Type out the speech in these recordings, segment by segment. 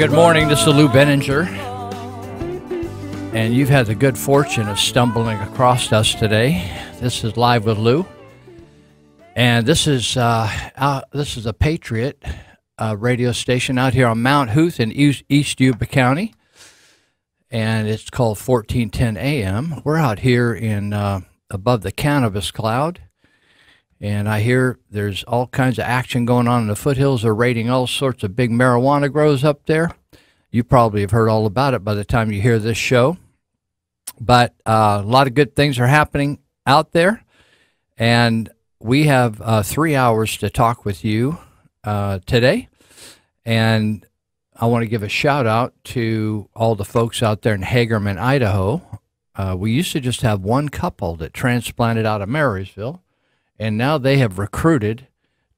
Good morning. This is Lou Binninger. And you've had the good fortune of stumbling across us today. This is Live with Lou. And this is uh, this is a Patriot uh, radio station out here on Mount Hood in East, East Yuba County. And it's called 1410 AM. We're out here in uh, above the cannabis cloud. And I hear there's all kinds of action going on in the foothills. They're raiding all sorts of big marijuana grows up there. You probably have heard all about it by the time you hear this show. But uh, a lot of good things are happening out there. And we have uh, three hours to talk with you uh, today. And I want to give a shout out to all the folks out there in Hagerman, Idaho. Uh, we used to just have one couple that transplanted out of Marysville, and now they have recruited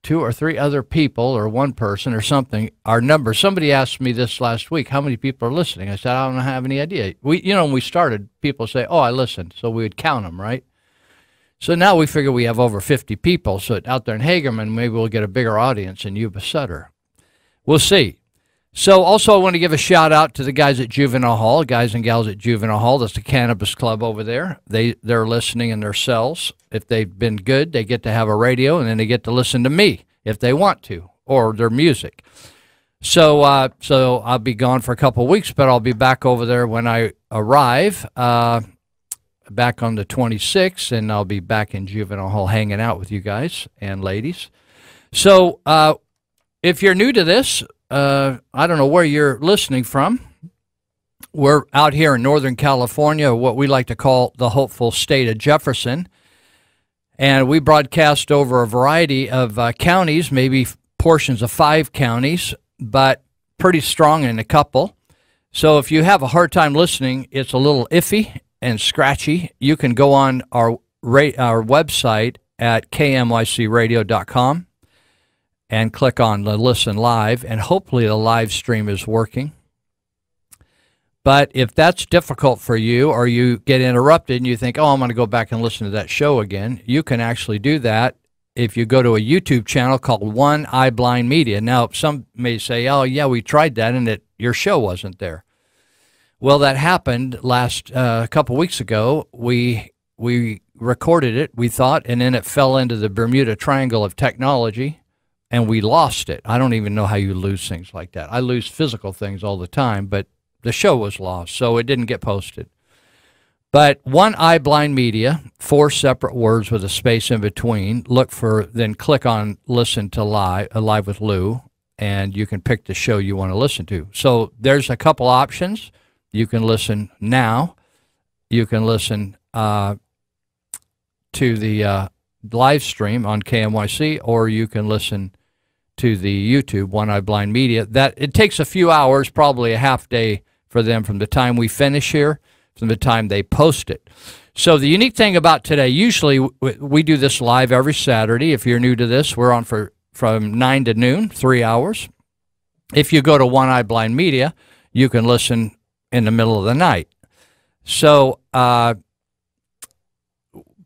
two or three other people or one person or something. Our number. Somebody asked me this last week. How many people are listening? I said I don't have any idea. We, you know, when we started, people say, "Oh, I listened," so we would count them, right? So now we figure we have over 50 people. So out there in Hagerman, maybe we'll get a bigger audience in Yuba Sutter. We'll see. So also I want to give a shout out to the guys at Juvenile Hall, guys and gals at Juvenile Hall. That's the cannabis club over there. They they're listening in their cells. If they've been good, they get to have a radio and then they get to listen to me if they want to or their music. So uh, so I'll be gone for a couple weeks, but I'll be back over there when I arrive. Uh, back on the 26th, and I'll be back in Juvenile Hall hanging out with you guys and ladies. So, uh, if you're new to this, uh, I don't know where you're listening from. We're out here in Northern California, what we like to call the hopeful state of Jefferson. And we broadcast over a variety of uh, counties, maybe portions of five counties, but pretty strong in a couple. So if you have a hard time listening, it's a little iffy and scratchy. You can go on our our website at kmycradio.com and click on the listen live, and hopefully the live stream is working. But if that's difficult for you, or you get interrupted and you think, oh, I'm going to go back and listen to that show again, you can actually do that if you go to a YouTube channel called One Eye Blind Media. Now, some may say, oh, yeah, we tried that and it, your show wasn't there. Well, that happened last uh, a couple weeks ago. We we recorded it, we thought, and then it fell into the Bermuda Triangle of technology, and we lost it. I don't even know how you lose things like that. I lose physical things all the time, but the show was lost, so it didn't get posted. But one eye blind media, four separate words with a space in between. Look for, then click on listen to live, uh, live with Lou, and you can pick the show you want to listen to. So there's a couple options. You can listen now. You can listen uh, to the uh, live stream on KMYC, or you can listen to the YouTube One Eye Blind Media. That it takes a few hours, probably a half day for them from the time we finish here, from the time they post it. So the unique thing about today, usually we do this live every Saturday. If you're new to this, we're on for from nine to noon, three hours. If you go to One Eye Blind Media, you can listen in the middle of the night. So, uh,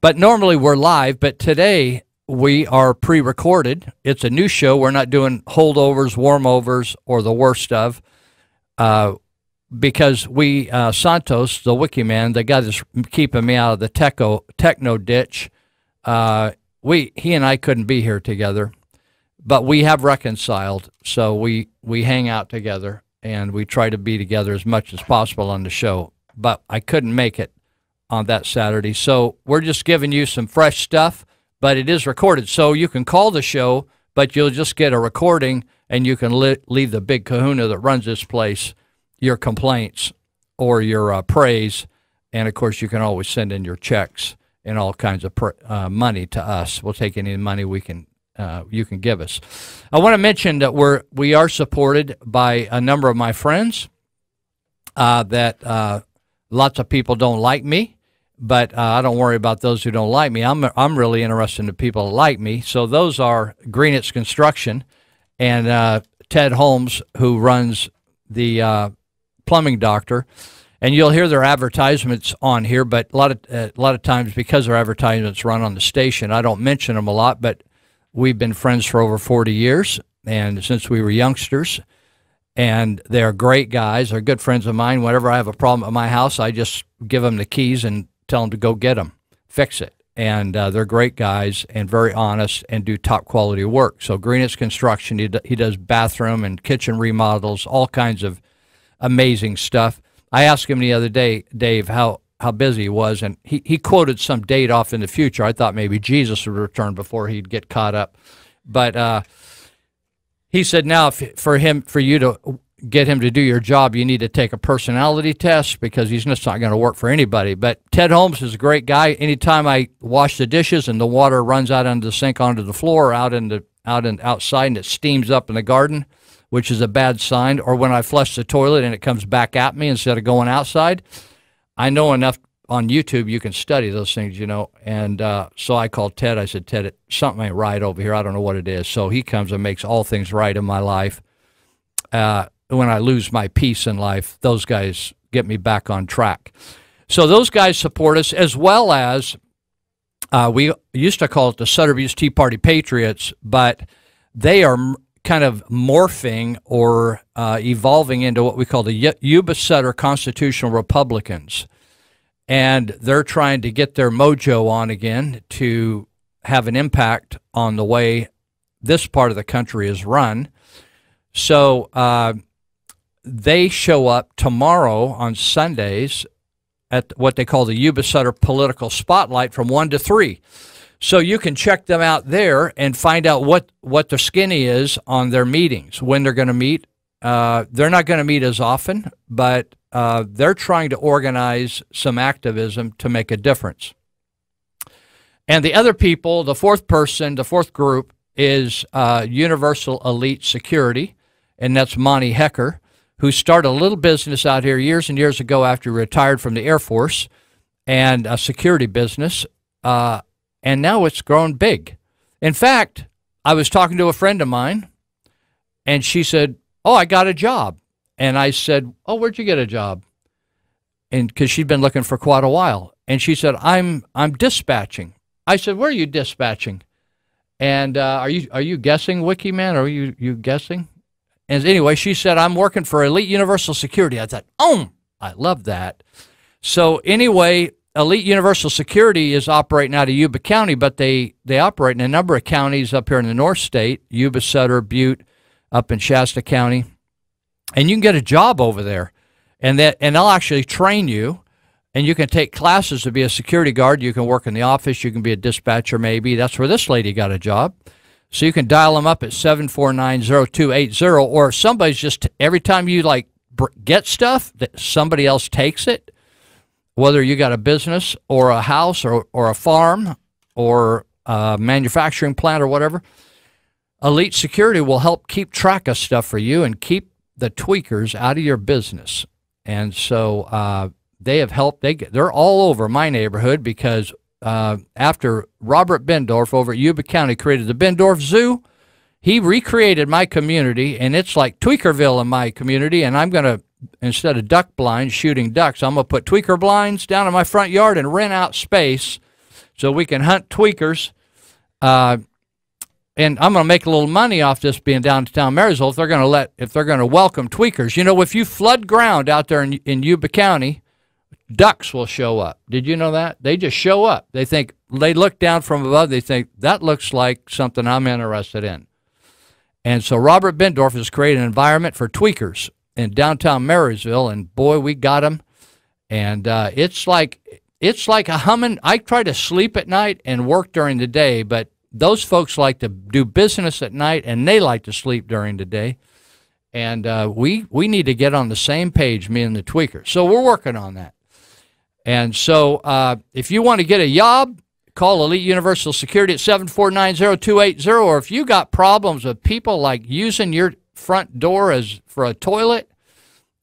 but normally we're live, but today we are pre recorded. It's a new show. We're not doing holdovers, warmovers, or the worst of. Uh, because we, uh, Santos, the wiki man, the guy that's keeping me out of the techo, techno ditch, uh, we, he and I couldn't be here together, but we have reconciled. So we, we hang out together and we try to be together as much as possible on the show. But I couldn't make it on that Saturday. So we're just giving you some fresh stuff, but it is recorded. So you can call the show, but you'll just get a recording and you can leave the big kahuna that runs this place your complaints or your uh, praise. And of course, you can always send in your checks and all kinds of uh, money to us. We'll take any money we can uh, you can give us. I want to mention that we're we are supported by a number of my friends. Uh, that uh, lots of people don't like me, but uh, I don't worry about those who don't like me. I'm I'm really interested in the people that like me. So those are Greenitz Construction and uh, Ted Holmes, who runs the plumbing doctor and you'll hear their advertisements on here. But a lot of uh, a lot of times, because their advertisements run on the station, I don't mention them a lot. But We've been friends for over 40 years, and since we were youngsters. and they're great guys. They're good friends of mine. Whenever I have a problem at my house, I just give them the keys and tell them to go get them, fix it. And uh, they're great guys and very honest and do top quality work. So Greenitz Construction, he, he does bathroom and kitchen remodels, all kinds of amazing stuff. I asked him the other day, Dave, how how busy he was, and he, he quoted some date off in the future. I thought maybe Jesus would return before he'd get caught up, but uh, he said now if, for him for you to get him to do your job, you need to take a personality test because he's just not going to work for anybody. But Ted Holmes is a great guy. Anytime I wash the dishes and the water runs out under the sink onto the floor, or out in the out and outside, and it steams up in the garden, which is a bad sign, or when I flush the toilet and it comes back at me instead of going outside I know enough on YouTube you can study those things, you know. And uh, so I called Ted. I said, Ted, something ain't right over here. I don't know what it is. So he comes and makes all things right in my life. Uh, when I lose my peace in life, those guys get me back on track. So those guys support us as well as uh, we used to call it the Sutter Buttes Tea Party Patriots, but they are kind of morphing or uh, evolving into what we call the Yuba Sutter Constitutional Republicans. And they're trying to get their mojo on again to have an impact on the way this part of the country is run. So uh, they show up tomorrow on Sundays at what they call the Yuba Sutter Political Spotlight from 1 to 3. So you can check them out there and find out what, what the skinny is on their meetings, when they're going to meet. Uh, they're not going to meet as often, but uh, they're trying to organize some activism to make a difference. And the other people, the fourth person, the fourth group is uh, Universal Elite Security, and that's Monty Hecker, who started a little business out here years and years ago after he retired from the Air Force and a security business. Uh, and now it's grown big. In fact, I was talking to a friend of mine, and she said, "Oh, I got a job," and I said, "Oh, where'd you get a job?" And because she'd been looking for quite a while, and she said, "I'm I'm dispatching." I said, "Where are you dispatching?" And uh, are you are you guessing, Wiki Man? Are you you guessing? And anyway, she said, "I'm working for Elite Universal Security." I thought, "Oh, I love that." So anyway, Elite Universal Security is operating out of Yuba County, but they, they operate in a number of counties up here in the North State, Yuba, Sutter, Butte, up in Shasta County. And you can get a job over there. And that and they'll actually train you and you can take classes to be a security guard. You can work in the office. You can be a dispatcher, maybe. That's where this lady got a job. So you can dial them up at 7490280, or somebody's just, every time you like get stuff, that somebody else takes it whether you got a business or a house or, or a farm or a manufacturing plant or whatever, Elite Security will help keep track of stuff for you and keep the tweakers out of your business. And so uh, they have helped. They they're all over my neighborhood because uh, after Robert Bendorf over at Yuba County created the Bendorf Zoo, he recreated my community, and it's like Tweakerville in my community. And I'm going to instead of duck blinds shooting ducks, I'm going to put tweaker blinds down in my front yard and rent out space so we can hunt tweakers. Uh, and I'm going to make a little money off this being downtown Marysville if they're going to let if they're going to welcome tweakers. You know, if you flood ground out there in, in Yuba County, ducks will show up. Did you know that? They just show up. They think they look down from above. They think that looks like something I'm interested in. And so Robert Bendorf has created an environment for tweakers in downtown Marysville, and boy, we got them. And uh, it's like it's like a humming. I try to sleep at night and work during the day, but those folks like to do business at night, and they like to sleep during the day. And uh, we we need to get on the same page, me and the tweaker. So we're working on that. And so uh, if you want to get a job, call Elite Universal Security at 7490280. Or if you got problems with people like using your front door as for a toilet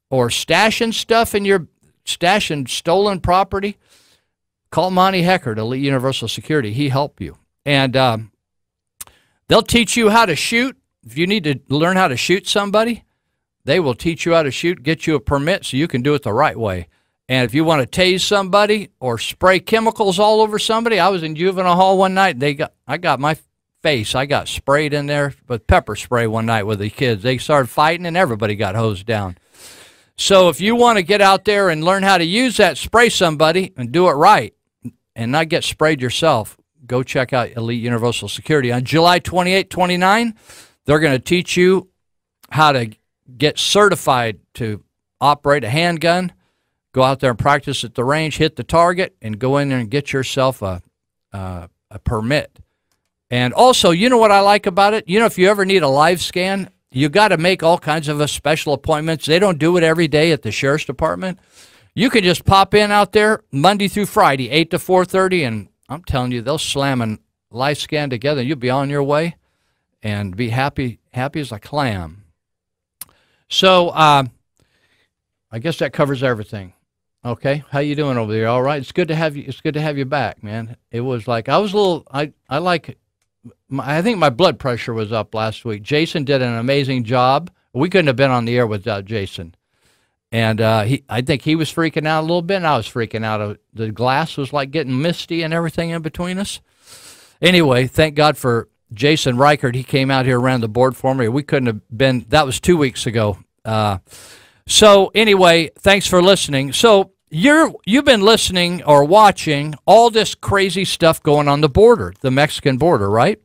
or stashing stuff in your stashing stolen property, call Monty Hecker Elite Universal Security. He help you. And um, they'll teach you how to shoot. If you need to learn how to shoot somebody, they will teach you how to shoot, get you a permit so you can do it the right way. And if you want to tase somebody or spray chemicals all over somebody, I was in juvenile hall one night. They got I got my face. I got sprayed in there with pepper spray one night with the kids. They started fighting, and everybody got hosed down. So if you want to get out there and learn how to use that, spray somebody and do it right, and not get sprayed yourself, go check out Elite Universal Security on July 28, 29. They're going to teach you how to get certified to operate a handgun go out there and practice at the range, hit the target, and go in there and get yourself a, uh, a permit. And also, you know what I like about it? You know, if you ever need a live scan, you got to make all kinds of a special appointments. They don't do it every day at the sheriff's department. You can just pop in out there Monday through Friday, eight to four thirty, and I'm telling you, they'll slam a live scan together. You'll be on your way, and be happy, happy as a clam. So, uh, I guess that covers everything. Okay, how you doing over there? All right. It's good to have you. It's good to have you back, man. It was like I was a little. I I like. My, I think my blood pressure was up last week. Jason did an amazing job. We couldn't have been on the air without Jason, and uh, he. I think he was freaking out a little bit. and I was freaking out. The glass was like getting misty and everything in between us. Anyway, thank God for Jason Reichert. He came out here around the board for me. We couldn't have been. That was two weeks ago. Uh, so anyway, thanks for listening. So you're you've been listening or watching all this crazy stuff going on the border, the Mexican border, right?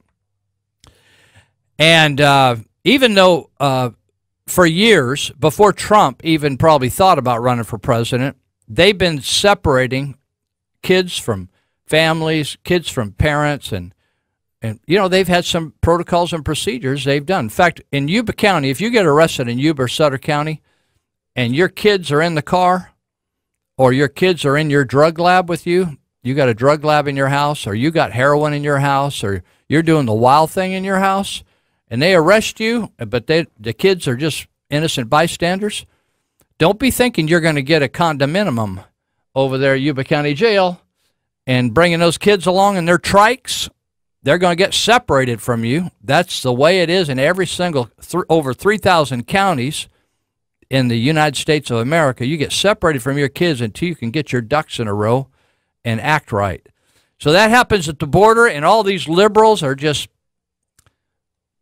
And uh, even though uh, for years before Trump even probably thought about running for president, they've been separating kids from families, kids from parents, and and you know they've had some protocols and procedures they've done. In fact, in Yuba County, if you get arrested in Yuba or Sutter County, and your kids are in the car or your kids are in your drug lab with you, you got a drug lab in your house, or you got heroin in your house, or you're doing the wild thing in your house, and they arrest you, but they, the kids are just innocent bystanders, don't be thinking you're going to get a condominium over there at Yuba County Jail and bringing those kids along in their trikes. They're going to get separated from you. That's the way it is in every single th- over 3,000 counties in the United States of America, you get separated from your kids until you can get your ducks in a row and act right. So that happens at the border, and all these liberals are just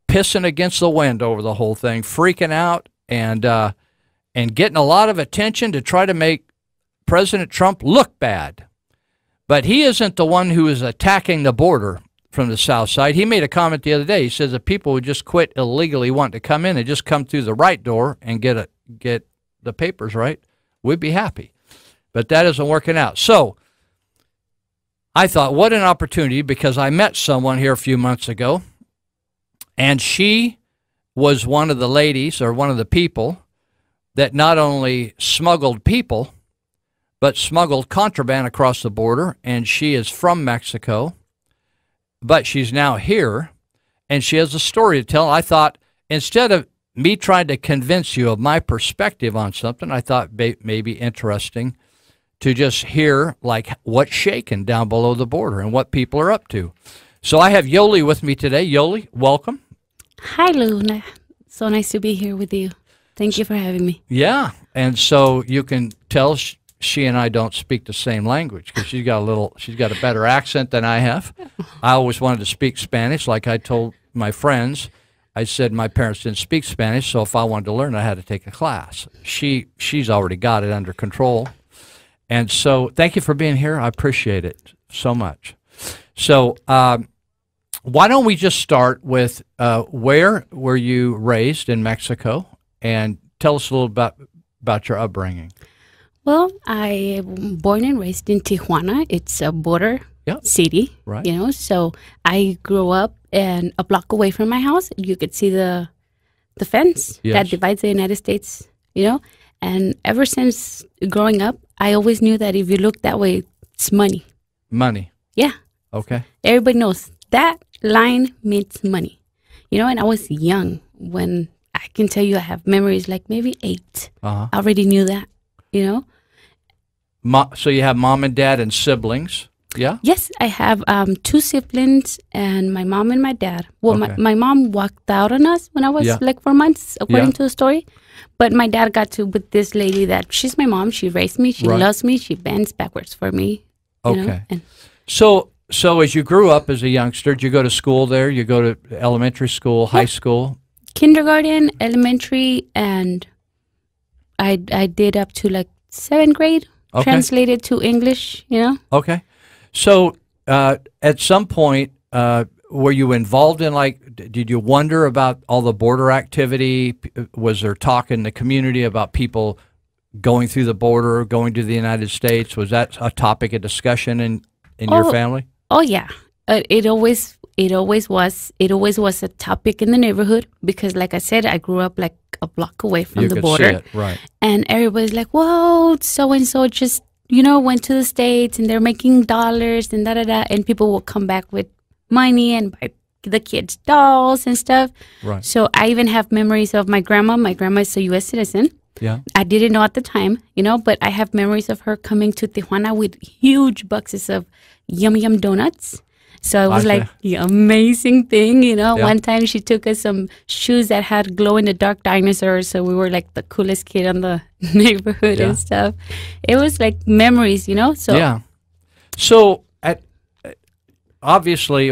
pissing against the wind over the whole thing, freaking out, and uh, and getting a lot of attention to try to make President Trump look bad. But he isn't the one who is attacking the border from the south side. He made a comment the other day. He says if people would just quit illegally want to come in and just come through the right door and get a get the papers right, we'd be happy. But that isn't working out. So I thought, what an opportunity because I met someone here a few months ago, and she was one of the ladies or one of the people that not only smuggled people, but smuggled contraband across the border. And she is from Mexico, but she's now here, and she has a story to tell. I thought instead of me trying to convince you of my perspective on something I thought may, be interesting to just hear like what's shaking down below the border and what people are up to. So I have Yoli with me today. Yoli, welcome. Hi, Luna. So nice to be here with you. Thank you for having me. Yeah, and so you can tell she and I don't speak the same language because she's got a little, she's got a better accent than I have. I always wanted to speak Spanish, like I told my friends I said my parents didn't speak Spanish, so if I wanted to learn, I had to take a class. She she's already got it under control, and so thank you for being here. I appreciate it so much. So um, why don't we just start with uh, where were you raised in Mexico, and tell us a little about about your upbringing. Well, I born and raised in Tijuana. It's a border yep. city, right? You know, so I grew up and a block away from my house, you could see the the fence yes. that divides the United States. You know, and ever since growing up, I always knew that if you look that way, it's money. Money. Yeah. Okay. Everybody knows that line means money. You know, and I was young when I can tell you I have memories like maybe 8 uh-huh. I already knew that. You know. Mo- so you have mom and dad and siblings. Yeah. Yes, I have um, two siblings and my mom and my dad. Well, okay. my, my mom walked out on us when I was yeah. like four months, according yeah. to the story. But my dad got to with this lady that she's my mom. She raised me. She right. loves me. She bends backwards for me. Okay. And, so So as you grew up as a youngster, did you go to school there? You go to elementary school, high school? Kindergarten, elementary, and I I did up to like seventh grade. Okay. Translated to English, you know. Okay. So uh, at some point, uh, were you involved in like? Did you wonder about all the border activity? Was there talk in the community about people going through the border, going to the United States? Was that a topic of discussion in in oh, your family? Oh yeah, uh, it always it always was it always was a topic in the neighborhood because, like I said, I grew up like a block away from you the border, right? And everybody's like, "Whoa, so and so just you know went to the states and they're making dollars and da da da," and people will come back with money and buy the kids dolls and stuff. Right. So I even have memories of my grandma. My grandma is a U.S. citizen. Yeah. I didn't know at the time, you know, but I have memories of her coming to Tijuana with huge boxes of yum yum donuts. So it was like the amazing thing, you know. Yeah. One time she took us some shoes that had glow in the dark dinosaurs, so we were like the coolest kid on the neighborhood yeah. and stuff. It was like memories, you know. So yeah. So at obviously,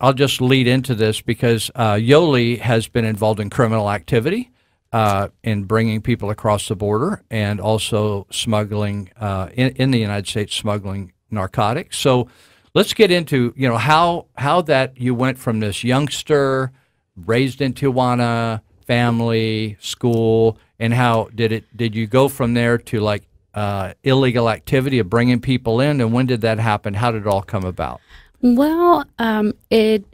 I'll just lead into this because uh, Yoli has been involved in criminal activity uh, in bringing people across the border and also smuggling uh, in, in the United States, smuggling narcotics. So let's get into you know how how that you went from this youngster raised in Tijuana, family, school, and how did it did you go from there to like uh, illegal activity of bringing people in, and when did that happen? How did it all come about? Well, um, it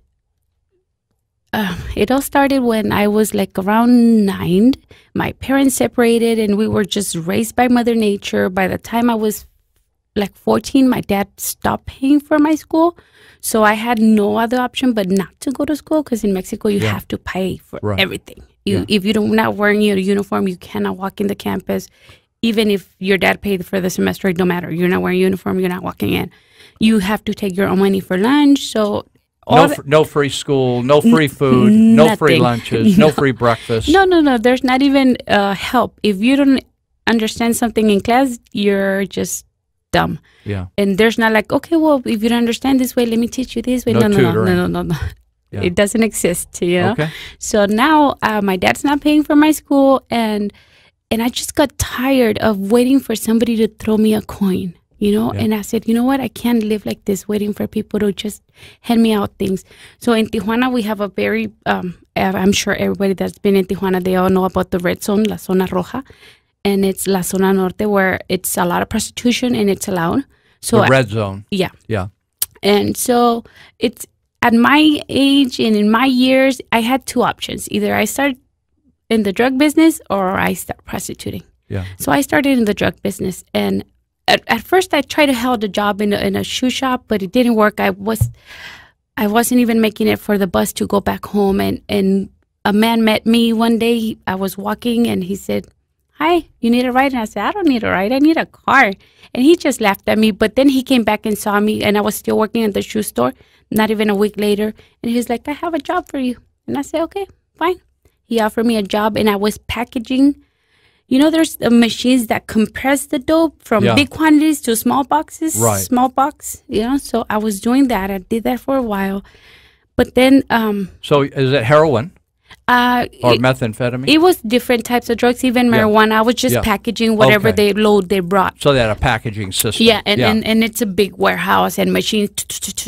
uh, it all started when I was like around nine. My parents separated, and we were just raised by Mother Nature. By the time I was like 14, my dad stopped paying for my school. So I had no other option but not to go to school because in Mexico you yeah. have to pay for right. everything. You, yeah. If you don't not wearing your uniform, you cannot walk in the campus. Even if your dad paid for the semester, it don't matter. You're not wearing uniform, you're not walking in. You have to take your own money for lunch. So no, fr- no free school, no free food, n- no free lunches, no. no. free breakfast. No, no, no. There's not even uh, help. If you don't understand something in class, you're just dumb. Yeah. And there's not like, okay, well, if you don't understand this way, let me teach you this way. No, no, no, no, no, no, no. Yeah. It doesn't exist, you know. Okay. So now uh, my dad's not paying for my school, and and I just got tired of waiting for somebody to throw me a coin, you know. Yeah. And I said, you know what? I can't live like this, waiting for people to just hand me out things. So in Tijuana, we have a very, um, I'm sure everybody that's been in Tijuana, they all know about the red zone, la zona roja and it's La Zona Norte where it's a lot of prostitution and it's allowed. So the red zone. Yeah. Yeah. And so it's at my age and in my years, I had two options. Either I start in the drug business or I start prostituting. Yeah. So I started in the drug business and at, at first I tried to hold a job in a, in a shoe shop, but it didn't work. I was I wasn't even making it for the bus to go back home and and a man met me one day. I was walking and he said, hi, you need a ride? And I said, I don't need a ride. I need a car. And he just laughed at me. But then he came back and saw me, and I was still working at the shoe store, not even a week later. And he's like, I have a job for you. And I said, okay, fine. He offered me a job, and I was packaging. You know, there's the machines that compress the dope from yeah. big quantities to small boxes, right. small box. You know, so I was doing that. I did that for a while, but then. Um, so is it heroin? Uh, or it, methamphetamine? It was different types of drugs, even marijuana. Yeah. I was just yeah. packaging whatever okay. they load they brought. So they had a packaging system. Yeah, and, yeah. and, and it's a big warehouse and machines.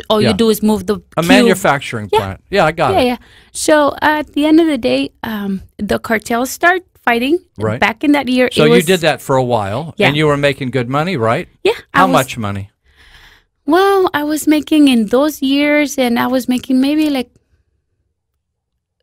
All you do is move the a manufacturing plant. Yeah, I got it. Yeah, yeah. So uh, at the end of the day, um, the cartels start fighting. Right. Back in that year. So you did that for a while, yeah. and you were making good money, right? Yeah. How was, much money? Well, I was making in those years, and I was making maybe like.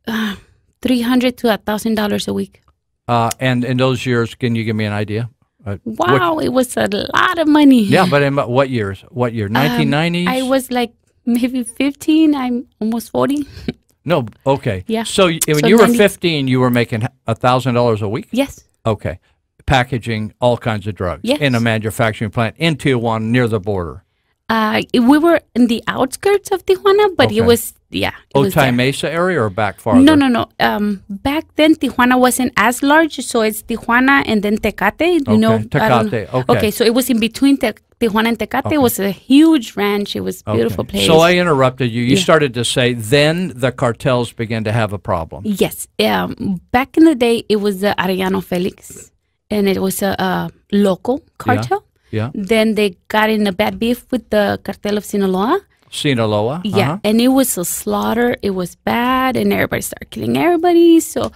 Uh, three hundred to a thousand dollars a week. Uh, and in those years, can you give me an idea? Uh, wow, it was a lot of money. Yeah, but in what years? What year? Nineteen nineties. Um, I was like maybe fifteen. I'm almost forty. no, okay. Yeah. So when so you 90- were fifteen, you were making a thousand dollars a week. Yes. Okay, packaging all kinds of drugs yes. in a manufacturing plant in Tijuana near the border. Uh, we were in the outskirts of Tijuana, but okay. it was yeah. It Otay Mesa area or back farther? No, no, no. Um, back then Tijuana wasn't as large, so it's Tijuana and then Tecate. You okay. know, Tecate. Okay. Okay, so it was in between Te- Tijuana and Tecate okay. was a huge ranch. It was a beautiful place. So I interrupted you. You yeah. started to say then the cartels began to have a problem. Yes. Um, back in the day, it was the Arellano Felix, and it was a, a local cartel. Yeah. yeah. Then they got in a bad beef with the cartel of Sinaloa. Sinaloa. Yeah, uh-huh. and it was a slaughter. It was bad, and everybody started killing everybody. So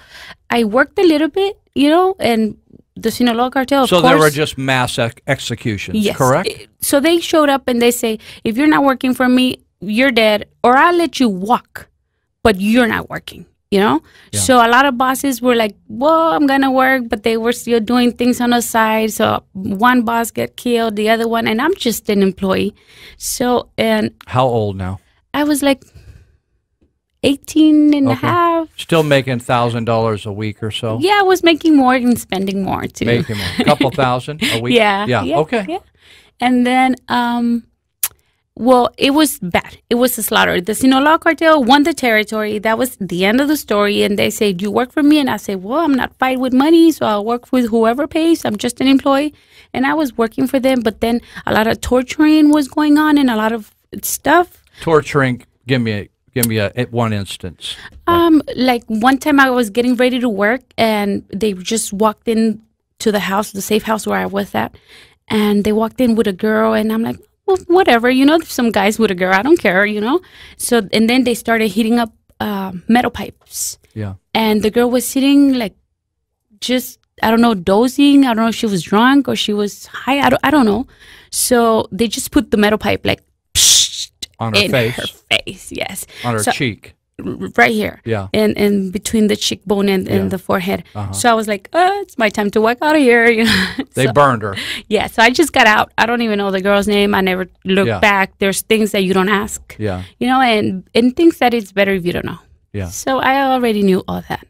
I worked a little bit, you know, and the Sinaloa cartel. so course, there were just mass ex- executions, yes. correct? So they showed up and they say, if you're not working for me, you're dead, or I'll let you walk, but you're not working. You know, yeah. so a lot of bosses were like, "Well, I'm gonna work," but they were still doing things on the side. So one boss get killed, the other one, and I'm just an employee. So and how old now? I was like 18 and okay. a half. Still making thousand dollars a week or so. Yeah, I was making more and spending more too. Making more, a couple thousand a week. Yeah, yeah, yeah, okay. Yeah, and then um, well, it was bad. It was a slaughter. The Sinaloa cartel won the territory. That was the end of the story. And they say, you work for me?" And I say, "Well, I'm not fighting with money, so I'll work with whoever pays. I'm just an employee." And I was working for them, but then a lot of torturing was going on and a lot of stuff. Torturing. Give me a Give me a, one instance. Um, like one time I was getting ready to work, and they just walked in to the house, the safe house where I was at, and they walked in with a girl, and I'm like, well, whatever, you know, some guys with a girl, I don't care, you know. So and then they started heating up uh, metal pipes. Yeah. And the girl was sitting like, just I don't know, dozing. I don't know if she was drunk or she was high. I don't, I don't know. So they just put the metal pipe like on her face. her face, yes. On her so, cheek. Right here. Yeah. And and between the cheekbone and, and yeah. the forehead. Uh-huh. So I was like, oh, it's my time to walk out of here. You know. They so, burned her. Yeah. So I just got out. I don't even know the girl's name. I never looked yeah. back. There's things that you don't ask. Yeah. You know, and and things that it's better if you don't know. Yeah. So I already knew all that.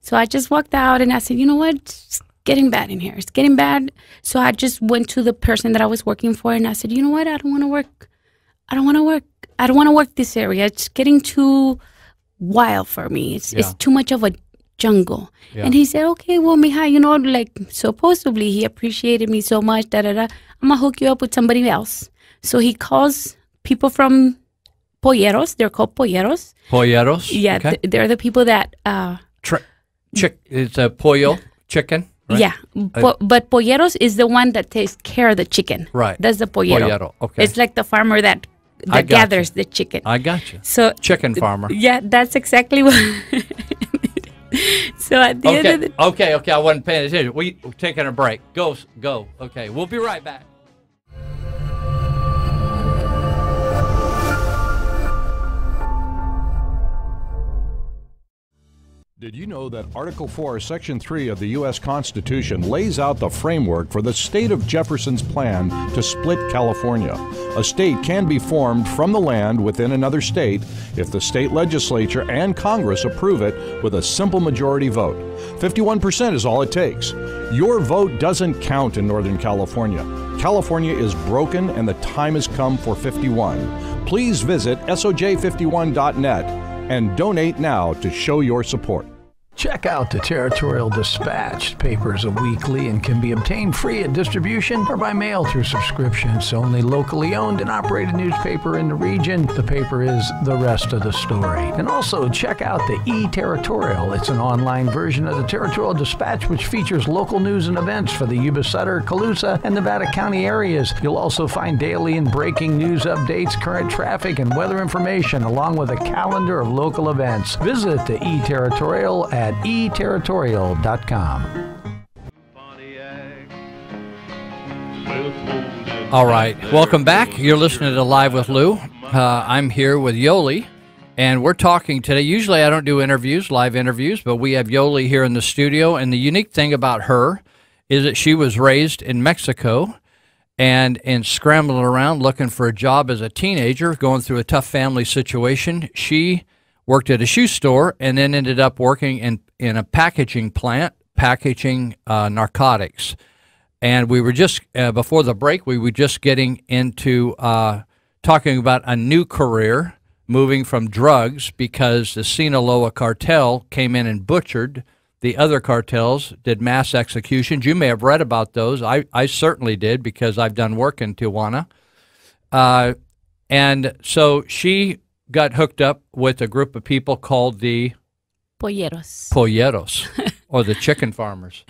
So I just walked out and I said, you know what? It's getting bad in here. It's getting bad. So I just went to the person that I was working for and I said, you know what? I don't want to work. I don't want to work I don't want to work this area. It's getting too wild for me. It's yeah. it's too much of a jungle. Yeah. And he said, okay, well, Mija, you know, like supposedly he appreciated me so much. Da da da. I'm gonna hook you up with somebody else. So he calls people from polleros. They're called polleros. Polleros. Yeah, okay. th- they're the people that. Uh, Tra- chick. It's a pollo chicken. Right? Yeah, po- but polleros is the one that takes care of the chicken. Right. That's the pollero. Pollero. Okay. It's like the farmer that that gathers you. the chicken. I got you. So chicken farmer. Yeah, that's exactly what. so at the okay. end of the okay, okay, I wasn't paying attention. We we're taking a break. Go, go. Okay, we'll be right back. Did you know that Article 4, Section 3 of the U.S. Constitution lays out the framework for the state of Jefferson's plan to split California? A state can be formed from the land within another state if the state legislature and Congress approve it with a simple majority vote. 51% is all it takes. Your vote doesn't count in Northern California. California is broken and the time has come for 51. Please visit soj51.net and donate now to show your support. Check out the Territorial Dispatch. Papers a weekly and can be obtained free at distribution or by mail through subscription. It's only locally owned and operated newspaper in the region. The paper is the rest of the story. And also check out the E-Territorial. It's an online version of the Territorial Dispatch which features local news and events for the Yuba Sutter, Colusa, and Nevada County areas. You'll also find daily and breaking news updates, current traffic, and weather information along with a calendar of local events. Visit the E-Territorial at at eterritorial.com. All right, welcome back. You're listening to Live with Lou. Uh, I'm here with Yoli, and we're talking today. Usually, I don't do interviews, live interviews, but we have Yoli here in the studio. And the unique thing about her is that she was raised in Mexico and and scrambling around looking for a job as a teenager, going through a tough family situation. She worked at a shoe store, and then ended up working in, in a packaging plant, packaging uh, narcotics. And we were just, uh, before the break, we were just getting into uh, talking about a new career, moving from drugs because the Sinaloa cartel came in and butchered the other cartels did mass executions. You may have read about those. I, I certainly did because I've done work in Tijuana. Uh, and so she got hooked up with a group of people called the Polleros. Polleros, or the chicken farmers.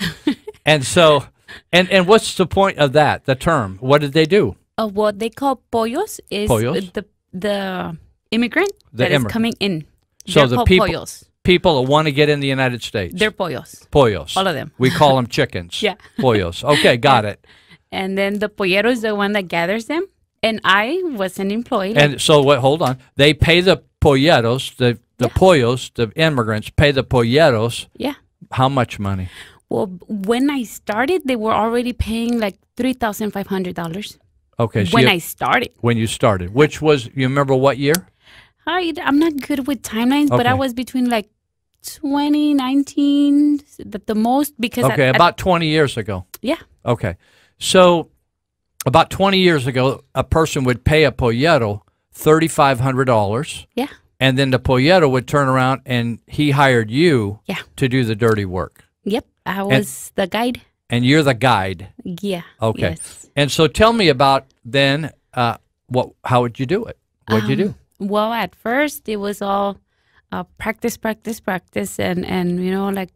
and so, and, and what's the point of that, the term? What did they do? Uh, what they call pollos is Pollos? the the immigrant The that is immigrant. coming in. So They're the people- pollos. People that want to get in the United States. They're pollos. pollos. all of them. We call them chickens. Yeah. Pollos. Okay, got it. And then the pollero is the one that gathers them. And I was an employee. And so, what? Hold on. They pay the polleros, the the Yeah. pollos, the immigrants pay the polleros. yeah. How much money? Well, when I started, they were already paying like three thousand five hundred dollars. Okay, so When you- I started, when you started, which was you remember what year? I I'm not good with timelines, but I was between like 2019, the, the most because Okay, at- about twenty years ago. yeah, Okay, so about twenty years ago, a person would pay a pollero thirty five hundred dollars, yeah, and then the pollero would turn around and he hired you yeah, to do the dirty work, yep. I was the guide. and you're the guide. Yeah. Okay. yes. And so, tell me about then. Uh, what? How would you do it? What'd you do? Um, Well, at first it was all uh, practice, practice, practice, and and you know like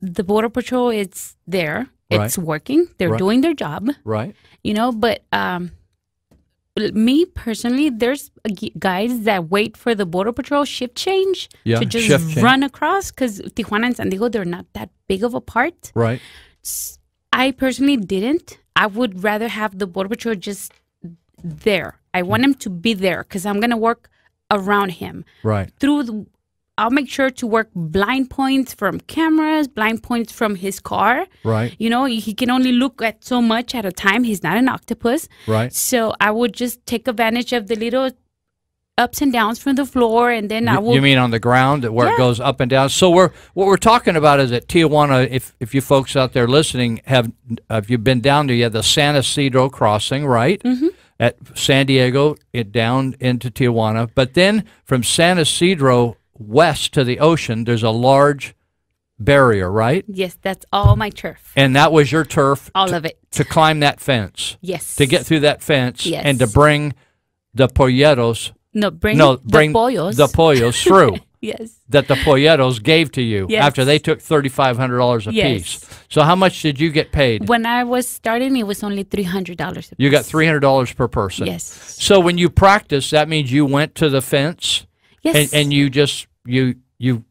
the border patrol, it's there, it's working, they're Right. doing their job, Right. you know. But um, me personally, there's guys that wait for the border patrol shift change Yeah, to just shift change. run across because Tijuana and San Diego they're not that big of a part. Right. I personally didn't. I would rather have the border patrol just there. I want him to be there because I'm gonna work around him Right. through. The, I'll make sure to work blind points from cameras, blind points from his car. Right. You know, he can only look at so much at a time. He's not an octopus. Right. So I would just take advantage of the little ups and downs from the floor, and then I You, will. you mean on the ground where it goes up and down? So we're what we're talking about is at Tijuana. If if you folks out there listening have have you been down there? You have the San Isidro crossing, right? Mm-hmm. At San Diego, it down into Tijuana. But then from San Isidro west to the ocean, there's a large barrier, right? yes, that's all my turf. And that was your turf All to, of it. to climb that fence, Yes. to get through that fence, Yes. and to bring the polleros. No, bring no, the bring pollos. the pollos through. yes. that the polleros gave to you Yes. after they took $3,500 a Yes. piece. So how much did you get paid? When I was starting, it was only three hundred dollars. You got $300 per person. Yes. So when you practice, that means you went to the fence Yes. and, and you just you you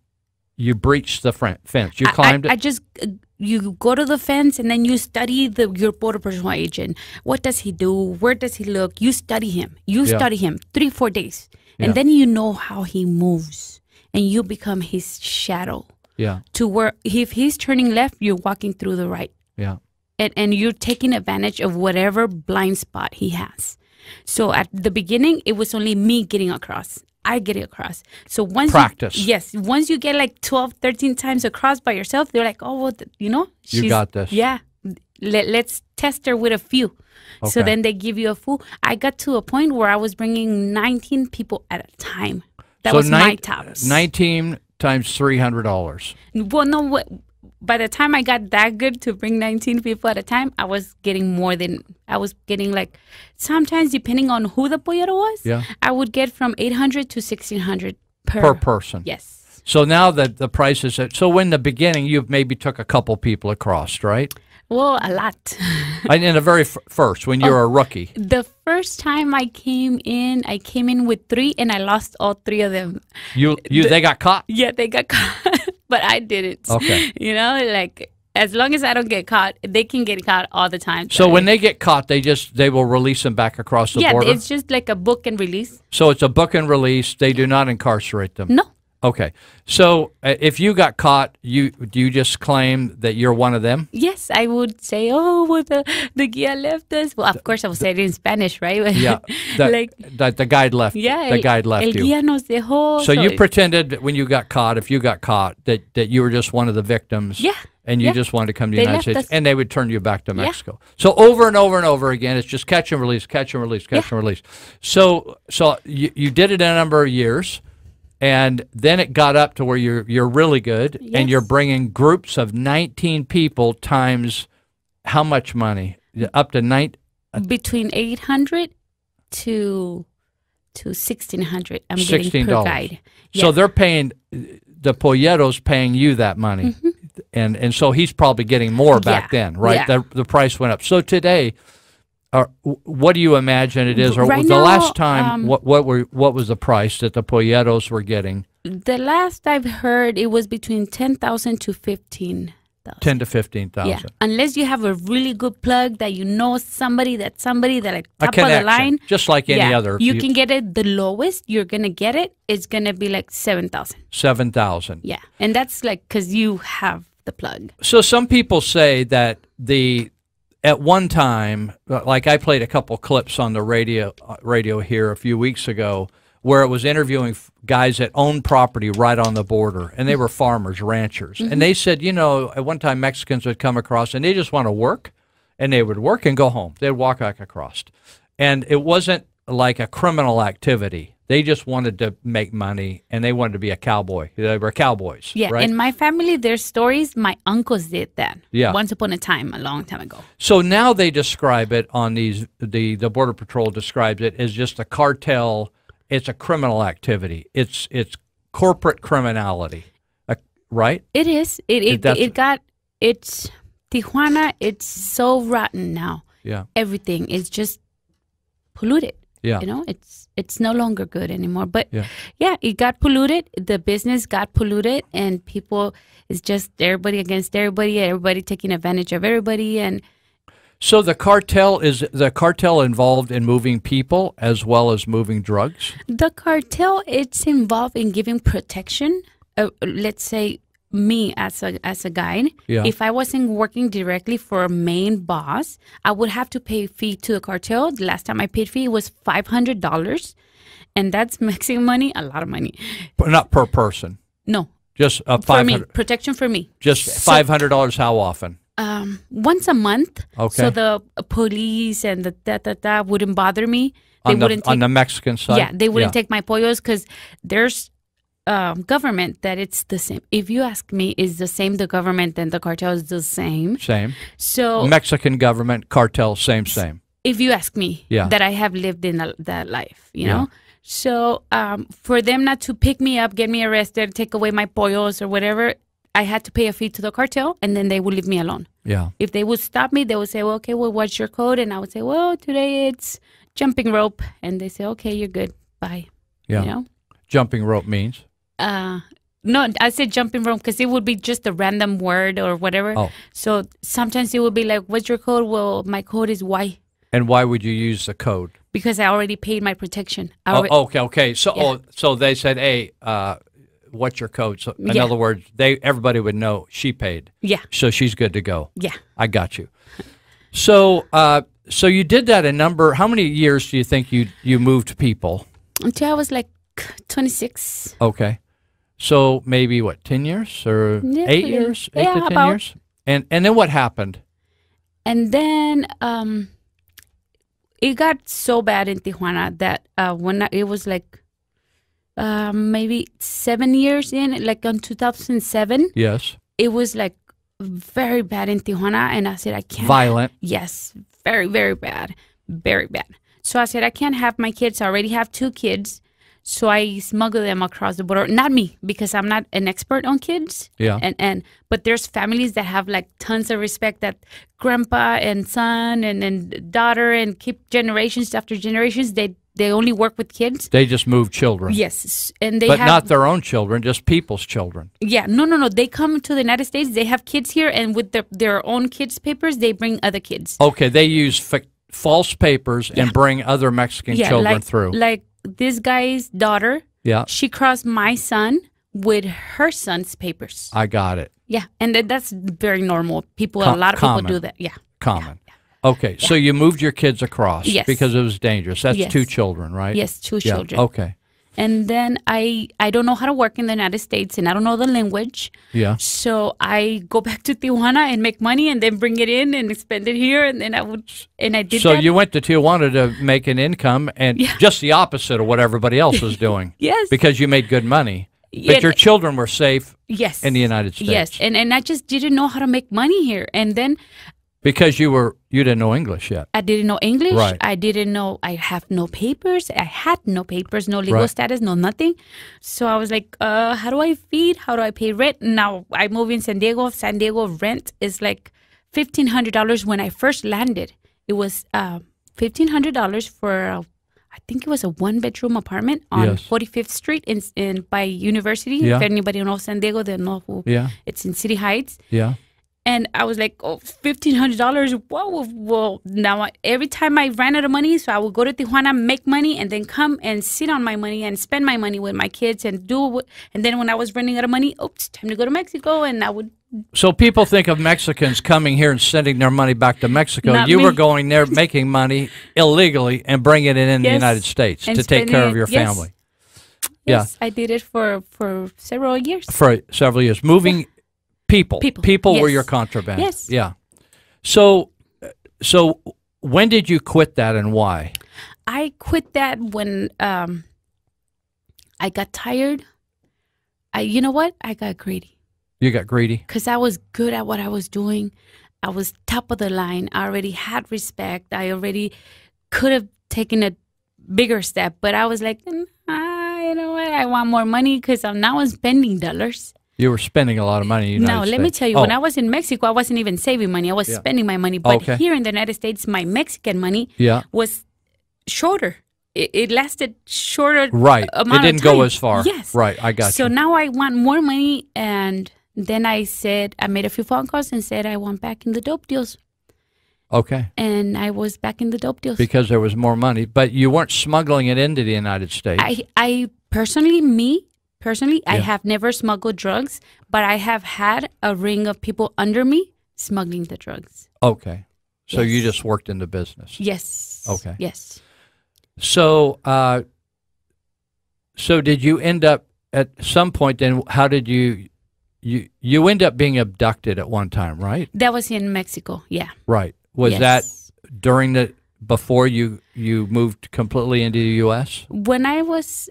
you breach the fence. You I- climbed I, I it. just uh, you go to the fence and then you study the your border patrol agent. What does he do? Where does he look? You study him. You Yeah. study him three four days, and Yeah. then you know how he moves, and you become his shadow. yeah. To where if he's turning left, you're walking through the right, Yeah. and and you're taking advantage of whatever blind spot he has. So at the beginning, it was only me getting across. I get it across. So once you- Practice. yes, once you get like 12, 13 times across by yourself, they're like, oh, well, you know, You got this. Yeah, Let, let's test her with a few. So then they give you a full. I got to a point where I was bringing 19 people at a time. That so was my tops. 19 times $300. Well, no, what, by the time I got that good to bring 19 people at a time, I was getting more than, I was getting like, sometimes depending on who the pollero was, Yeah. I would get from 800 to 1600 per. Per person. Yes. So now that the price is at, so in the beginning you've maybe took a couple people across, right? Well, a lot. And in the very f- first when you were a oh, rookie. the first time I came in, I came in with three and I lost all three of them. You you they got caught. Yeah, they got caught, but I didn't. Okay. You know, like as long as I don't get caught, they can get caught all the time. So when they get caught, they just they will release them back across the yeah, border. it's just like a book and release. so it's a book and release. They do not incarcerate them. No, Okay. So uh, if you got caught, you do you just claim that you're one of them? yes, I would say, oh, well, the the guia left us. Well, of course, I would say it in Spanish, right? Yeah. That, like that the guide left. yeah, The guide left el you. guía nos dejó. So you pretended when you got caught, if you got caught, that, that you were just one of the victims. Yeah, And you yeah. just wanted to come to the United States, us- and they would turn you back to Yeah. Mexico. So over and over and over again, it's just catch and release, catch and release, catch and release. So so you, you did it in a number of years, and then it got up to where you're you're really good, yes. and you're bringing groups of 19 people times how much money? Up to nine. Uh, Between 800 to to 1600 I'm getting per guide. So they're paying the polleros paying you that money. Mm-hmm. And and so he's probably getting more back yeah. then, right? Yeah. The the price went up. So today or what do you imagine it is? Or right the now, last time, um, what what were what was the price that the polleros were getting? The last I've heard, it was between ten thousand to fifteen. 10 to 15,000. Yeah. Unless you have a really good plug that you know somebody that somebody that like top of the line. Just like any yeah, other. You, you, can get it the lowest you're going to get it. It's going to be like 7,000. 7,000. Yeah. And that's like cuz you have the plug. So some people say that the at one time, like I played a couple clips on the radio uh, radio here a few weeks ago, where it was interviewing guys that own property right on the border, and they were farmers, ranchers, mm-hmm. and they said, you know, at one time Mexicans would come across and they just want to work, and they would work and go home. They'd walk back across, and it wasn't like a criminal activity. They just wanted to make money and they wanted to be a cowboy. They were cowboys. Yeah. Right? In my family, their stories. My uncles did that. Yeah. Once upon a time, a long time ago. So now they describe it on these, the, the Border Patrol describes it as just a cartel. It's a criminal activity. It's, it's corporate criminality, uh, right? It is. It, it, it, it got, it's, Tijuana, it's so rotten now. Yeah. Everything is just polluted. Yeah. You know, it's it's no longer good anymore. But yeah. yeah, it got polluted. The business got polluted and people it's just everybody against everybody, everybody taking advantage of everybody and so the cartel is the cartel involved in moving people as well as moving drugs? The cartel it's involved in giving protection. Uh, let's say me as a as a guide, yeah. if I wasn't working directly for a main boss, I would have to pay fee to the cartel. The last time I paid fee was five hundred dollars, and that's Mexican money, a lot of money. But not per person. No. Just uh, for me protection for me. Just five hundred dollars. So, how often? Um, once a month. Okay. So the police and the da da da wouldn't bother me. They on wouldn't take, on the Mexican side. Yeah, they wouldn't yeah. take my pollos because there's um, government that it's the same. If you ask me, is the same the government and the cartel is the same. Same. So Mexican government cartel, same, same. If you ask me, yeah. that I have lived in a, that life, you know. So um, for them not to pick me up, get me arrested, take away my pollos or whatever, I had to pay a fee to the cartel, and then they would leave me alone. Yeah. If they would stop me, they would say, "Well, okay, well, what's your code?" And I would say, "Well, today it's jumping rope," and they say, "Okay, you're good. Bye." Yeah. You know? Jumping rope means uh, no, I said jumping rope because it would be just a random word or whatever. Oh. So sometimes it would be like, "What's your code?" Well, my code is Y. And why would you use the code? Because I already paid my protection. Oh, okay, okay. So, yeah. oh, so they said, "Hey, uh, what's your code?" So, in yeah. other words, they everybody would know she paid. Yeah. So she's good to go. Yeah. I got you. So, uh, so you did that a number. How many years do you think you you moved people? Until I was like twenty six. Okay. So maybe what, ten years or yeah, eight years, eight yeah, to ten about. years, and and then what happened? And then um, it got so bad in Tijuana that uh, when I, it was like uh, maybe seven years in, like on 2007. Yes. It was like very bad in Tijuana, and I said I can't. Violent. Yes, very very bad, very bad. So I said I can't have my kids. I already have two kids. So I smuggle them across the border. Not me, because I'm not an expert on kids. Yeah. And and but there's families that have like tons of respect that grandpa and son and, and daughter and keep generations after generations. They they only work with kids. They just move children. Yes, and they but have, not their own children, just people's children. Yeah, no, no, no. They come to the United States. They have kids here, and with their their own kids' papers, they bring other kids. Okay, they use false papers yeah. and bring other Mexican yeah, children like, through. Like this guy's daughter. Yeah. She crossed my son with her son's papers. I got it. Yeah, and that's very normal. People, Com- a lot of common. people do that. Yeah. Common. Yeah. Okay, yeah. so you moved your kids across yes. because it was dangerous. That's yes. two children, right? Yes, two children. Okay. And then I I don't know how to work in the United States, and I don't know the language. Yeah. So I go back to Tijuana and make money, and then bring it in and spend it here, and then I would and I did. So that. you went to Tijuana to make an income, and Yeah. just the opposite of what everybody else was doing. Yes. Because you made good money, but Yeah, your children were safe yes in the United States. Yes, and and I just didn't know how to make money here, and then Because you were you didn't know English yet. I didn't know English. Right. I didn't know. I have no papers. I had no papers, no legal Right. status, no nothing. So I was like, uh, how do I feed? How do I pay rent? Now I move in San Diego. San Diego rent is like fifteen hundred dollars. When I first landed, it was uh, fifteen hundred dollars for. A, I think it was a one bedroom apartment on Yes. 45th Street in, in by University. Yeah. If anybody knows San Diego, they know who. Yeah. It's in City Heights. Yeah. And I was like, oh, $1,500. Whoa. Well, now I, every time I ran out of money, so I would go to Tijuana, make money, and then come and sit on my money and spend my money with my kids and do what. And then when I was running out of money, oops, time to go to Mexico. And I would, So people think of Mexicans coming here and sending their money back to Mexico. Not you me. were going there making money illegally and bringing it in the United States And to take care of your yes. family. Yeah. yes, I did it for, for several years. for several years. Moving people, People, were yes. your contraband. Yes. Yeah. So, so when did you quit that and why? I quit that when um, I got tired. I, you know what? I got greedy. You got greedy. because I was good at what I was doing. I was top of the line. I already had respect. I already could have taken a bigger step, but I was like, "Mm, ah, you know what? I want more money because I'm now I'm spending dollars. You were spending a lot of money. No, let me tell you, Oh, when I was in Mexico, I wasn't even saving money. I was Yeah. spending my money. But Okay. here in the United States, my Mexican money yeah, was shorter. It, it lasted shorter. right. It amount of didn't go as far. Yes. Right. I got so you. now I want more money, and then I said I made a few phone calls and said I want back in the dope deals, Okay. and I was back in the dope deals. Because there was more money, but you weren't smuggling it into the United States. I I personally me personally I have never smuggled drugs, but I have had a ring of people under me smuggling the drugs. okay. So you just worked in the business. Yes. Okay. Yes. So, uh, so did you end up at some point? Then, how did you you you end up being abducted at one time, right? That was in Mexico. Yeah. Right. Was Yes. that during the before you you moved completely into the U.S.? when I was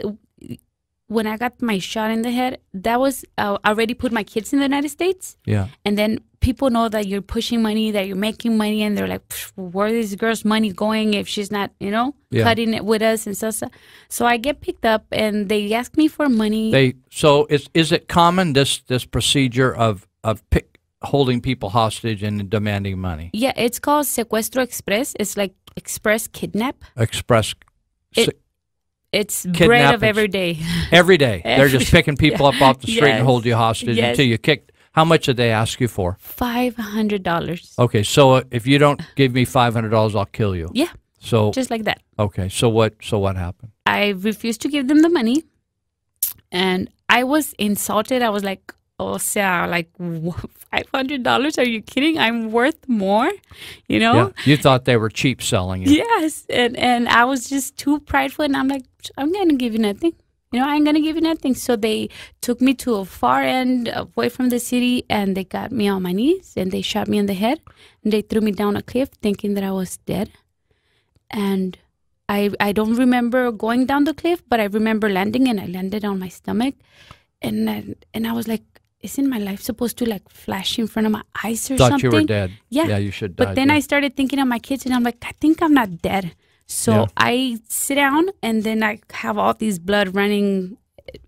when I got my shot in the head, that was uh, I already put my kids in the United States, Yeah. and then people know that you're pushing money, that you're making money, and they're like, "Where is this girl's money going if she's not, you know, Yeah. cutting it with us and stuff?" So, so I get picked up, and they ask me for money. They so is is it common this this procedure of of pick, holding people hostage and demanding money? yeah, it's called secuestro express. It's like express kidnap. Express It- It's bread of every day. every day. They're just picking people up off the street and hold you hostage Yes. until you kick. How much did they ask you for? Five hundred dollars. Okay, so uh, if you don't give me five hundred dollars, I'll kill you. Yeah, So just like that. okay, so what? So what happened? I refused to give them the money, and I was insulted. I was like, "Oh, sea, like five hundred dollars? Are you kidding? I'm worth more, you know." Yeah, you thought they were cheap selling you. Yes, and and I was just too prideful, and I'm like, I'm gonna give you nothing. You know, I'm gonna give you nothing. So they took me to a far end away from the city, and they got me on my knees, and they shot me in the head, and they threw me down a cliff, thinking that I was dead. And I I don't remember going down the cliff, but I remember landing, and I landed on my stomach, and I, and I was like, isn't my life supposed to like flash in front of my eyes or Thought something? you were dead. Yeah. Yeah, you should. But then. I started thinking of my kids, and I'm like, I think I'm not dead. So Yeah. I sit down, and then I have all these blood running,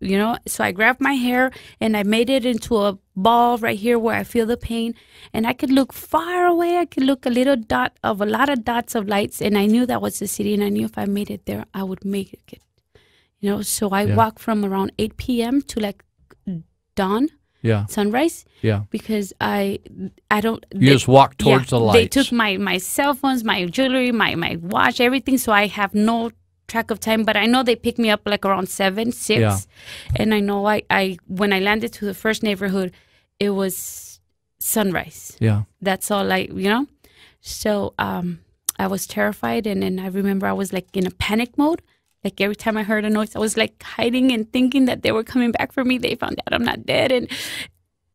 you know. So I grab my hair, and I made it into a ball right here where I feel the pain, and I could look far away. I could look a little dot of a lot of dots of lights, and I knew that was the city, and I knew if I made it there, I would make it. You know, so I Yeah. walked from around 8 p.m. to like dawn, yeah, sunrise, yeah. because I, I don't. You just walk towards the lights. They took my my cell phones, my jewelry, my my watch, everything. So I have no track of time. But I know they picked me up like around seven, six, Yeah. and I know I I when I landed to the first neighborhood, it was sunrise. yeah, That's all I you know. So um, I was terrified, and then I remember I was like in a panic mode, Like every time I heard a noise, I was like hiding and thinking that they were coming back for me. They found out I'm not dead, and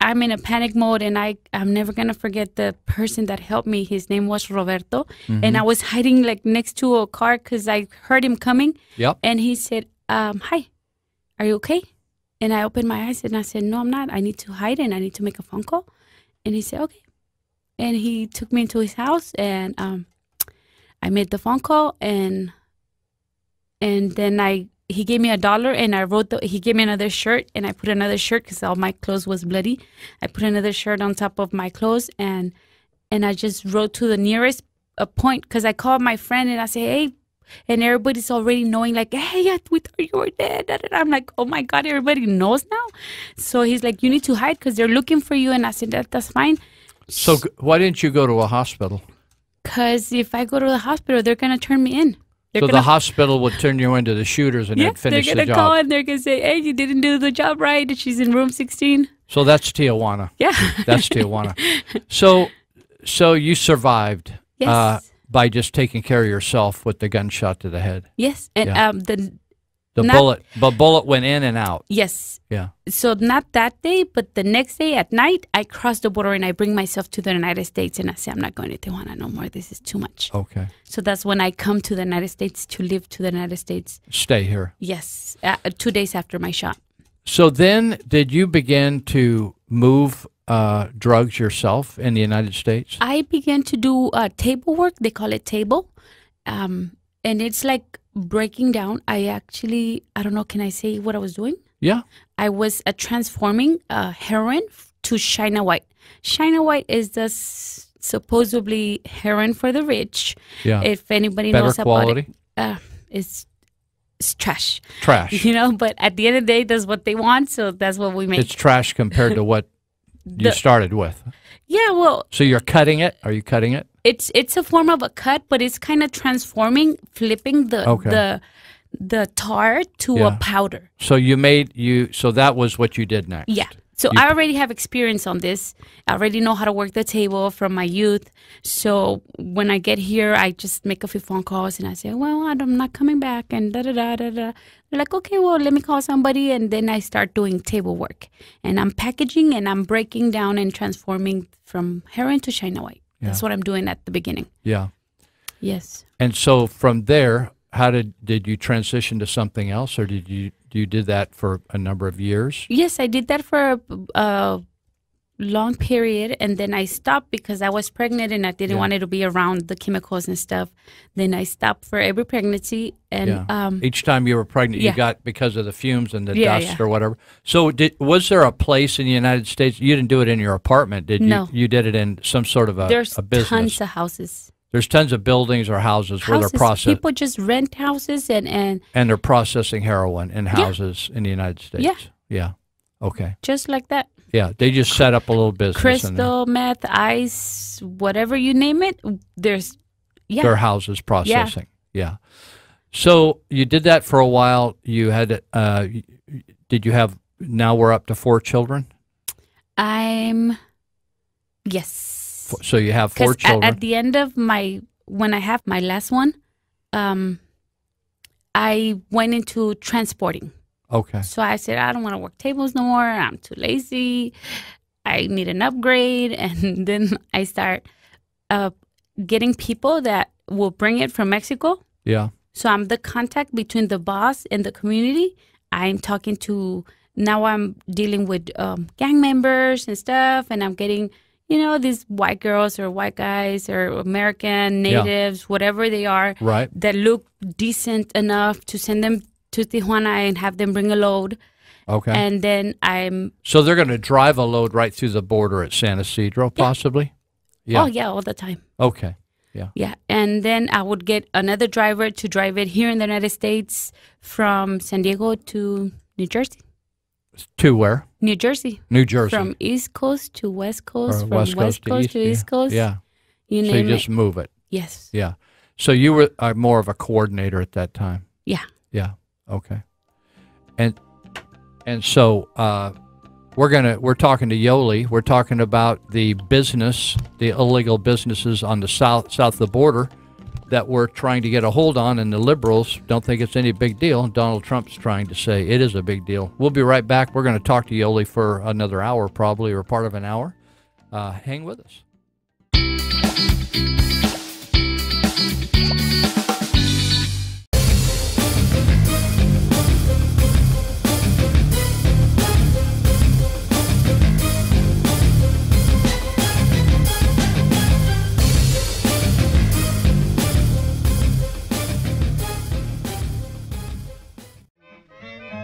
I'm in a panic mode. And I I'm never gonna forget the person that helped me. His name was Roberto, mm-hmm. and I was hiding like next to a car because I heard him coming. Yep. And he said, um, "Hi, are you okay?" And I opened my eyes and I said, "No, I'm not. I need to hide and I need to make a phone call." And he said, "Okay." And he took me into his house and um, I made the phone call and and then I he gave me a dollar and I wrote the he gave me another shirt and I put another shirt because all my clothes was bloody. I put another shirt on top of my clothes and and I just wrote to the nearest a point because I called my friend and I say hey and everybody's already knowing like hey we thought you were dead? And I'm like oh my god everybody knows now? So he's like you need to hide because they're looking for you. And I said that that's fine. So why didn't you go to a hospital? Because if I go to the hospital, they're going to turn me in. They're so gonna, the hospital would turn you into the shooters and yeah, then finish the job. They're going to call and they're going to say, hey, you didn't do the job right. She's in room 16. So that's Tijuana. Yeah. that's Tijuana. So, so you survived yes. uh, by just taking care of yourself with the gunshot to the head. Yes. And yeah. um, the the not, bullet, the bullet went in and out. Yes. Yeah. So not that day, but the next day at night, I cross the border and I bring myself to the United States, and I say, I'm not going to Tijuana no more. This is too much. Okay. So that's when I come to the United States to live to the United States. Stay here. Yes. Uh, two days after my shot. So then, did you begin to move uh, drugs yourself in the United States? I began to do uh, table work. They call it table, um, and it's like breaking down, I actually, I don't know, can I say what I was doing? Yeah. I was uh, transforming uh, heroin to China White. China White is the supposedly heroin for the rich. Yeah. If anybody Better knows quality? about it, uh, it's it's trash. Trash. You know, but at the end of the day, that's what they want, so that's what we make. It's trash compared to what you started with. Yeah, well. So you're cutting it? Are you cutting it? It's it's a form of a cut, but it's kind of transforming, flipping the okay. the the tar to yeah. a powder. So you made you so that was what you did next. Yeah. So you, I already have experience on this. I already know how to work the table from my youth. So when I get here, I just make a few phone calls and I say, "Well, I'm not coming back," and da da da da da. They're like, "Okay, well, let me call somebody," and then I start doing table work, and I'm packaging and I'm breaking down and transforming from heroin to China White. Yeah. That's what I'm doing at the beginning. Yeah. Yes. And so from there, how did did you transition to something else, or did you you did that for a number of years? Yes, I did that for a long period, and then I stopped because I was pregnant and I didn't yeah. want it to be around the chemicals and stuff. Then I stopped for every pregnancy, and yeah. um, each time you were pregnant, yeah. you got because of the fumes and the dust or whatever. So, did was there a place in the United States? You didn't do it in your apartment, did you? No. You did it in some sort of a, There's a business. tons of houses. There's tons of buildings or houses, houses where they're processing. People just rent houses and and and they're processing heroin in houses in the United States. Yeah. Yeah. Okay. Just like that. Yeah, they just set up a little business. Crystal, meth, ice, whatever you name it. There's yeah. Their houses processing. Yeah. yeah. So you did that for a while. You had. Uh, did you have? Now we're up to four children. I'm. Yes. So you have four children. At, at, the end of my when I have my last one, um, I went into transporting. Okay. So I said I don't want to work tables no more. I'm too lazy. I need an upgrade, and then I start uh, getting people that will bring it from Mexico. Yeah. So I'm the contact between the boss and the community. I'm talking to now. I'm dealing with um, gang members and stuff, and I'm getting you know, these white girls or white guys or American natives, yeah. whatever they are, right. that look decent enough to send them to Tijuana and have them bring a load. Okay. And then I'm. So they're going to drive a load right through the border at San Ysidro, possibly? Yeah. Oh, yeah, all the time. Okay. Yeah. Yeah. And then I would get another driver to drive it here in the United States from San Diego to New Jersey. To where? New Jersey. New Jersey. From East Coast to West Coast, from West Coast, West Coast, to, East, to East Coast. Yeah. You so name you just it. move it. Yes. Yeah. So you were uh, more of a coordinator at that time. Yeah. Yeah. Okay. And and so uh, we're gonna we're talking to Yoli. We're talking about the business, the illegal businesses on the south south of the border that we're trying to get a hold on, and the liberals don't think it's any big deal. Donald Trump's trying to say it is a big deal. We'll be right back. We're going to talk to Yoli for another hour, probably, or part of an hour. Uh, hang with us.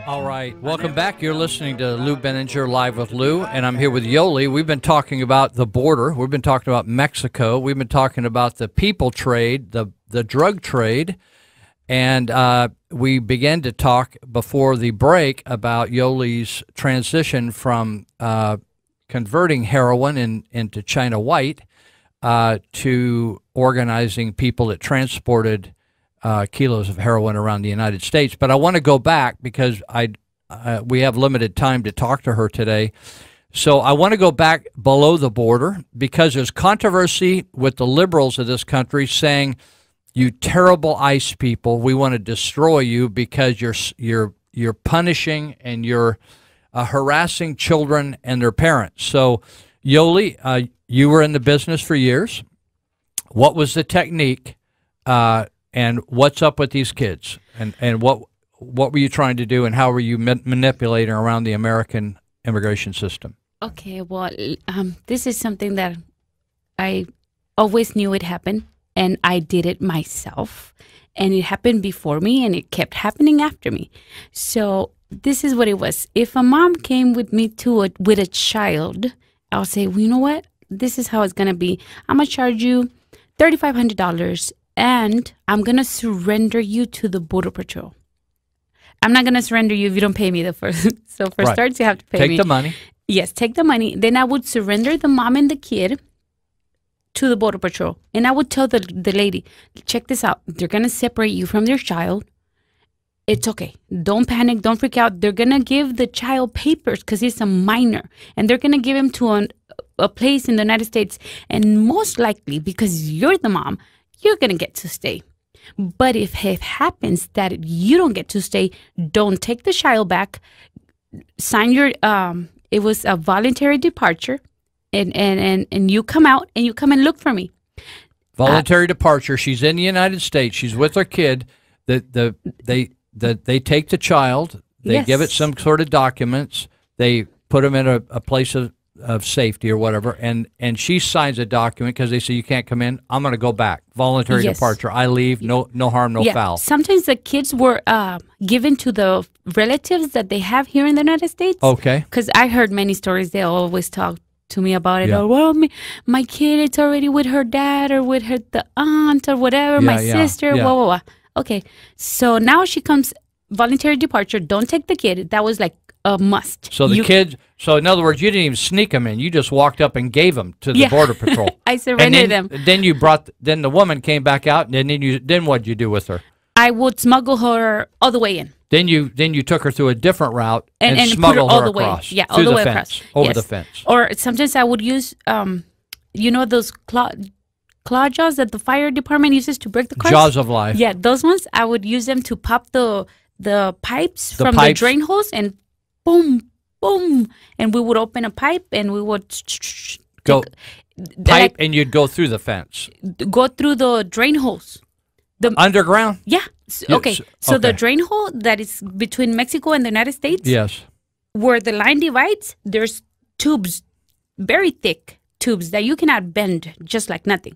All right. Welcome back. You're listening to Lou Binninger Live with Lou, and I'm here with Yoli. We've been talking about the border. We've been talking about Mexico. We've been talking about the people trade, the, the drug trade. And uh, we began to talk before the break about Yoli's transition from uh, converting heroin in, into China White uh, to organizing people that transported uh, kilos of heroin around the United States. But I want to go back because I uh, we have limited time to talk to her today. So I want to go back below the border because there's controversy with the liberals of this country saying, "You terrible ICE people, we want to destroy you because you're you're you're punishing and you're uh, harassing children and their parents." So, Yoli, uh, you were in the business for years. What was the technique? And what's up with these kids and and what what were you trying to do and how were you ma- manipulating around the American immigration system? Okay, well, um, this is something that I always knew it happened, and I did it myself, and it happened before me, and it kept happening after me. So this is what it was. If a mom came with me to it with a child, I'll say, well, you know what? This is how it's gonna be. I'm gonna charge you thirty five hundred dollars and I'm gonna surrender you to the border patrol. I'm not gonna surrender you if you don't pay me the first. so for right. starts, you have to pay take me. Take the money. Yes, take the money. Then I would surrender the mom and the kid to the border patrol, and I would tell the the lady, check this out. They're gonna separate you from their child. It's okay. Don't panic. Don't freak out. They're gonna give the child papers because he's a minor, and they're gonna give him to an, a place in the United States. And most likely, because you're the mom, you're going to get to stay. But if it happens that you don't get to stay, don't take the child back. Sign your um it was a voluntary departure and and and, and you come out and you come and look for me. Voluntary uh, departure. She's in the United States. She's with her kid. The the they the, they take the child. They yes. give it some sort of documents. They put them in a, a place of of safety or whatever, and and she signs a document because they say you can't come in. I'm going to go back. Voluntary yes. departure. I leave. No no harm, no yeah. foul. Sometimes the kids were uh, given to the relatives that they have here in the United States. Okay. Because I heard many stories. They always talk to me about it. Yeah. Oh, well, my, my kid, it's already with her dad or with her the aunt or whatever. Yeah, my sister. Blah blah blah. Okay. So now she comes voluntary departure. Don't take the kid. That was like a must. So the you, kid. So in other words, you didn't even sneak them in. You just walked up and gave them to the yeah. border patrol. I surrendered then, them. Then you brought. Then the woman came back out, and then you. Then what'd you do with her? I would smuggle her all the way in. Then you then you took her through a different route and, and, and smuggled her, all her the across. Way, yeah, all the, way fence, across. Over yes. the fence. Or sometimes I would use um, you know those claw claw jaws that the fire department uses to break the cars. Jaws of life. Yeah, those ones I would use them to pop the the pipes the from pipes. the drain holes and boom boom, and we would open a pipe and we would go pipe, like, and you'd go through the fence. Go through the drain holes. The underground. Yeah. okay. So, so okay. the drain hole that is between Mexico and the United States. Yes. Where the line divides, there's tubes, very thick tubes that you cannot bend just like nothing.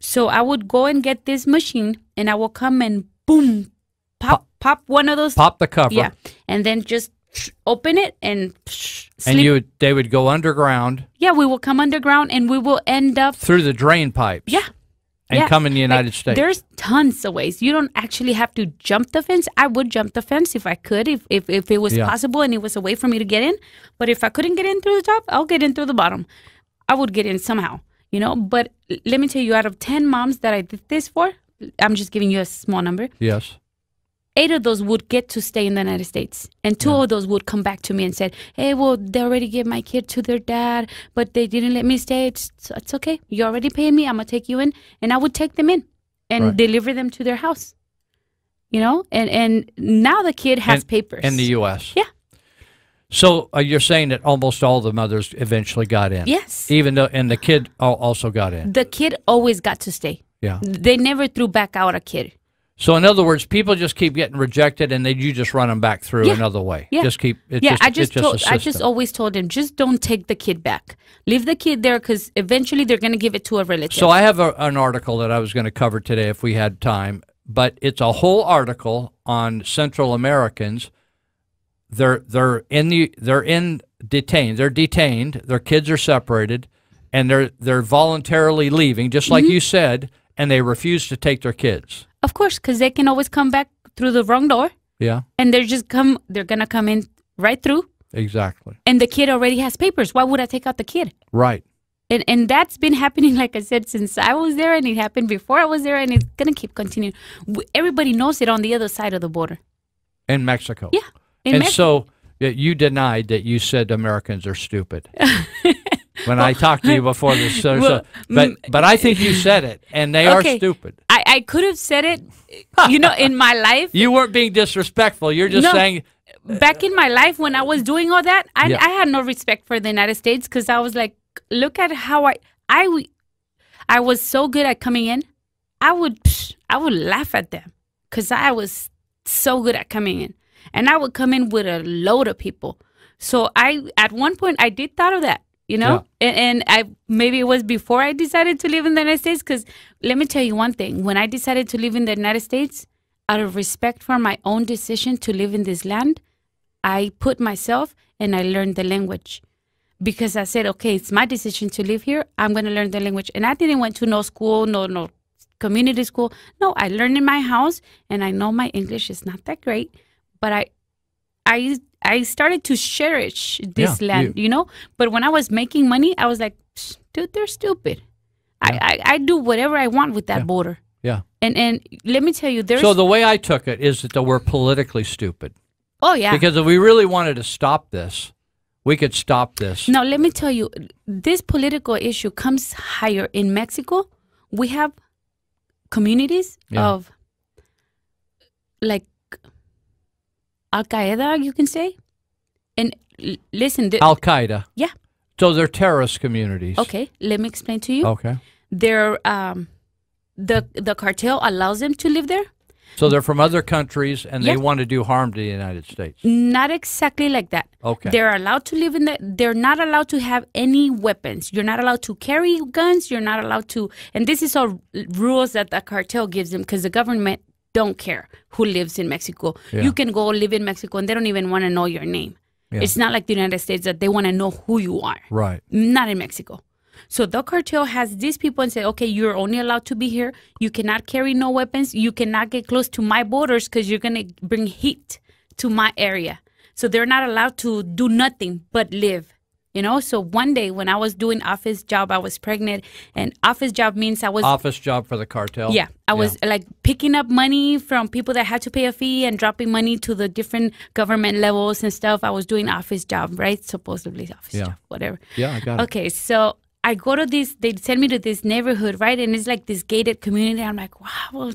So I would go and get this machine, and I will come and boom, pop, pop, pop one of those. Pop the cover. Yeah, and then just open it and and you would, they would go underground yeah we will come underground and we will end up through the drain pipes yeah and yeah. come in the United like, States. There's tons of ways. You don't actually have to jump the fence. I would jump the fence if I could, if if, if it was yeah. possible and it was a way for me to get in. But if I couldn't get in through the top, I'll get in through the bottom. I would get in somehow, you know. But let me tell you, out of ten moms that I did this for, I'm just giving you a small number. Yes eight of those would get to stay in the United States, and two yeah. of those would come back to me and said, "Hey, well, they already gave my kid to their dad, but they didn't let me stay. It's, it's okay. You already paid me. I'm gonna take you in," and I would take them in, and right. deliver them to their house. You know, and and now the kid has in, papers in the U.S. Yeah. So uh, you're saying that almost all the mothers eventually got in. Yes. Even though, and the kid also got in. The kid always got to stay. Yeah. They never threw back out a kid. So in other words, people just keep getting rejected, and then you just run them back through yeah. another way. Yeah. Just keep. yeah. Just, I just told. I just always told them, just don't take the kid back. Leave the kid there because eventually they're going to give it to a relative. So I have a, an article that I was going to cover today if we had time, but it's a whole article on Central Americans. They're they're in the they're in detained. They're detained. Their kids are separated, and they're they're voluntarily leaving, just like mm-hmm. you said, and they refuse to take their kids. Of course, because they can always come back through the wrong door. Yeah. And they're just come. They're gonna come in right through. Exactly. And the kid already has papers. Why would I take out the kid? Right. And and that's been happening, like I said, since I was there, and it happened before I was there, and it's gonna keep continuing. Everybody knows it on the other side of the border. In Mexico. Yeah. and Mexico. so you denied that you said Americans are stupid. when I talked to you before this. So, well, so, but mm, but I think you said it, and they okay. are stupid. I, I could have said it, you know, in my life. You weren't being disrespectful. You're just no, saying. Back in my life, when I was doing all that, I, yeah. I had no respect for the United States because I was like, look at how I I I was so good at coming in. I would I would laugh at them because I was so good at coming in, and I would come in with a load of people. So I at one point I did thought of that you know? Yeah. and, and, i maybe it was before i decided to live in the united states because let me tell you one thing. When i decided to live in the united states out of respect for my own decision to live in this land i put myself and i learned the language. Because i said okay it's my decision to live here. I'm going to learn the language. And i didn't went to no school no no community school. No i learned in my house and i know my english is not that great but i i I started to cherish this yeah, land, you, you, know. But when I was making money, I was like, dude, they're stupid. Yeah. I, I, I do whatever I want with that yeah. border. Yeah. And and let me tell you, there's so the way I took it is that we're politically stupid. Oh yeah. Because if we really wanted to stop this, we could stop this. Now let me tell you, this political issue comes higher in Mexico. We have communities of like Al Qaeda, you can say. And l- listen, Al Qaeda. Yeah. So they're terrorist communities. Okay, let me explain to you. Okay. They're um, the the cartel allows them to live there. So they're from other countries and yeah. they want to do harm to the United States. Not exactly like that. Okay. They're allowed to live in the they're not allowed to have any weapons. You're not allowed to carry guns, you're not allowed to and this is all rules that the cartel gives them because the government don't care who lives in Mexico. Yeah. You can go live in Mexico and they don't even want to know your name. Yeah. It's not like the United States that they want to know who you are. Right. Not in Mexico. So the cartel has these people and say, okay, you're only allowed to be here. You cannot carry no weapons. You cannot get close to my borders because you're going to bring heat to my area. So they're not allowed to do nothing but live you know so one day when i was doing office job i was pregnant and office job means i was office job for the cartel yeah i was yeah. like picking up money from people that had to pay a fee and dropping money to the different government levels and stuff i was doing office job right supposedly office yeah. job whatever yeah i got it okay so I go to this, they send me to this neighborhood, right? And it's like this gated community. I'm like, wow, well,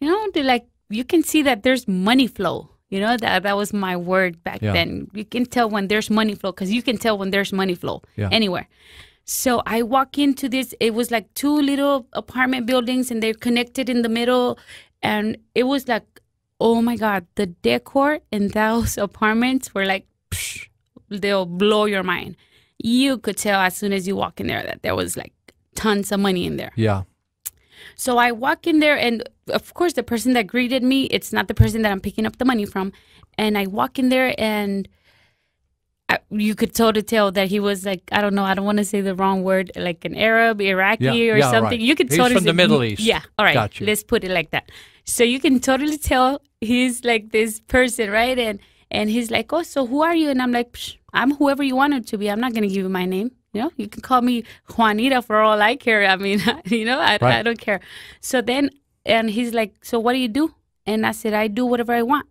you know, they're like, you can see that there's money flow you know that that was my word back yeah. then. You can tell when there's money flow because you can tell when there's money flow yeah. anywhere. So I walk into this. It was like two little apartment buildings, and they're connected in the middle. And it was like, oh my god, the decor in those apartments were like, psh, they'll blow your mind. You could tell as soon as you walk in there that there was like tons of money in there. Yeah. So I walk in there, and of course, the person that greeted me, it's not the person that I'm picking up the money from. And I walk in there, and I, you could tell totally tell that he was like, I don't know, I don't want to say the wrong word, like an Arab, Iraqi, yeah, or yeah, something. Right. You could he's totally from the Middle East. Yeah, all right. Gotcha. Let's put it like that. So you can totally tell he's like this person, right? And and he's like, oh, so who are you? And I'm like, I'm whoever you wanted to be. I'm not going to give you my name. You know, you can call me Juanita for all I care. I mean, you know, I, right. I don't care. So then, and he's like, so what do you do? And I said, I do whatever I want.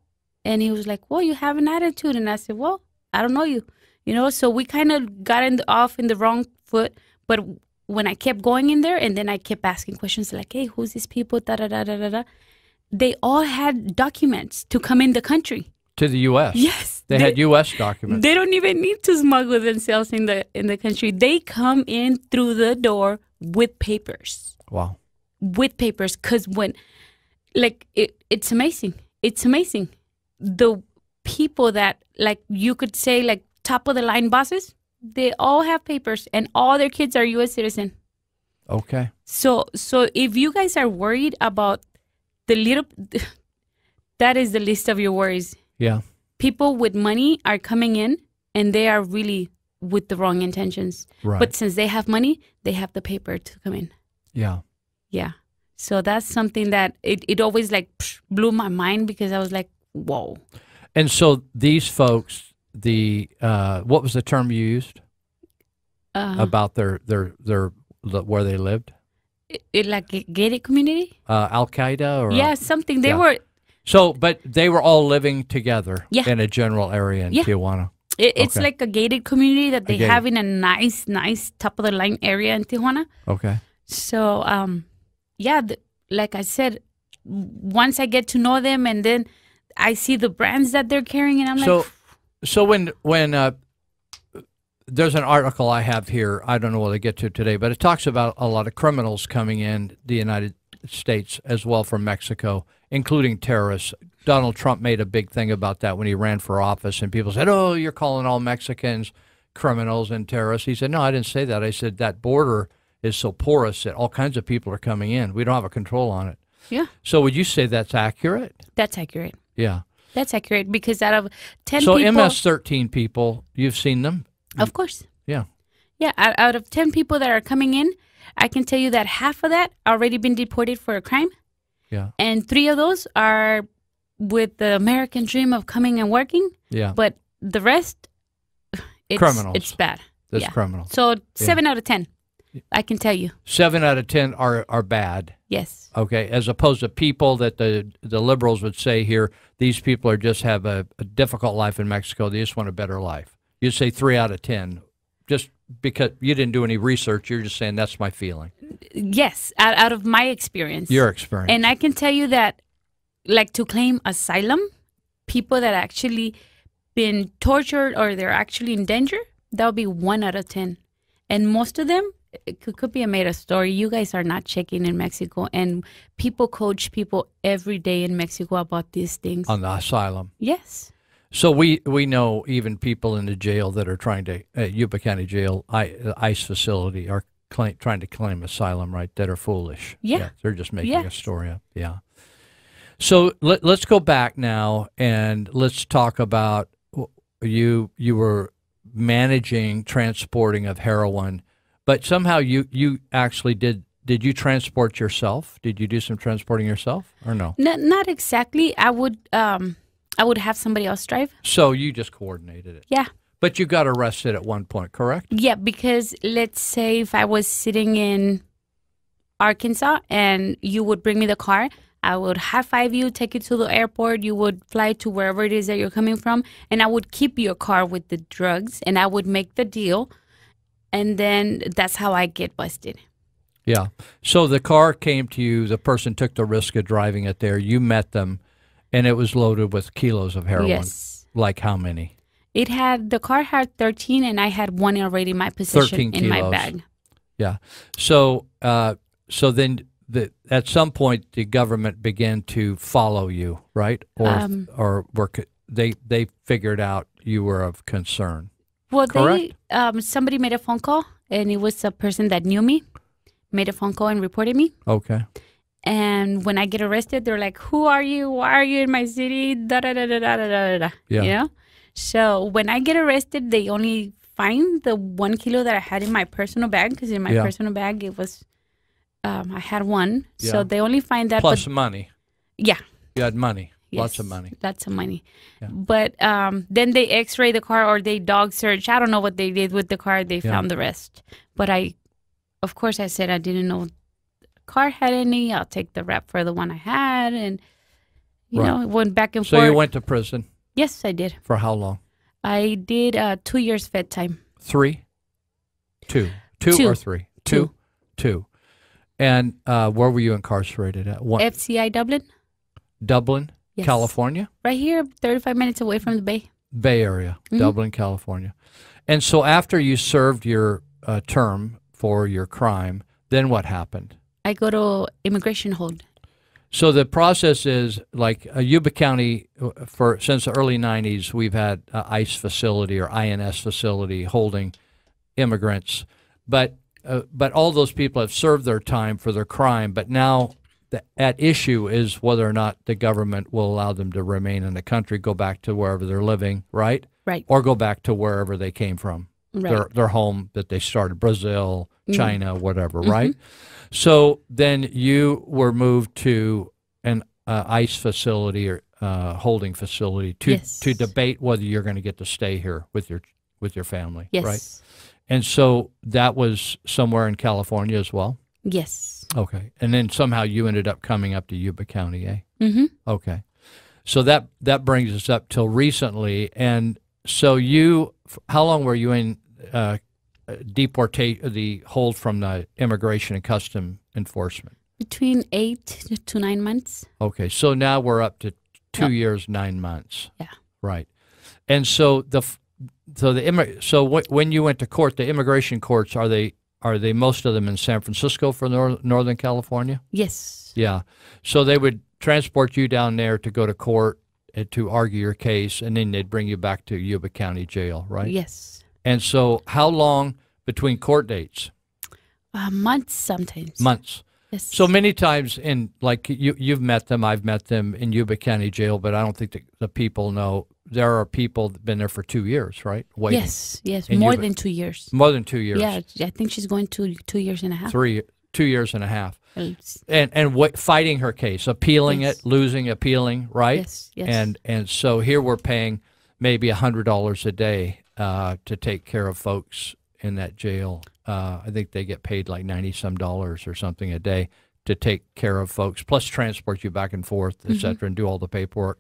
And he was like, well, you have an attitude. And I said, well, I don't know you. You know, so we kind of got in the, off in the wrong foot. But when I kept going in there, and then I kept asking questions like, "Hey, who's these people?" Da da da da da da. They all had documents to come in the country. To the U.S. Yes, they, they had U.S. documents. They don't even need to smuggle themselves in the in the country. They come in through the door with papers. Wow. With papers, because when, like, it, it's amazing. It's amazing. The people that like you could say like top of the line bosses, they all have papers and all their kids are US citizen. Okay. So so if you guys are worried about the little that is the list of your worries. Yeah. People with money are coming in and they are really with the wrong intentions. Right. But since they have money, they have the paper to come in. Yeah. Yeah. So that's something that it, it always like blew my mind because I was like, whoa. And so these folks, the uh, what was the term you used uh, about their their their where they lived? It, it like gated community. Uh, Al Qaeda or yeah, something. They yeah. were. So, but they were all living together yeah. in a general area in yeah. Tijuana. It, it's okay. like a gated community that they have in a nice, nice top of the line area in Tijuana. Okay. So, um, yeah, the, like I said, once I get to know them and then I see the brands that they're carrying, and I'm so, like, so when when uh, there's an article I have here, I don't know what I get to today, but it talks about a lot of criminals coming in the United States as well from Mexico, including terrorists. Donald Trump made a big thing about that when he ran for office, and people said, "Oh, you're calling all Mexicans criminals and terrorists." He said, "No, I didn't say that. I said that border is so porous that all kinds of people are coming in. We don't have a control on it." Yeah. So would you say that's accurate? That's accurate. Yeah. That's accurate because out of 10 so people. So MS 13 people, you've seen them? Of course. Yeah. Yeah. Out, out of 10 people that are coming in, I can tell you that half of that already been deported for a crime. Yeah. And three of those are with the American dream of coming and working. Yeah. But the rest, it's, criminals. It's bad. That's yeah. criminals. So seven yeah. out of 10. I can tell you. Seven out of ten are are bad. Yes. Okay, as opposed to people that the the liberals would say here, these people are just have a, a difficult life in Mexico. They just want a better life. You'd say three out of ten, just because you didn't do any research. You're just saying that's my feeling. Yes, out, out of my experience. Your experience. And I can tell you that, like to claim asylum, people that actually been tortured or they're actually in danger, that would be one out of ten, and most of them it could, could be a made up story. You guys are not checking in Mexico, and people coach people every day in Mexico about these things. On the asylum. Yes. So we, we know even people in the jail that are trying to uh, Yuba County Jail I, uh, ICE facility are claim, trying to claim asylum, right? That are foolish. Yeah, yeah they're just making yes. a story up. Yeah. So let, let's go back now and let's talk about you. You were managing transporting of heroin but somehow you you actually did did you transport yourself? Did you do some transporting yourself or no? No, not exactly. I would um I would have somebody else drive. So you just coordinated it. Yeah. But you got arrested at one point, correct? Yeah, because let's say if I was sitting in Arkansas and you would bring me the car, I would high five you, take you to the airport. You would fly to wherever it is that you're coming from, and I would keep your car with the drugs, and I would make the deal and then that's how I get busted. Yeah. So the car came to you. The person took the risk of driving it there. You met them, and it was loaded with kilos of heroin. Yes. Like how many? It had the car had thirteen, and I had one already in my possession in my bag. Yeah. So, uh, so then the, at some point the government began to follow you, right? Or um, or were they they figured out you were of concern. Well, Correct? they um, somebody made a phone call, and it was a person that knew me, made a phone call and reported me. Okay. And when I get arrested, they're like, "Who are you? Why are you in my city?" Da da da da da da da. Yeah. You know. So when I get arrested, they only find the one kilo that I had in my personal bag because in my yeah. personal bag it was, um, I had one. Yeah. So they only find that plus money. Yeah. You had money. Yes, lots of money. Lots of money. Yeah. But um, then they X-ray the car or they dog search. I don't know what they did with the car. They yeah. found the rest. But I, of course, I said I didn't know the car had any. I'll take the rep for the one I had, and you right. know, went back and so forth. So you went to prison. Yes, I did. For how long? I did uh, two years fed time. Three. Two. Two, two. or three. Two. two. Two. And uh, where were you incarcerated at? What? FCI Dublin. Dublin, yes. California? Right here, 35 minutes away from the Bay. Bay Area, mm-hmm. Dublin, California. And so after you served your uh, term for your crime, then what happened? I go to immigration hold. So the process is like uh, Yuba County uh, for since the early '90s, we've had uh, ICE facility or INS facility holding immigrants, but uh, but all those people have served their time for their crime. But now, the, at issue is whether or not the government will allow them to remain in the country, go back to wherever they're living, right? Right. Or go back to wherever they came from, right. their their home that they started, Brazil, mm-hmm. China, mm-hmm. whatever, right? So then you were moved to an uh, ICE facility or uh, holding facility to yes. to debate whether you're going to get to stay here with your with your family, yes. right? And so that was somewhere in California as well. Yes. Okay, and then somehow you ended up coming up to Yuba County, eh? Mm-hmm. Okay, so that that brings us up till recently, and so you, how long were you in uh, deportate the hold from the immigration and custom enforcement? Between eight to nine months. Okay, so now we're up to two yep. years nine months. Yeah. Right, and so the so the so when you went to court, the immigration courts are they are they most of them in San Francisco for nor- Northern California? Yes. Yeah, so they would transport you down there to go to court uh, to argue your case, and then they'd bring you back to Yuba County Jail, right? Yes. And so, how long between court dates? Uh, months sometimes. Months. Yes. So many times in like you you've met them, I've met them in Yuba County Jail, but I don't think the, the people know there are people that been there for two years, right? Waiting yes, yes, more Yuba. than two years. More than two years. Yeah, I think she's going to two years and a half. Three, two years and a half. And and what fighting her case, appealing yes. it, losing, appealing, right? Yes, yes. And and so here we're paying maybe a hundred dollars a day uh, to take care of folks in that jail. Uh, I think they get paid like ninety some dollars or something a day to take care of folks, plus transport you back and forth, et mm-hmm. cetera, and do all the paperwork.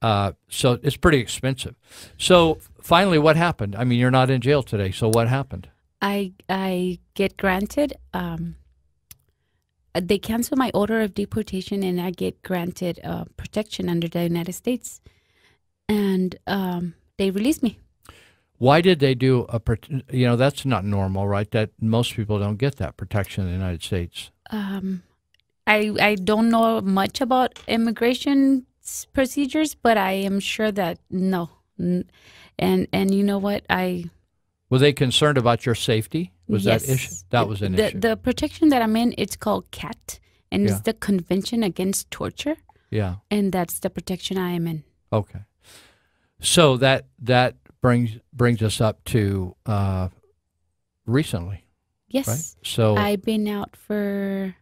Uh, so it's pretty expensive. So finally, what happened? I mean, you're not in jail today. So what happened? I I get granted. Um, they cancel my order of deportation, and I get granted uh, protection under the United States, and um, they release me. Why did they do a? You know, that's not normal, right? That most people don't get that protection in the United States. Um, I I don't know much about immigration procedures, but I am sure that no, and and you know what I. Were they concerned about your safety? Was yes. that issue? That was an the, issue. The protection that I'm in, it's called CAT, and yeah. it's the Convention Against Torture. Yeah. And that's the protection I am in. Okay. So that that brings brings us up to uh, recently. Yes. Right? So I've been out for.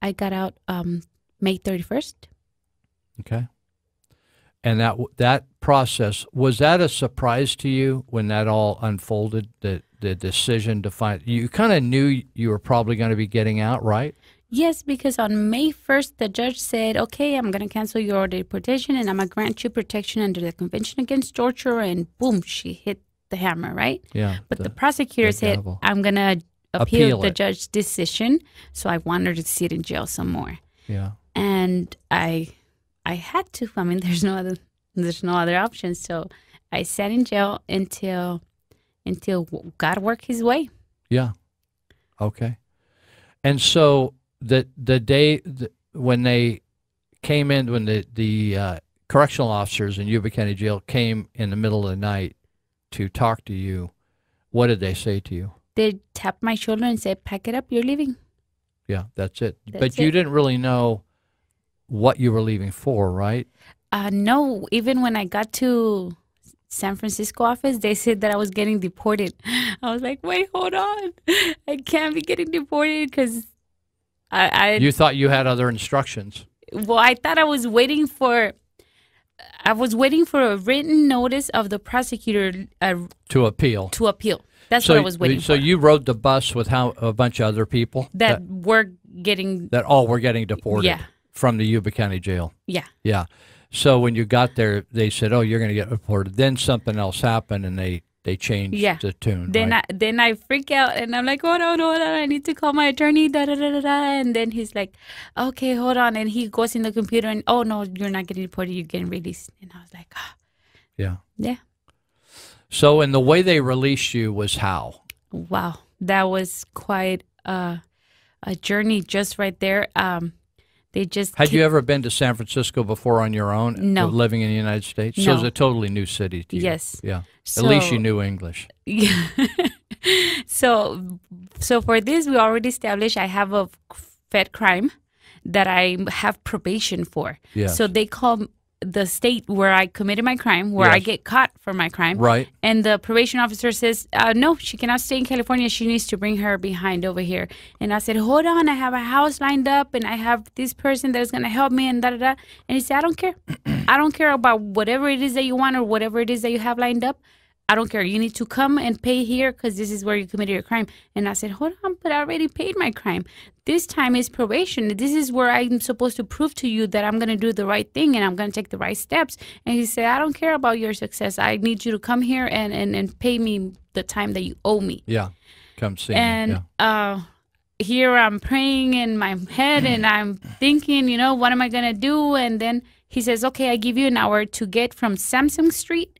I got out um, May thirty first. Okay. And that that process was that a surprise to you when that all unfolded? The the decision to find you kind of knew you were probably going to be getting out, right? Yes, because on May 1st, the judge said, okay, I'm going to cancel your deportation and I'm going to grant you protection under the Convention Against Torture. And boom, she hit the hammer, right? Yeah. But the, the prosecutor the said, devil. I'm going to appeal, appeal the judge's decision. So I want her to sit in jail some more. Yeah. And I I had to. I mean, there's no other there's no other option. So I sat in jail until until God worked His way. Yeah. Okay. And so the the day the, when they came in when the the uh, correctional officers in Yuba County Jail came in the middle of the night to talk to you, what did they say to you? They tapped my shoulder and said, "Pack it up, you're leaving." Yeah, that's it. That's but you didn't really know what you were leaving for, right? Uh, no. Even when I got to San Francisco office, they said that I was getting deported. I was like, wait, hold on. I can't be getting deported because I, I. You thought you had other instructions. Well, I thought I was waiting for. I was waiting for a written notice of the prosecutor uh, to appeal. To appeal. That's so, what I was waiting so for. So you rode the bus with how a bunch of other people that, that were getting that all were getting deported. Yeah. From the Yuba County Jail. Yeah. Yeah. So when you got there, they said, "Oh, you're going to get deported." Then something else happened, and they they changed yeah. the tune. Then right? I then I freak out and I'm like, hold on, hold on, I need to call my attorney. Da da da da da. And then he's like, okay, hold on. And he goes in the computer and oh no, you're not getting reported. You're getting released. And I was like, ah. yeah, yeah. So, and the way they released you was how? Wow, that was quite a a journey just right there. Um, they just had you ever been to San Francisco before on your own? No, uh, living in the United States. No. So it's a totally new city to you. Yes. Yeah. So, At least you knew English. Yeah. so, so for this, we already established I have a fed crime that I have probation for. Yes. So they call the state where I committed my crime, where yes. I get caught for my crime. Right. And the probation officer says, uh, no, she cannot stay in California. She needs to bring her behind over here. And I said, hold on, I have a house lined up and I have this person that's going to help me and da da da. And he said, I don't care. I don't care about whatever it is that you want or whatever it is that you have lined up. I don't care. You need to come and pay here because this is where you committed your crime. And I said, hold on, but I already paid my crime. This time is probation. This is where I'm supposed to prove to you that I'm going to do the right thing and I'm going to take the right steps. And he said, I don't care about your success. I need you to come here and, and, and pay me the time that you owe me. Yeah. Come see and, me. Yeah. Uh, here I'm praying in my head and I'm thinking, you know, what am I going to do? And then he says, okay, I give you an hour to get from Sansome Street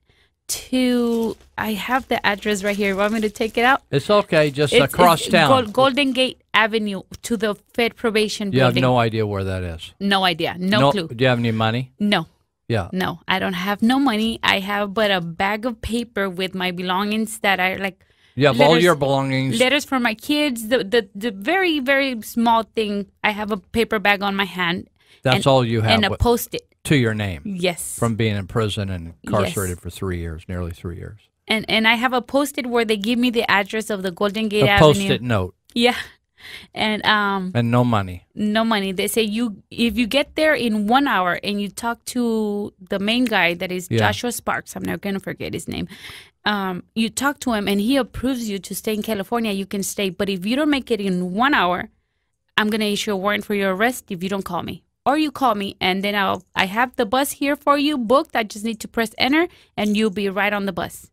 to I have the address right here. You want me to take it out? It's okay, just it's, across it's town. Golden Gate Avenue to the Fed Probation You building. have no idea where that is. No idea. No, no, clue. Do you have any money? No. Yeah. No, I don't have no money. I have but a bag of paper with my belongings that are like you have letters, all your belongings. Letters for my kids. The, the the very very small thing. I have a paper bag on my hand. That's and, all you have. And a post it to your name. Yes. From being in prison and incarcerated yes. for three years, nearly three years. And and I have a post-it where they give me the address of the Golden Gate a Avenue. post-it note. Yeah. And um and no money. No money. They say you if you get there in one hour and you talk to the main guy that is yeah. Joshua Sparks, I'm not gonna forget his name. Um, you talk to him and he approves you to stay in California, you can stay. But if you don't make it in one hour, I'm gonna issue a warrant for your arrest if you don't call me or you call me and then I'll I have the bus here for you booked. I just need to press enter and you'll be right on the bus.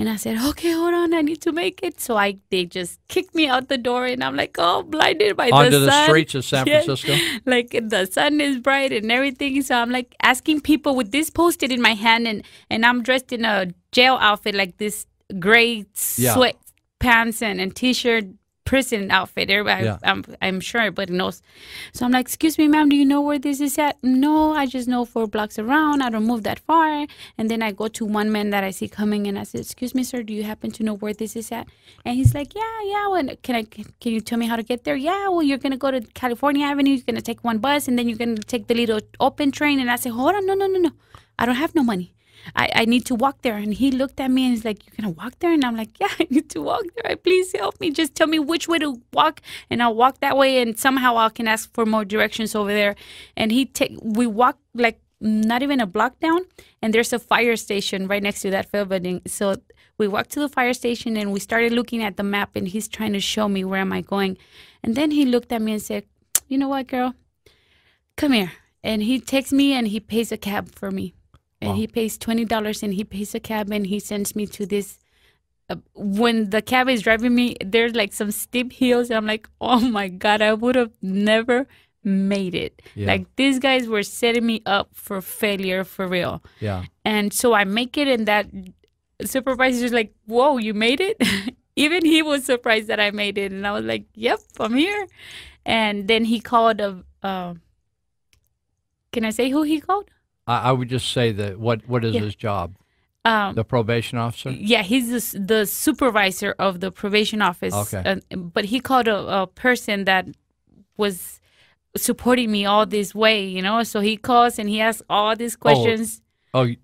And I said, okay, hold on, I need to make it. So I they just kicked me out the door, and I'm like, oh, blinded by Onto the, the sun. streets of San Francisco. like the sun is bright and everything. So I'm like asking people with this posted in my hand, and and I'm dressed in a jail outfit, like this gray yeah. sweat pants and, and t-shirt prison outfit. Everybody, yeah. I'm, I'm sure everybody knows. So I'm like, excuse me, ma'am, do you know where this is at? No, I just know four blocks around. I don't move that far. And then I go to one man that I see coming and I said, excuse me, sir, do you happen to know where this is at? And he's like, yeah, yeah. Well, can I, can you tell me how to get there? Yeah, well, you're going to go to California Avenue. You're going to take one bus and then you're going to take the little open train. And I said, hold on, no, no, no, no. I don't have no money. I, I need to walk there. And he looked at me and he's like, You're going to walk there? And I'm like, Yeah, I need to walk there. Please help me. Just tell me which way to walk. And I'll walk that way. And somehow I can ask for more directions over there. And he take, we walk like not even a block down. And there's a fire station right next to that field building. So we walked to the fire station and we started looking at the map. And he's trying to show me where am I going. And then he looked at me and said, You know what, girl? Come here. And he takes me and he pays a cab for me and wow. he pays twenty dollars and he pays a cab and he sends me to this. Uh, when the cab is driving me, there's like some steep hills, and I'm like, oh my god, I would have never made it. Yeah. Like these guys were setting me up for failure for real. Yeah. And so I make it, and that supervisor's like, whoa, you made it. Even he was surprised that I made it, and I was like, yep, I'm here. And then he called a. Uh, can I say who he called? I, I would just say that what what is yeah. his job? Um, the probation officer. Yeah, he's the, the, supervisor of the probation office. Okay. Uh, but he called a, a, person that was supporting me all this way, you know. So he calls and he asks all these oh. questions. Oh. oh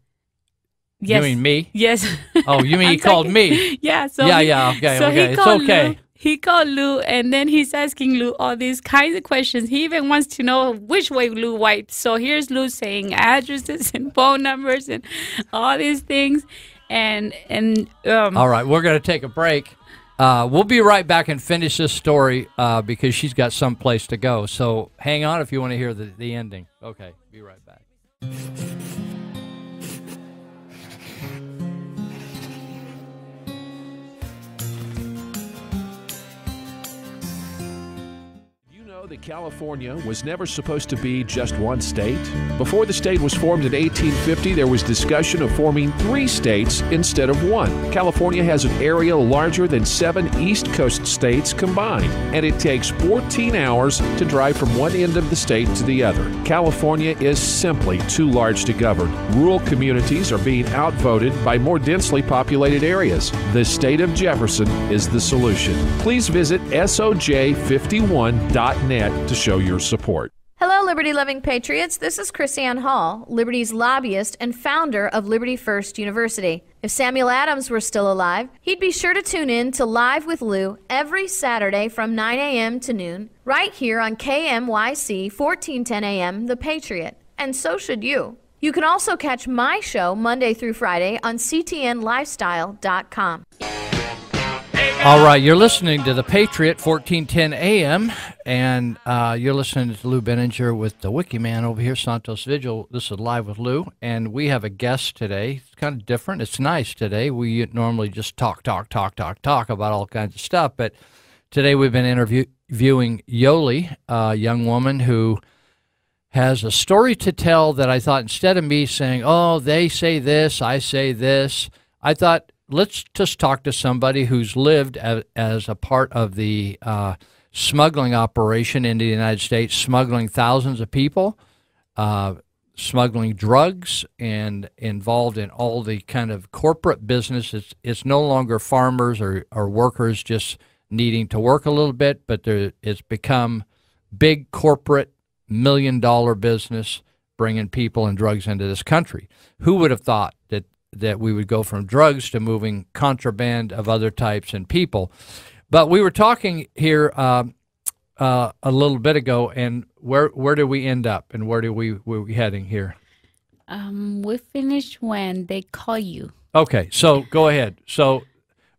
yes. You mean me? Yes. Oh, you mean he called me? Yeah. So yeah, he, yeah. Okay. So okay. He it's okay. He called Lou and then he's asking Lou all these kinds of questions. He even wants to know which way Lou wipes. So here's Lou saying addresses and phone numbers and all these things. And and um, all right, we're gonna take a break. Uh, we'll be right back and finish this story uh, because she's got some place to go. So hang on if you want to hear the, the ending. Okay, be right back. That California was never supposed to be just one state? Before the state was formed in 1850, there was discussion of forming three states instead of one. California has an area larger than seven East Coast states combined, and it takes 14 hours to drive from one end of the state to the other. California is simply too large to govern. Rural communities are being outvoted by more densely populated areas. The state of Jefferson is the solution. Please visit SOJ51.net to show your support. Hello, Liberty loving patriots. This is KrisAnne Hall, Liberty's lobbyist and founder of Liberty First University. If Samuel Adams were still alive, he'd be sure to tune in to Live with Lou every Saturday from 9 a.m. to noon, right here on KMYC 1410 a.m. The Patriot. And so should you. You can also catch my show Monday through Friday on CTNLifestyle.com. All right, you're listening to the Patriot 1410 AM, and uh, you're listening to Lou Binninger with the Wiki Man over here, Santos Vigil. This is Live with Lou, and we have a guest today. It's kind of different. It's nice today. We normally just talk, talk, talk, talk, talk about all kinds of stuff, but today we've been interviewing Yoli, a young woman who has a story to tell that I thought instead of me saying, oh, they say this, I say this, I thought let's just talk to somebody who's lived as, as a part of the uh, smuggling operation into the United States, smuggling thousands of people, uh, smuggling drugs, and involved in all the kind of corporate business. It's, it's no longer farmers or, or workers just needing to work a little bit, but there, it's become big corporate million dollar business bringing people and drugs into this country. Who would have thought that that we would go from drugs to moving contraband of other types and people. But we were talking here uh, uh, a little bit ago, and where where did we end up, and where do we were we heading here? Um, we finished when they call you. Okay, so go ahead. So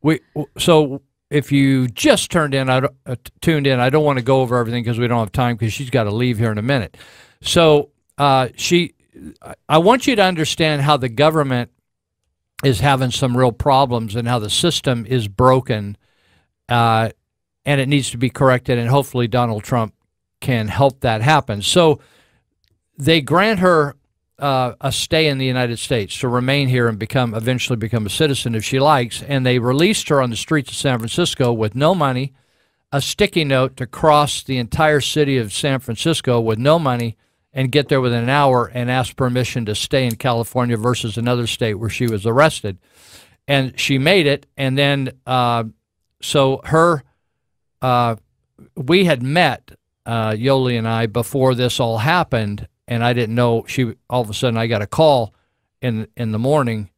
we so if you just turned in, I uh, tuned in. I don't want to go over everything because we don't have time because she's got to leave here in a minute. So uh, she, I want you to understand how the government is having some real problems and how the system is broken uh, and it needs to be corrected. And hopefully, Donald Trump can help that happen. So they grant her uh, a stay in the United States to remain here and become eventually become a citizen if she likes. And they released her on the streets of San Francisco with no money, a sticky note to cross the entire city of San Francisco with no money, and get there within an hour and ask permission to stay in California versus another state where she was arrested. And she made it. And then, uh, so her, uh, we had met, uh, Yoli and I, before this all happened. And I didn't know she, all of a sudden, I got a call in, in the morning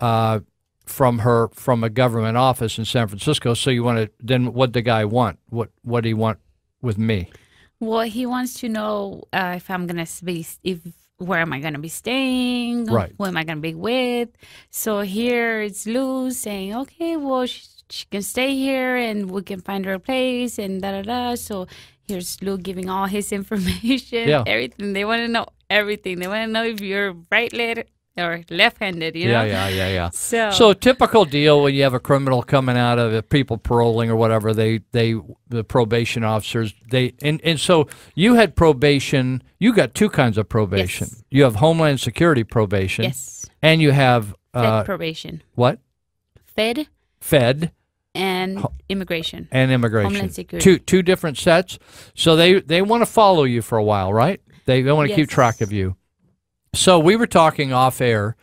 uh, from her, from a government office in San Francisco. So you want to, then what the guy want? What, what do you want with me? Well, he wants to know uh, if I'm gonna be if where am I gonna be staying? Right. Who am I gonna be with? So here it's Lou saying, okay, well she, she can stay here and we can find her a place and da da da. So here's Lou giving all his information, yeah. everything. They want to know everything. They want to know if you're right leg or left-handed, you know? Yeah, yeah, yeah, yeah. So, so typical deal when you have a criminal coming out of it, people paroling or whatever. They, they, the probation officers, they, and and so you had probation. You got two kinds of probation. Yes. You have Homeland Security probation. Yes. And you have uh, Fed probation. What? Fed. Fed. And immigration. And immigration. Homeland Security. Two two different sets. So they they want to follow you for a while, right? They, they want to yes. keep track of you. So we were talking off air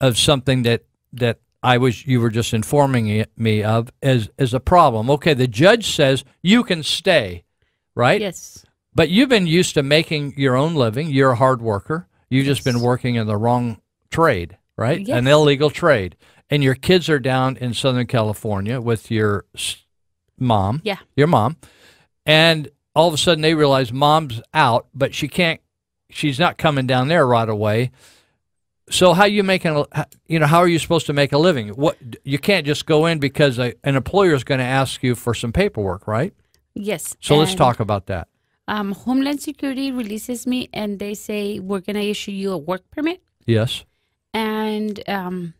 of something that that I was you were just informing me of as as a problem. Okay, the judge says you can stay, right? Yes. But you've been used to making your own living. You're a hard worker. You've yes. just been working in the wrong trade, right? Yes. An illegal trade. And your kids are down in Southern California with your mom. Yeah. Your mom. And all of a sudden they realize mom's out, but she can't she's not coming down there right away. So how you making you know how are you supposed to make a living? What you can't just go in because a, an employer is going to ask you for some paperwork, right? Yes. So let's talk about that. Um, Homeland Security releases me and they say we're going to issue you a work permit. Yes. And um,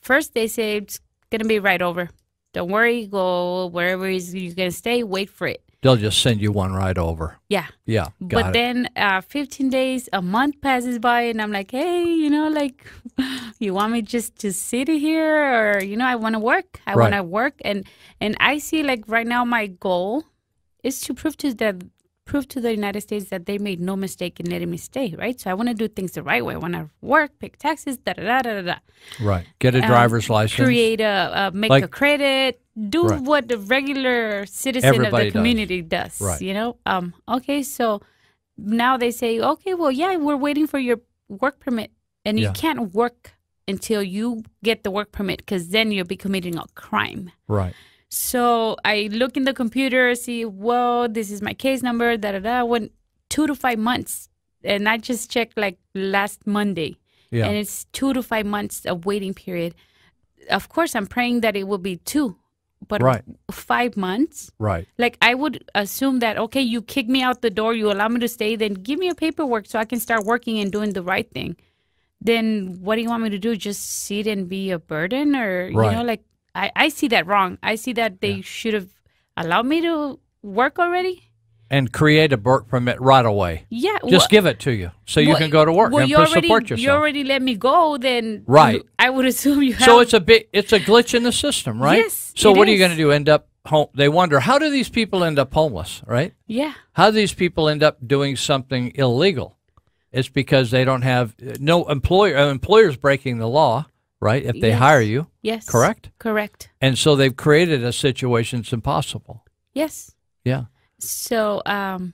first they say it's going to be right over. Don't worry, go wherever you're going to stay, wait for it. They'll just send you one right over. Yeah. Yeah. but it. then uh, 15 days, a month passes by, and I'm like, hey, you know, like, you want me just to sit here, or you know, I want to work. I Right. want to work, and and I see like right now my goal is to prove to the prove to the United States that they made no mistake in letting me stay. Right. So I want to do things the right way. I want to work, pay taxes, da da da da da. right. Get a Um, driver's license. Create a uh, make Like- a credit, do Right. what the regular citizen Everybody of the does. community does. Right. You know. Um. Okay. So now they say, okay, well, yeah, we're waiting for your work permit, and you Yeah. can't work until you get the work permit because then you'll be committing a crime. Right. So I look in the computer, see, well, this is my case number, da da da. Went two to five months, and I just checked like last Monday, Yeah. and it's two to five months of waiting period. Of course, I'm praying that it will be two, but Right. five months. right. Like I would assume that okay, you kick me out the door, you allow me to stay, then give me a paperwork so I can start working and doing the right thing. Then what do you want me to do? Just sit and be a burden, or you know, like I I see that wrong. I see that they should have allowed me to work already. And create a work permit right away. Yeah, Just wha- give it to you so you well, can go to work Well, and you already support you already let me go. Then Right. you- I would assume you have. So it's a bit it's a glitch in the system, right? Yes, So what are you going to do? End up home? They wonder how do these people end up homeless, right? yeah. How do these people end up doing something illegal? It's because they don't have no employer. uh, Employers breaking the law, right? If they Yes. hire you, Yes. Correct? Correct. and so they've created a situation that's impossible. Yes. Yeah. So, um,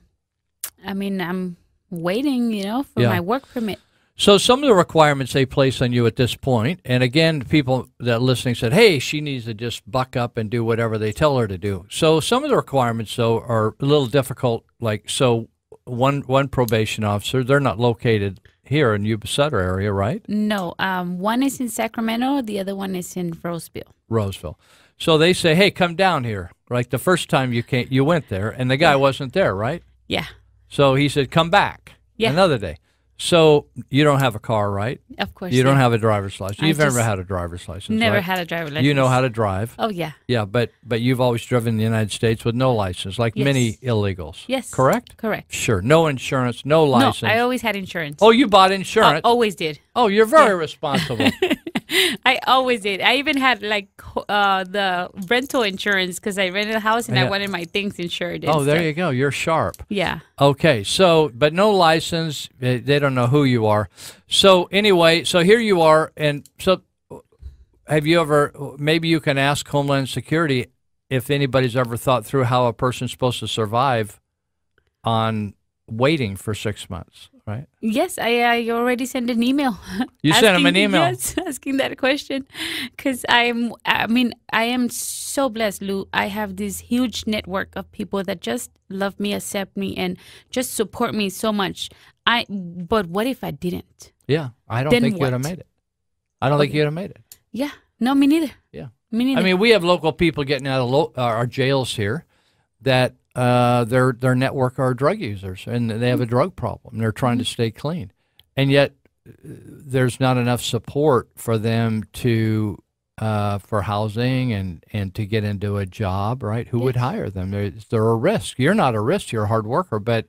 I mean, I'm waiting, you know, for Yeah. my work permit. So some of the requirements they place on you at this point, and again, people that are listening said, "Hey, she needs to just buck up and do whatever they tell her to do." So some of the requirements, though, are a little difficult. Like so, one one probation officer, they're not located here in Yuba Sutter area, right? No, um, one is in Sacramento, the other one is in Roseville. Roseville. So they say, "Hey, come down here." Like the first time you came, you went there, and the guy wasn't there, right? Yeah, So he said, "Come back Yeah. another day." So you don't have a car, right? of course. You don't have a driver's license. I You've never had a driver's license. never right? had a driver's license. You know how to drive. Oh yeah. Yeah, but but you've always driven in the United States with no license, like many illegals. Yes. Correct? Correct. Sure. No insurance, no license. No, I always had insurance. oh, you bought I insurance. always did. oh, you're very responsible. Always did. I even had like uh, the rental insurance because I rented a house and Yeah. I wanted my things insured. oh, there stuff. you go. You're sharp. Yeah. Okay, so but no license. They don't know who you are. So anyway, so here you are, and so have you ever? Maybe you can ask Homeland Security if anybody's ever thought through how a person's supposed to survive on waiting for six months, right? Yes, I, I already sent an email. You sent him an email? Yes, asking that question, because I'm. I mean, I am so blessed, Lou. I have this huge network of people that just love me, accept me, and just support me so much. I. But what if I didn't? Yeah, I don't Then think you'd have made it. I don't think you'd have made it. Yeah. No, me neither. Yeah. Me neither. I mean, we have local people getting out of lo- our jails here that uh, their their network are drug users and they have a drug problem. They're trying to stay clean, and yet there's not enough support for them to uh, for housing and and to get into a job. Right? Who would hire them? They're, they're a risk. You're not a risk. You're a hard worker, but.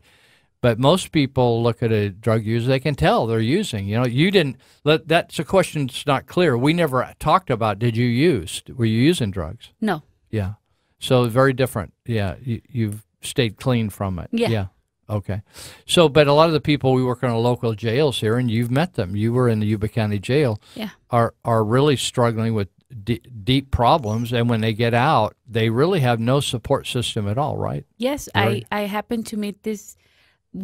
But most people look at a drug user; they can tell they're using. You know, you didn't. Let, that's a question that's not clear. We never talked about. Did you use? Were you using drugs? no. Yeah. So very different. Yeah. You, you've stayed clean from it. Yeah. Okay. So, but a lot of the people we work in on local jails here, and you've met them. You were in the Yuba County Jail. Yeah. Are are really struggling with deep problems, and when they get out, they really have no support system at all. Right. Yes, Right. I I happened to meet this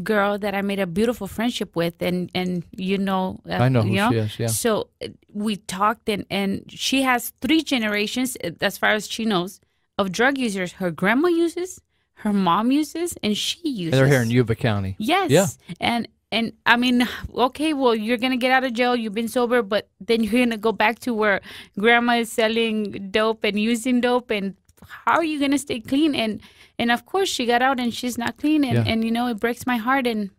girl that I made a beautiful friendship with, and and you know, uh, I know who you know? she is, yeah. So uh, we talked, and and she has three generations, uh, as far as she knows, of drug users. Her grandma uses, her mom uses, and she uses. They're here in Yuba County. Yes. Yeah. And and I mean, okay, well, you're gonna get out of jail. You've been sober, but then you're gonna go back to where grandma is selling dope and using dope, and how are you gonna stay clean? And and of course, she got out and she's not clean, and Yeah. and you know, it breaks my heart. And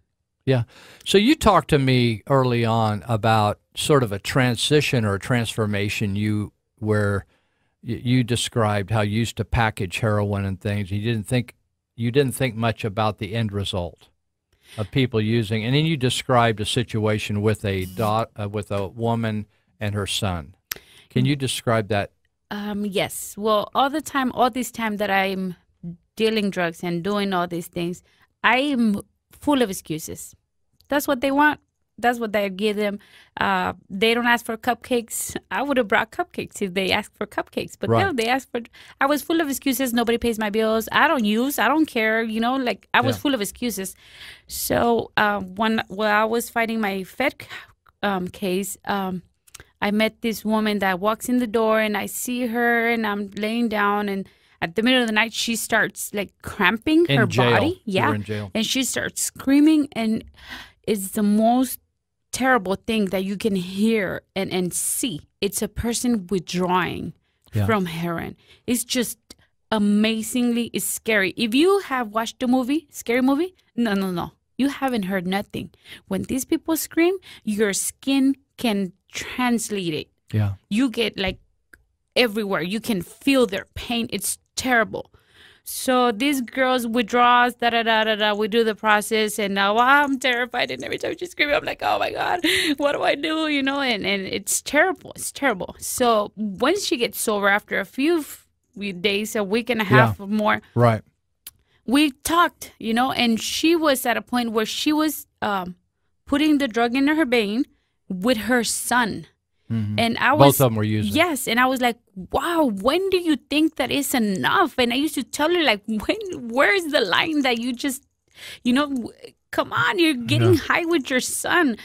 Yeah. So you talked to me early on about sort of a transition or a transformation you where y- you described how you used to package heroin and things. You didn't think you didn't think much about the end result of people using. And then you described a situation with a dot uh, with a woman and her son. Can you describe that? Um, yes. Well, all the time, all this time that I'm dealing drugs and doing all these things, I'm full of excuses. That's what they want that's what they give them. Uh, they don't ask for cupcakes. I would have brought cupcakes if they asked for cupcakes, but right. no, they asked for. I was full of excuses. Nobody pays my bills. I don't use. I don't care. You know, like I was yeah. full of excuses. So uh, when while I was fighting my Fed um, case, um, I met this woman that walks in the door, and I see her, and I'm laying down, and at the middle of the night, she starts like cramping in her jail. body. Yeah, and she starts screaming, and it's the most terrible thing that you can hear and, and see. It's a person withdrawing yeah. from heroin. It's just amazingly it's scary. If you have watched the movie, scary movie, no, no, no. You haven't heard nothing. When these people scream, your skin can translate it. Yeah. You get like everywhere. You can feel their pain. It's terrible. So these girls withdraws, da da da da da. We do the process, and now I'm terrified. And every time she screams, I'm like, oh my god, what do I do? You know, and and it's terrible. It's terrible. So once she gets sober, after a few days, a week and a half yeah. or more, right? We talked, you know, and she was at a point where she was um, putting the drug into her vein with her son. Mm-hmm. And I was both of them were using. Yes, and I was like, "Wow, when do you think that is enough?" And I used to tell her like, "When? Where is the line that you just, you know, come on, you're getting yeah. high with your son."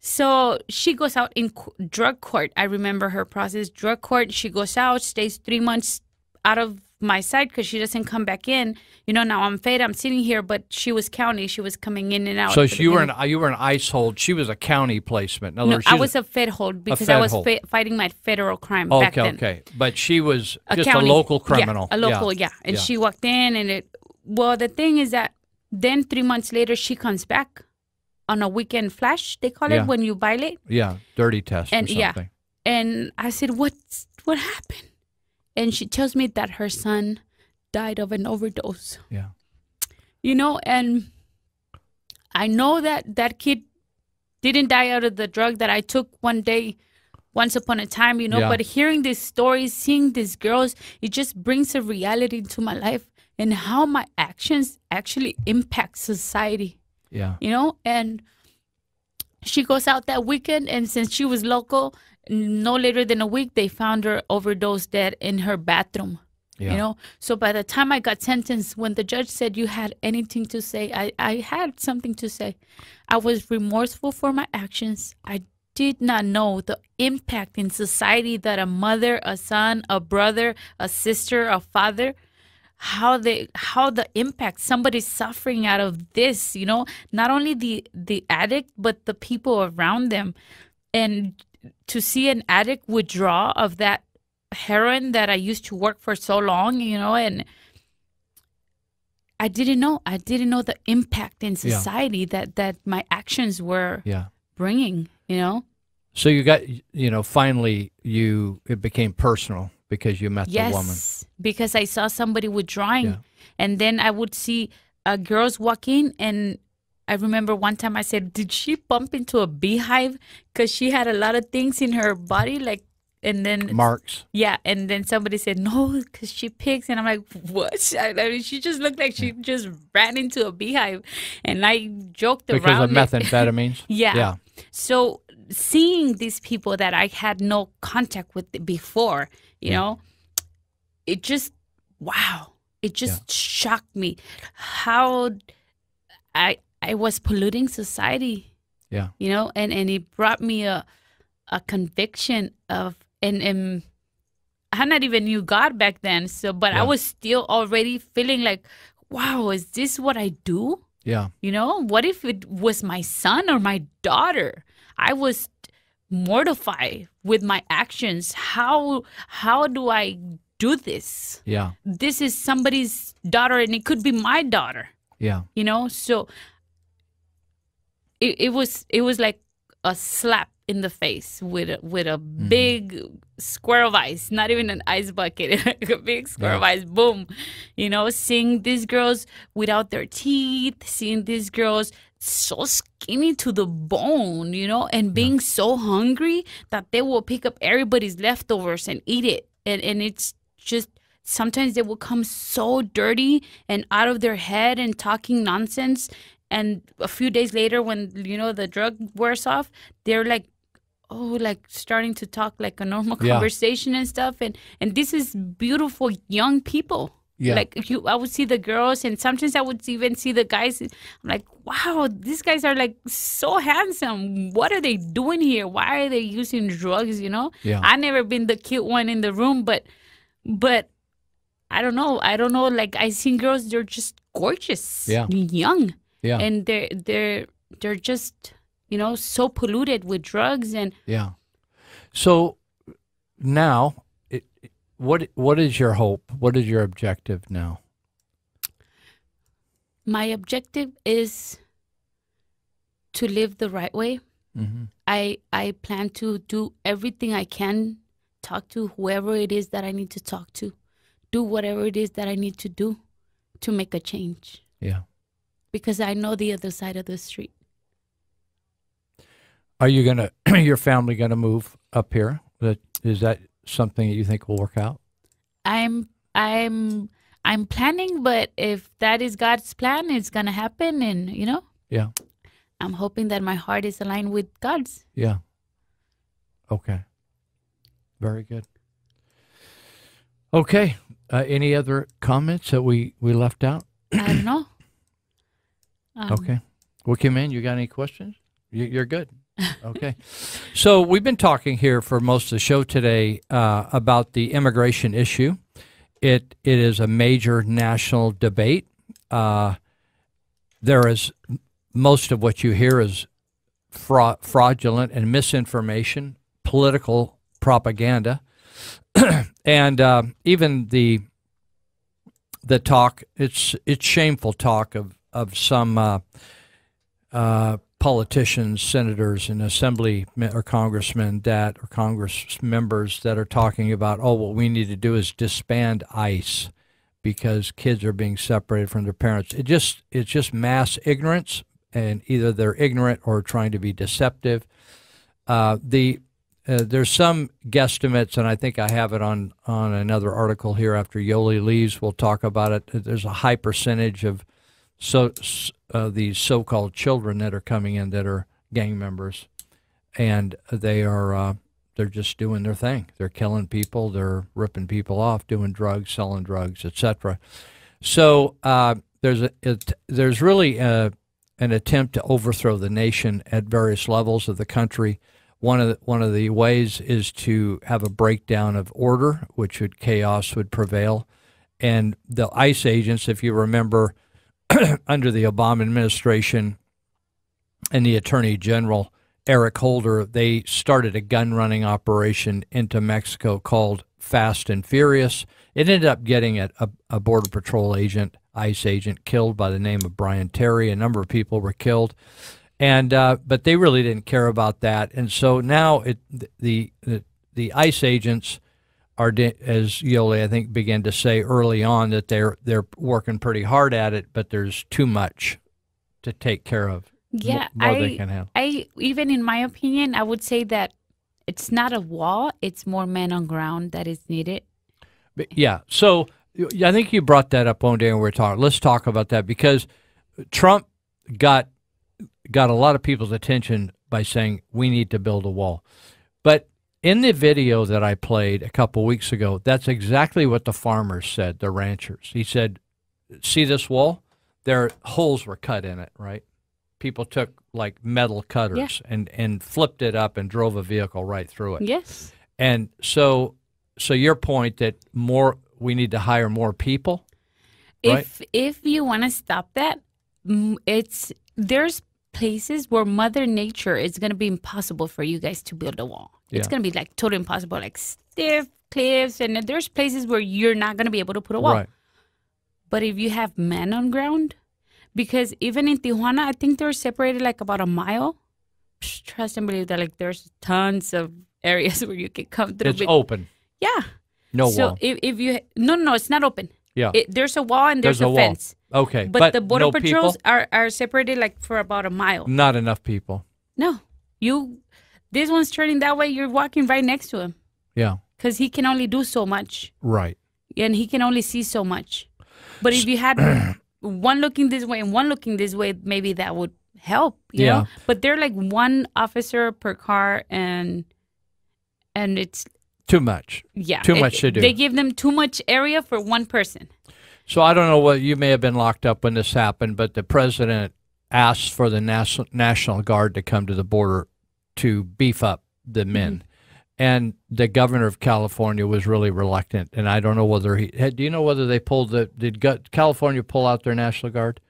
So she goes out in drug court. I remember her process. Drug court. She goes out, stays three months out of my side because she doesn't come back in. You know, now I'm fed. I'm sitting here, but she was county. She was coming in and out. So you were an you were an ICE hold. She was a county placement. no, words, I was a fed hold because fed I was fighting my federal crime okay, back then. Okay, but she was a just county, a local criminal. Yeah, a local, yeah. yeah. And yeah. she walked in, and it. Well, the thing is that then three months later she comes back on a weekend flash. They call it when you violate. Yeah, dirty test. And yeah, and I said, "What's what happened?" And she tells me that her son died of an overdose. Yeah. You know, and I know that that kid didn't die out of the drug that I took one day once upon a time, you know, yeah. but hearing these stories, seeing these girls, it just brings a reality to my life and how my actions actually impact society. Yeah. You know, and she goes out that weekend and since she was local, no later than a week they found her overdose dead in her bathroom yeah. you know? So by the time i got sentenced when the judge said you had anything to say I, I had something to say. I was remorseful for my actions. I did not know the impact in society that a mother a son a brother a sister a father how they how the impact somebody's suffering out of this you know? Not only the the addict but the people around them. And to see an addict withdraw of that heroin that I used to work for so long, you know, and I didn't know. I didn't know the impact in society yeah. that that my actions were yeah. bringing, you know. So you got, you know, finally you it became personal because you met yes, the woman. Yes, because I saw somebody withdrawing, yeah. and then I would see uh, girls walking and I remember one time I said, "Did she bump into a beehive?" Because she had a lot of things in her body, like, and then marks. Yeah, and then somebody said, "No, because she picks," and I'm like, "What?" I, mean, she just looked like she just ran into a beehive, and I joked because around because of methamphetamines. yeah. Yeah. So seeing these people that I had no contact with before, you yeah. know, it just wow, it just yeah. shocked me how I I was polluting society. Yeah. You know, and and it brought me a a conviction of and and I not even knew God back then. So, but yeah. I was still already feeling like, wow, is this what I do? Yeah. You know, what if it was my son or my daughter? I was mortified with my actions. How how do I do this? Yeah. This is somebody's daughter and it could be my daughter. Yeah. You know, so it, it was it was like a slap in the face with a, with a mm. big square of ice, not even an ice bucket, a big square yeah. of ice. Boom, you know, seeing these girls without their teeth, seeing these girls so skinny to the bone, you know, and being yeah. so hungry that they will pick up everybody's leftovers and eat it, and and it's just sometimes they will come so dirty and out of their head and talking nonsense and a few days later when you know the drug wears off they're like oh like starting to talk like a normal conversation yeah. and stuff and and this is beautiful young people yeah. Like you, I would see the girls, and sometimes I would even see the guys. I'm like, wow, these guys are like so handsome. What are they doing here? Why are they using drugs? You know, yeah. I never been the cute one in the room, but, but, I don't know. I don't know. Like I seen girls, they're just gorgeous, yeah, young, yeah. And they're they're they're just you know so polluted with drugs and yeah. So now, it, what what is your hope? What is your objective now? My objective is to live the right way. Mm-hmm. I I plan to do everything I can, talk to whoever it is that I need to talk to, do whatever it is that I need to do to make a change. Yeah because I know the other side of the street. Are you gonna your family gonna move up here? That is that something that you think will work out? I'm I'm I'm planning, but if that is God's plan, it's gonna happen, and you know. Yeah. I'm hoping that my heart is aligned with God's. Yeah. Okay. Very good. Okay. Uh, any other comments that we we left out? I don't know. Um, okay. Well, Man, you got any questions? You, are good. Okay. so we've been talking here for most of the show today uh, about the immigration issue. It it is a major national debate. Uh, there is most of what you hear is fra- fraudulent and misinformation, political propaganda, and uh, even the the talk. It's it's shameful talk of of some uh, uh, politicians, senators, and assembly or congressmen that or Congress members that are talking about, oh, what we need to do is disband ICE because kids are being separated from their parents. It just it's just mass ignorance, and either they're ignorant or trying to be deceptive. Uh, the uh, there's some guesstimates, and I think I have it on on another article here after Yoli leaves. We'll talk about it. There's a high percentage of so uh, these so-called children that are coming in that are gang members, and they are uh, they're just doing their thing. They're killing people. They're ripping people off, doing drugs, selling drugs, etc. So uh, there's a it, there's really a, an attempt to overthrow the nation at various levels of the country. One of the, one of the ways is to have a breakdown of order, which would chaos would prevail, and the ICE agents, if you remember under the Obama administration and the Attorney General Eric Holder, they started a gun running operation into Mexico called Fast and Furious. It ended up getting a, a, Border Patrol agent, ICE agent, killed by the name of Brian Terry. A number of people were killed, and uh, but they really didn't care about that. And so now it the the, the ICE agents are as Yoli I think began to say early on that they're they're working pretty hard at it, but there's too much to take care of. Yeah, I, I even in my opinion, I would say that it's not a wall; it's more men on ground that is needed. But yeah, so I think you brought that up one day when we were talking. Let's talk about that because Trump got got a lot of people's attention by saying we need to build a wall, but in the video that I played a couple weeks ago, that's exactly what the farmers said, the ranchers. He said, See this wall? Their holes were cut in it, right? People took like metal cutters yeah. and, and flipped it up and drove a vehicle right through it. Yes. And so so your point that more we need to hire more people? Right? If if you want to stop that, it's there's places where mother nature is going to be impossible for you guys to build a wall yeah. It's going to be like totally impossible, like stiff cliffs, and there's places where you're not going to be able to put a wall. Right. But if you have men on ground, because even in Tijuana, I think they're separated like about a mile trust and believe that like there's tons of areas where you can come through. It's open. Yeah. No so wall. if, if you no no it's not open. Yeah. It, there's a wall and there's, There's a a, fence. Okay, But, but the border no patrols people? are are separated like for about a mile. Not enough people. No, you. This one's turning that way. You're walking right next to him Yeah. because he can only do so much, Right. and he can only see so much. But if you had one looking this way and one looking this way, maybe that would help. You Yeah. Know? But they're like one officer per car, and and it's Too much. yeah Too it- much to do. They give them too much area for one person. So I don't know what you may have been locked up when this happened, but the president asked for the National National Guard to come to the border to beef up the men. And the governor of California was really reluctant, and I don't know whether he. Do you know whether they pulled the? Did California pull out their National Guard?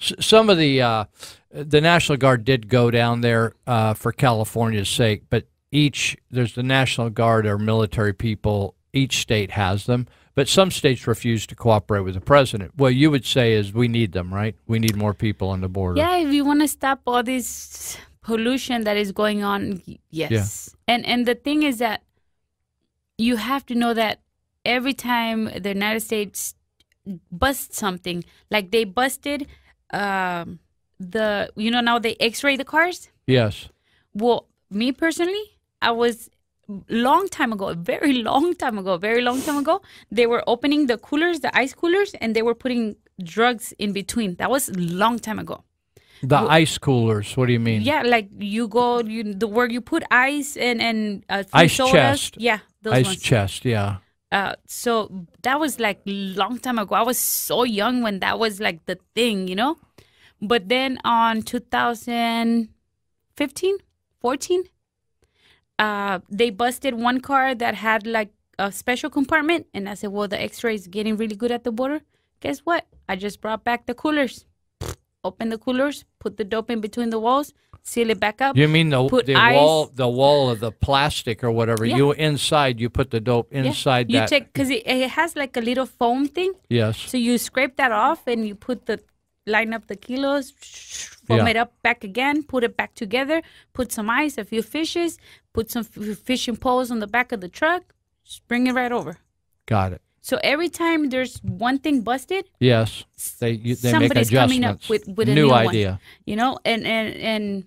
S- some of the uh, the National Guard did go down there uh, for California's sake, but each there's the National Guard or military people. Each state has them, but some states refuse to cooperate with the president. What you would say is we need them, right? We need more people on the border. Yeah, if you want to stop all this pollution that is going on, yes. And and the thing is that you have to know that every time the United States busts something, like they busted um, the, you know, now they X-ray the cars. Yes. Well, me personally, I was long time ago, a very long time ago, very long time ago, they were opening the coolers, the ice coolers, and they were putting drugs in between. That was a long time ago. The ice coolers. What do you mean? Yeah, like you go, you the where you put ice and and uh, Ice sodas. chest. Yeah, those ice ones. chest. Yeah. Uh, so that was like long time ago. I was so young when that was like the thing, you know. But then on 2015, 14, uh, they busted one car that had like a special compartment, and I said, "Well, the X-ray is getting really good at the border." Guess what? I just brought back the coolers. Open the coolers, put the dope in between the walls, seal it back up. You mean the the ice- wall the wall of the plastic or whatever? Yeah. You inside you put the dope Yeah. inside you that. take because it, it has like a little foam thing. yes. So you scrape that off and you put the line up the kilos, foam Yeah. it up back again, put it back together, put some ice, a few fishes, put some fishing poles on the back of the truck, just bring it right over. Got it. So every time there's one thing busted, Yes. They you, they make somebody's coming up with, with a new, new, idea. one, you know, and and and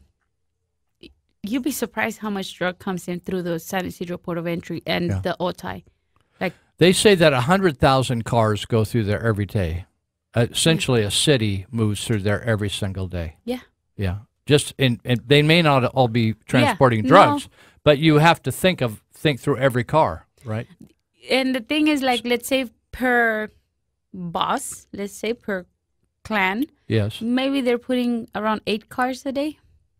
you'd be surprised how much drug comes in through the San Ysidro port of entry and Yeah. the Otay. Like They say that 100,000 cars go through there every day. Essentially, a city moves through there every single day. yeah, Yeah. Just in, and they may not all be transporting no. drugs, but you have to think of think through every car, right? and the thing is like let's say per boss let's say per clan Yes. maybe they're putting around eight cars a day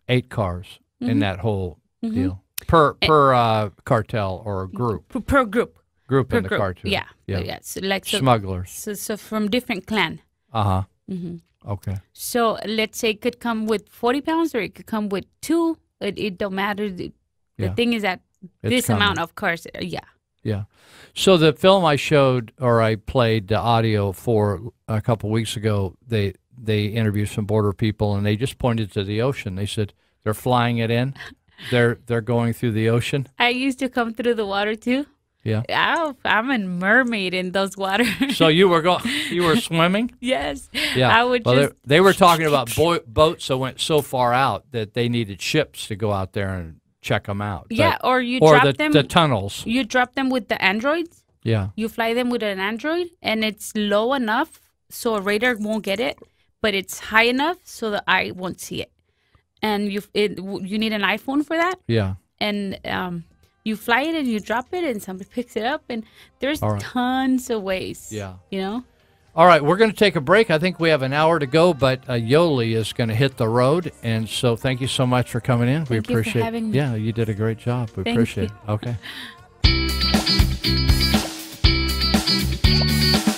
Eight cars Mm-hmm. in that whole deal per per uh, cartel or group per, per group group per in the group cartel. yeah Yeah. yeah so like so, Smugglers. so, so from different clan Uh huh. Mm-hmm. Okay. so let's say it could come with 40 pounds or it could come with two it, it don't matter the, the Yeah. thing is that It's this amount of cars uh, yeah Yeah. So the film I showed or I played the audio for a couple weeks ago, they they interviewed some border people and they just pointed to the ocean. They said they're flying it in. They're they're going through the ocean. i used to come through the water too Yeah. I'm a mermaid in those waters So you were going you were swimming? yes Yeah. i would well, just they, they were talking about bo- boats that went so far out that they needed ships to go out there and check them out. Yeah, But- or you or drop the, them. the tunnels. you drop them with the androids. Yeah. You fly them with an android, and it's low enough so a radar won't get it, but it's high enough so the eye won't see it. And you it, you need an iPhone for that, Yeah. and um, you fly it and you drop it, and somebody picks it up, and there's right. tons of ways. Yeah. you know. All right, we're going to take a break. I think we have an hour to go, but uh, Yoli is going to hit the road, and so thank you so much for coming in. we Thank you appreciate. having me. Yeah, you did a great job. We Thank appreciate you. it. Okay.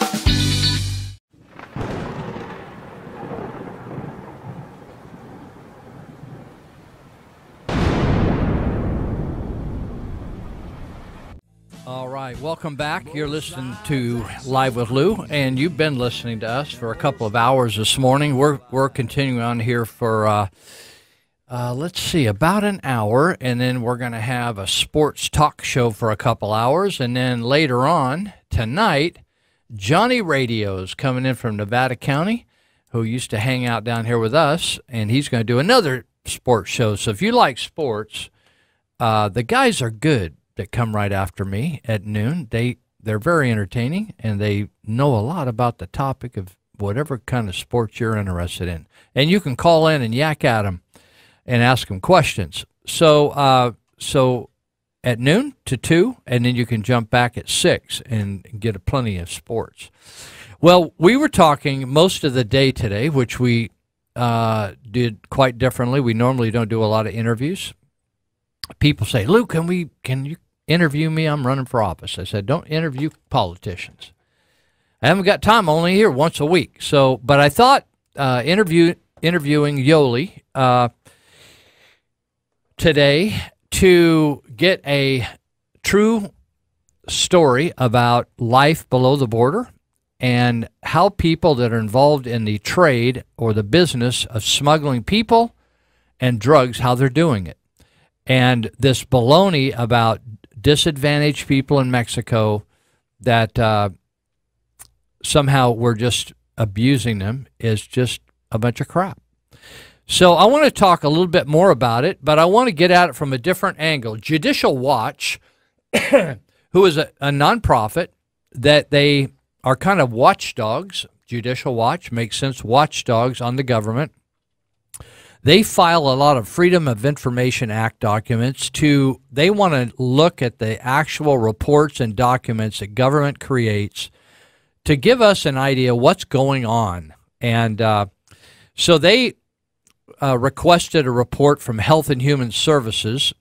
All right, welcome back. You're listening to Live with Lou, and you've been listening to us for a couple of hours this morning. We're we're continuing on here for uh, uh, let's see, about an hour, and then we're going to have a sports talk show for a couple hours, and then later on tonight, Johnny Radio's coming in from Nevada County, who used to hang out down here with us, and he's going to do another sports show. So if you like sports, uh, the guys are good that come right after me at noon. They they're very entertaining, and they know a lot about the topic of whatever kind of sports you're interested in. And you can call in and yak at them and ask them questions. So, uh, so at noon to two, and then you can jump back at six and get a plenty of sports. Well, we were talking most of the day today, which we uh, did quite differently. We normally don't do a lot of interviews. People say, "Lou, can we? Can you interview me? I'm running for office." I said, "Don't interview politicians." I haven't got time. I'm only here once a week. So, but I thought uh, interview interviewing Yoli uh, today to get a true story about life below the border and how people that are involved in the trade or the business of smuggling people and drugs how they're doing it and this baloney about disadvantaged people in Mexico that uh, somehow we're just abusing them is just a bunch of crap. So I want to talk a little bit more about it, but I want to get at it from a different angle. Judicial Watch, who is a, a nonprofit that they are kind of watchdogs, Judicial Watch makes sense, watchdogs on the government. They file a lot of Freedom of Information Act documents to, they want to look at the actual reports and documents that government creates to give us an idea what's going on. And uh, so they uh, requested a report from Health and Human Services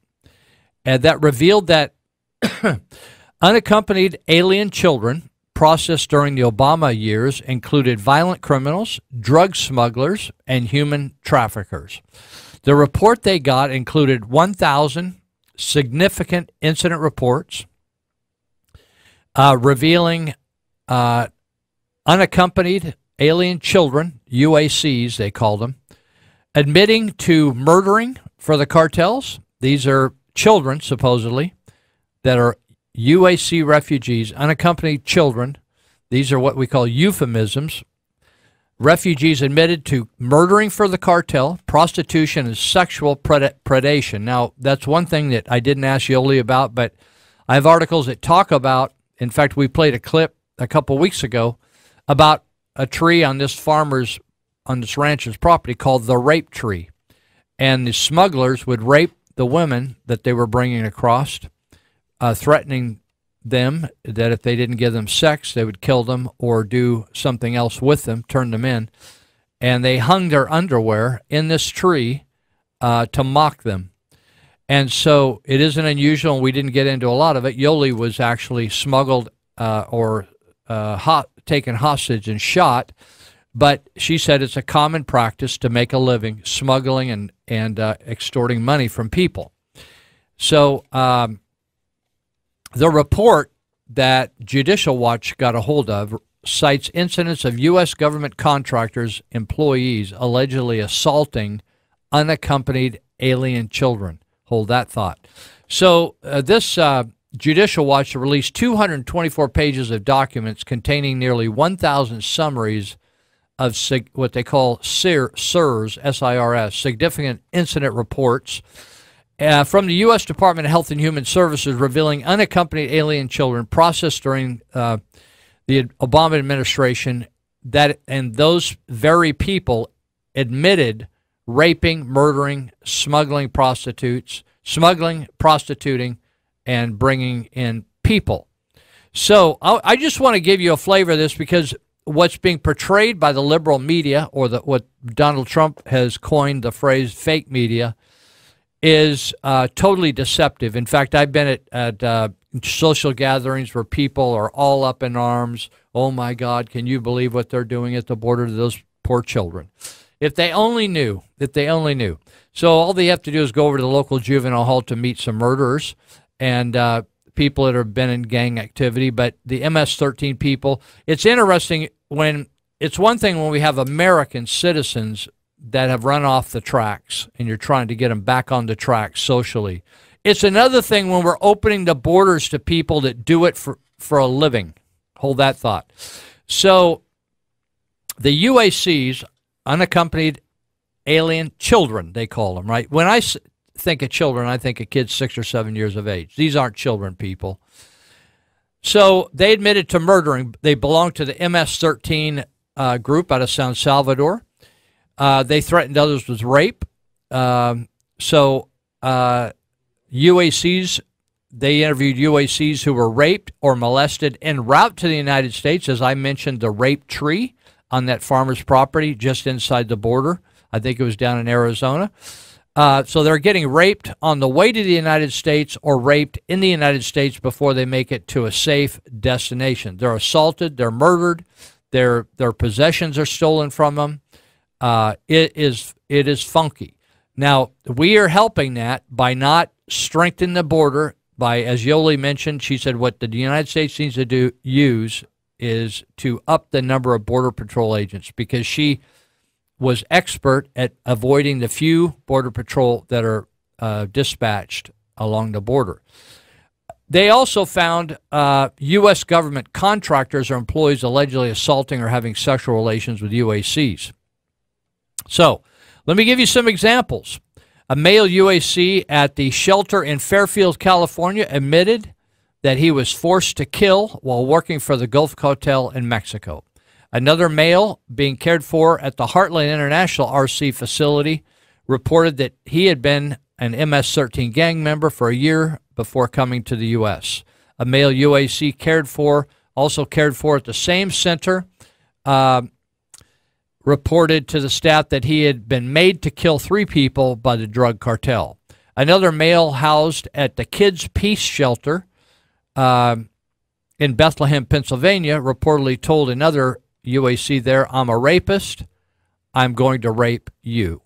and that revealed that unaccompanied alien children processed during the Obama years included violent criminals, drug smugglers, and human traffickers. The report they got included 1,000 significant incident reports uh, revealing uh, unaccompanied alien children, UACs, they called them, admitting to murdering for the cartels. These are children, supposedly, that are UAC refugees, unaccompanied children. These are what we call euphemisms. Refugees admitted to murdering for the cartel, prostitution, and sexual pred- predation. Now, that's one thing that I didn't ask Yoli about, but I have articles that talk about. In fact, we played a clip a couple weeks ago about a tree on this farmer's, on this rancher's property called the rape tree. And the smugglers would rape the women that they were bringing across, uh, threatening them that if they didn't give them sex, they would kill them or do something else with them, turn them in. And they hung their underwear in this tree uh, to mock them. And so it isn't unusual, we didn't get into a lot of it. Yoli was actually smuggled uh, or uh, hot, taken hostage and shot. But she said it's a common practice to make a living smuggling and, and uh, extorting money from people. So um, the report that Judicial Watch got a hold of cites incidents of U.S. government contractors' employees allegedly assaulting unaccompanied alien children. Hold that thought. So uh, this uh, Judicial Watch released 224 pages of documents containing nearly 1,000 summaries of sig- what they call SIRS, S-I-R-S, significant incident reports uh, from the U.S. Department of Health and Human Services revealing unaccompanied alien children processed during uh, the Obama administration that and those very people admitted raping, murdering, smuggling prostitutes, smuggling, prostituting, and bringing in people. So I, just want to give you a flavor of this because what's being portrayed by the liberal media, or the, what Donald Trump has coined the phrase fake media, is uh, totally deceptive. In fact, I've been at, at uh, social gatherings where people are all up in arms. Oh my God, can you believe what they're doing at the border to those poor children? If they only knew, if they only knew. So all they have to do is go over to the local juvenile hall to meet some murderers and uh, people that have been in gang activity, but the MS 13 people, it's interesting when it's one thing when we have American citizens that have run off the tracks and you're trying to get them back on the tracks socially. It's another thing when we're opening the borders to people that do it for, for a living. Hold that thought. So the UACs, unaccompanied alien children, they call them, right? When I think of children, I think of kids six or seven years of age. These aren't children, people. So they admitted to murdering. They belong to the MS 13 uh, group out of San Salvador. Uh, they threatened others with rape. Um, so uh, UACs, they interviewed UACs who were raped or molested en route to the United States. As I mentioned, the rape tree on that farmer's property just inside the border. I think it was down in Arizona. Uh, so they're getting raped on the way to the United States or raped in the United States before they make it to a safe destination. They're assaulted, they're murdered, their their possessions are stolen from them. Uh, it is it is funky. Now we are helping that by not strengthening the border. By as Yoli mentioned, she said what the United States needs to do use is to up the number of border patrol agents because she was expert at avoiding the few border patrol that are uh, dispatched along the border. They also found uh, U.S. government contractors or employees allegedly assaulting or having sexual relations with UACs. So, let me give you some examples. A male UAC at the shelter in Fairfield, California, admitted that he was forced to kill while working for the Gulf Cartel in Mexico. Another male being cared for at the Heartland International RC facility reported that he had been an MS 13 gang member for a year before coming to the U.S. A male UAC cared for, also cared for at the same center, uh, reported to the staff that he had been made to kill three people by the drug cartel. Another male housed at the Kids Peace Shelter uh, in Bethlehem, Pennsylvania, reportedly told another UAC there, I'm a rapist. I'm going to rape you.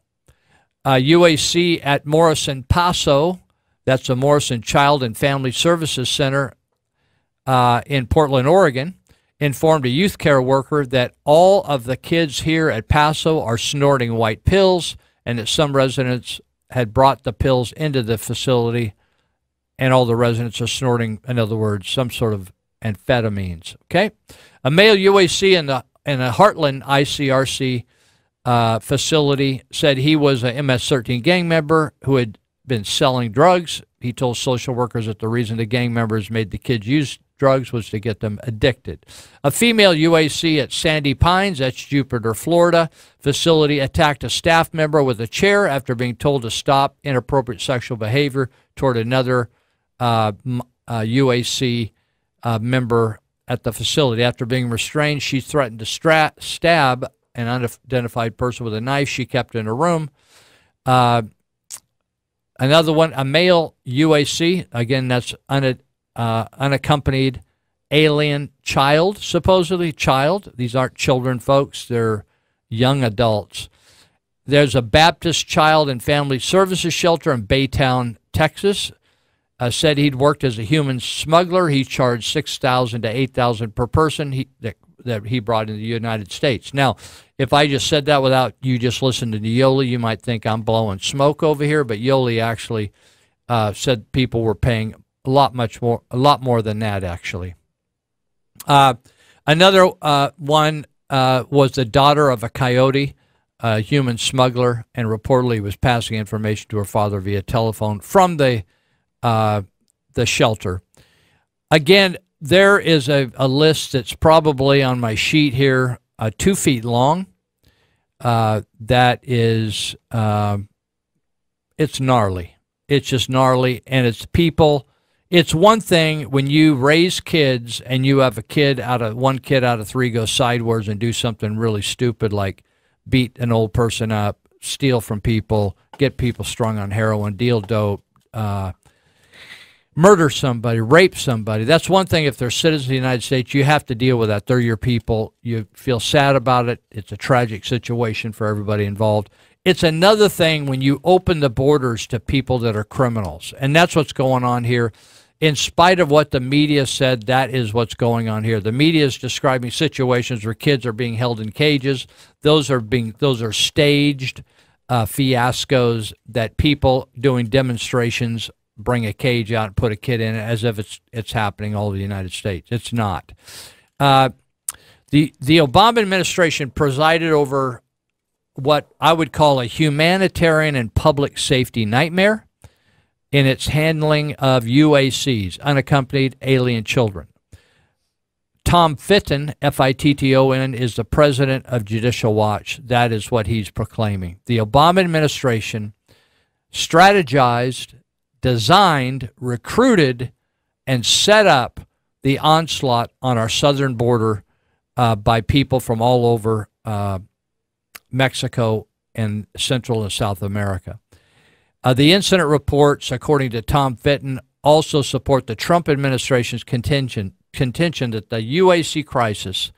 Uh, UAC at Morrison Paso, that's the Morrison Child and Family Services Center uh, in Portland, Oregon, informed a youth care worker that all of the kids here at Paso are snorting white pills and that some residents had brought the pills into the facility and all the residents are snorting, in other words, some sort of amphetamines. Okay? A male UAC in the in a Heartland ICRC uh, facility said he was a MS-13 gang member who had been selling drugs. He told social workers that the reason the gang members made the kids use drugs was to get them addicted. A female UAC at Sandy Pines, that's Jupiter, Florida, facility attacked a staff member with a chair after being told to stop inappropriate sexual behavior toward another uh, uh, UAC uh, member at the facility. After being restrained, she threatened to stab an unidentified person with a knife she kept in her room. Uh, another one, a male UAC, again, that's uh, unaccompanied alien child, supposedly child. These aren't children, folks, they're young adults. There's a Baptist Child and Family Services shelter in Baytown, Texas uh, said he'd worked as a human smuggler. He charged six thousand to eight thousand per person he, that, that he brought into the United States. Now, if I just said that without you just listening to Yoli, you might think I'm blowing smoke over here. But Yoli actually uh, said people were paying a lot much more, a lot more than that actually. Uh, another uh, one uh, was the daughter of a coyote. A human smuggler, and reportedly was passing information to her father via telephone from the uh, the shelter. Again, there is a, a list that's probably on my sheet here, uh, two feet long. Uh, that is, it's gnarly. It's just gnarly, and it's people. It's one thing when you raise kids and you have a kid out of one kid out of three go sideways and do something really stupid like beat an old person up, steal from people, get people strung on heroin, deal dope, uh, murder somebody, rape somebody. That's one thing. If they're citizens of the United States, you have to deal with that. They're your people. You feel sad about it. It's a tragic situation for everybody involved. It's another thing when you open the borders to people that are criminals. And that's what's going on here. in spite of what the media said, that is what's going on here. The media is describing situations where kids are being held in cages. Those are being those are staged uh, fiascos that people doing demonstrations bring a cage out and put a kid in it as if it's it's happening all over the United States. It's not. Uh, the the Obama administration presided over what I would call a humanitarian and public safety nightmare in its handling of UACs, unaccompanied alien children. Tom Fitton, F I T T O N, is the president of Judicial Watch. That is what he's proclaiming. The Obama administration strategized, designed, recruited, and set up the onslaught on our southern border uh, by people from all over uh, Mexico and Central and South America. Uh, the incident reports, according to Tom Fitton, also support the Trump administration's contention, contention that the UAC crisis,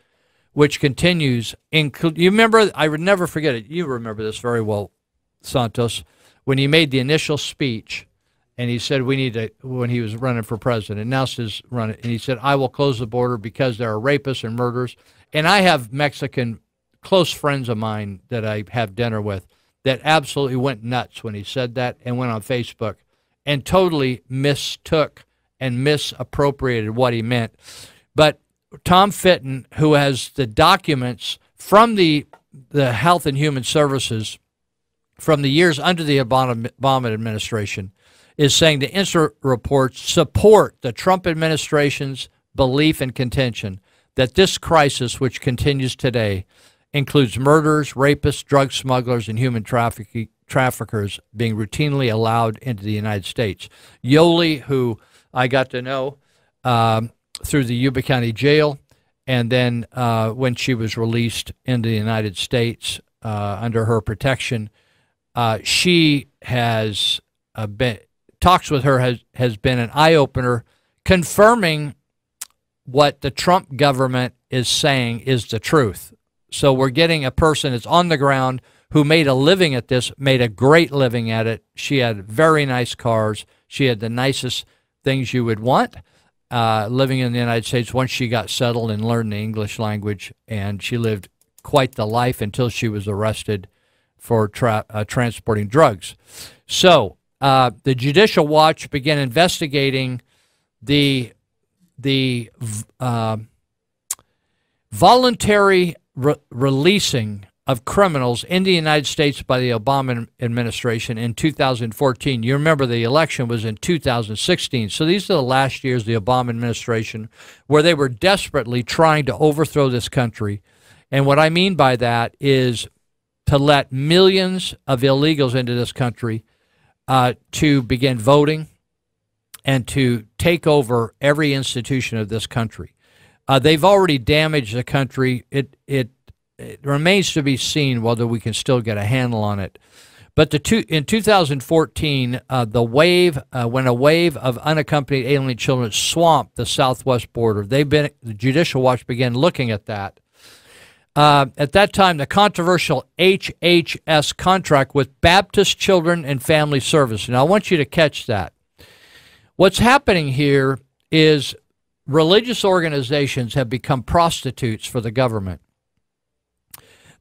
which continues, include. You remember? I would never forget it. You remember this very well, Santos, when he made the initial speech, and he said we need to. When he was running for president, now says run and he said I will close the border because there are rapists and murderers, and I have Mexican close friends of mine that I have dinner with that absolutely went nuts when he said that and went on Facebook and totally mistook and misappropriated what he meant. But Tom Fitton, who has the documents from the the Health and Human Services from the years under the Obama administration, is saying the incident reports support the Trump administration's belief and contention that this crisis, which continues today, includes murderers, rapists, drug smugglers, and human traffickers being routinely allowed into the United States. Yoli, who I got to know um, through the Yuba County Jail, and then uh, when she was released into the United States uh, under her protection, uh, she has uh, been talks with her has has been an eye opener, confirming what the Trump government is saying is the truth. So we're getting a person that's on the ground who made a living at this, made a great living at it. She had very nice cars. She had the nicest things you would want uh, living in the United States once she got settled and learned the English language. And she lived quite the life until she was arrested for tra- uh, transporting drugs. So uh, the Judicial Watch began investigating the the uh, voluntary re- releasing of criminals in the United States by the Obama administration in 2014. You remember the election was in 2016. So these are the last years the Obama administration where they were desperately trying to overthrow this country. And what I mean by that is to let millions of illegals into this country uh, to begin voting and to take over every institution of this country. Uh, they've already damaged the country. It, it it remains to be seen whether we can still get a handle on it. But the two, in 2014, uh, the wave uh, when a wave of unaccompanied alien children swamped the southwest border. They've been the Judicial Watch began looking at that. Uh, at that time, the controversial HHS contract with Baptist Children and Family Service. Now, I want you to catch that. What's happening here is religious organizations have become prostitutes for the government.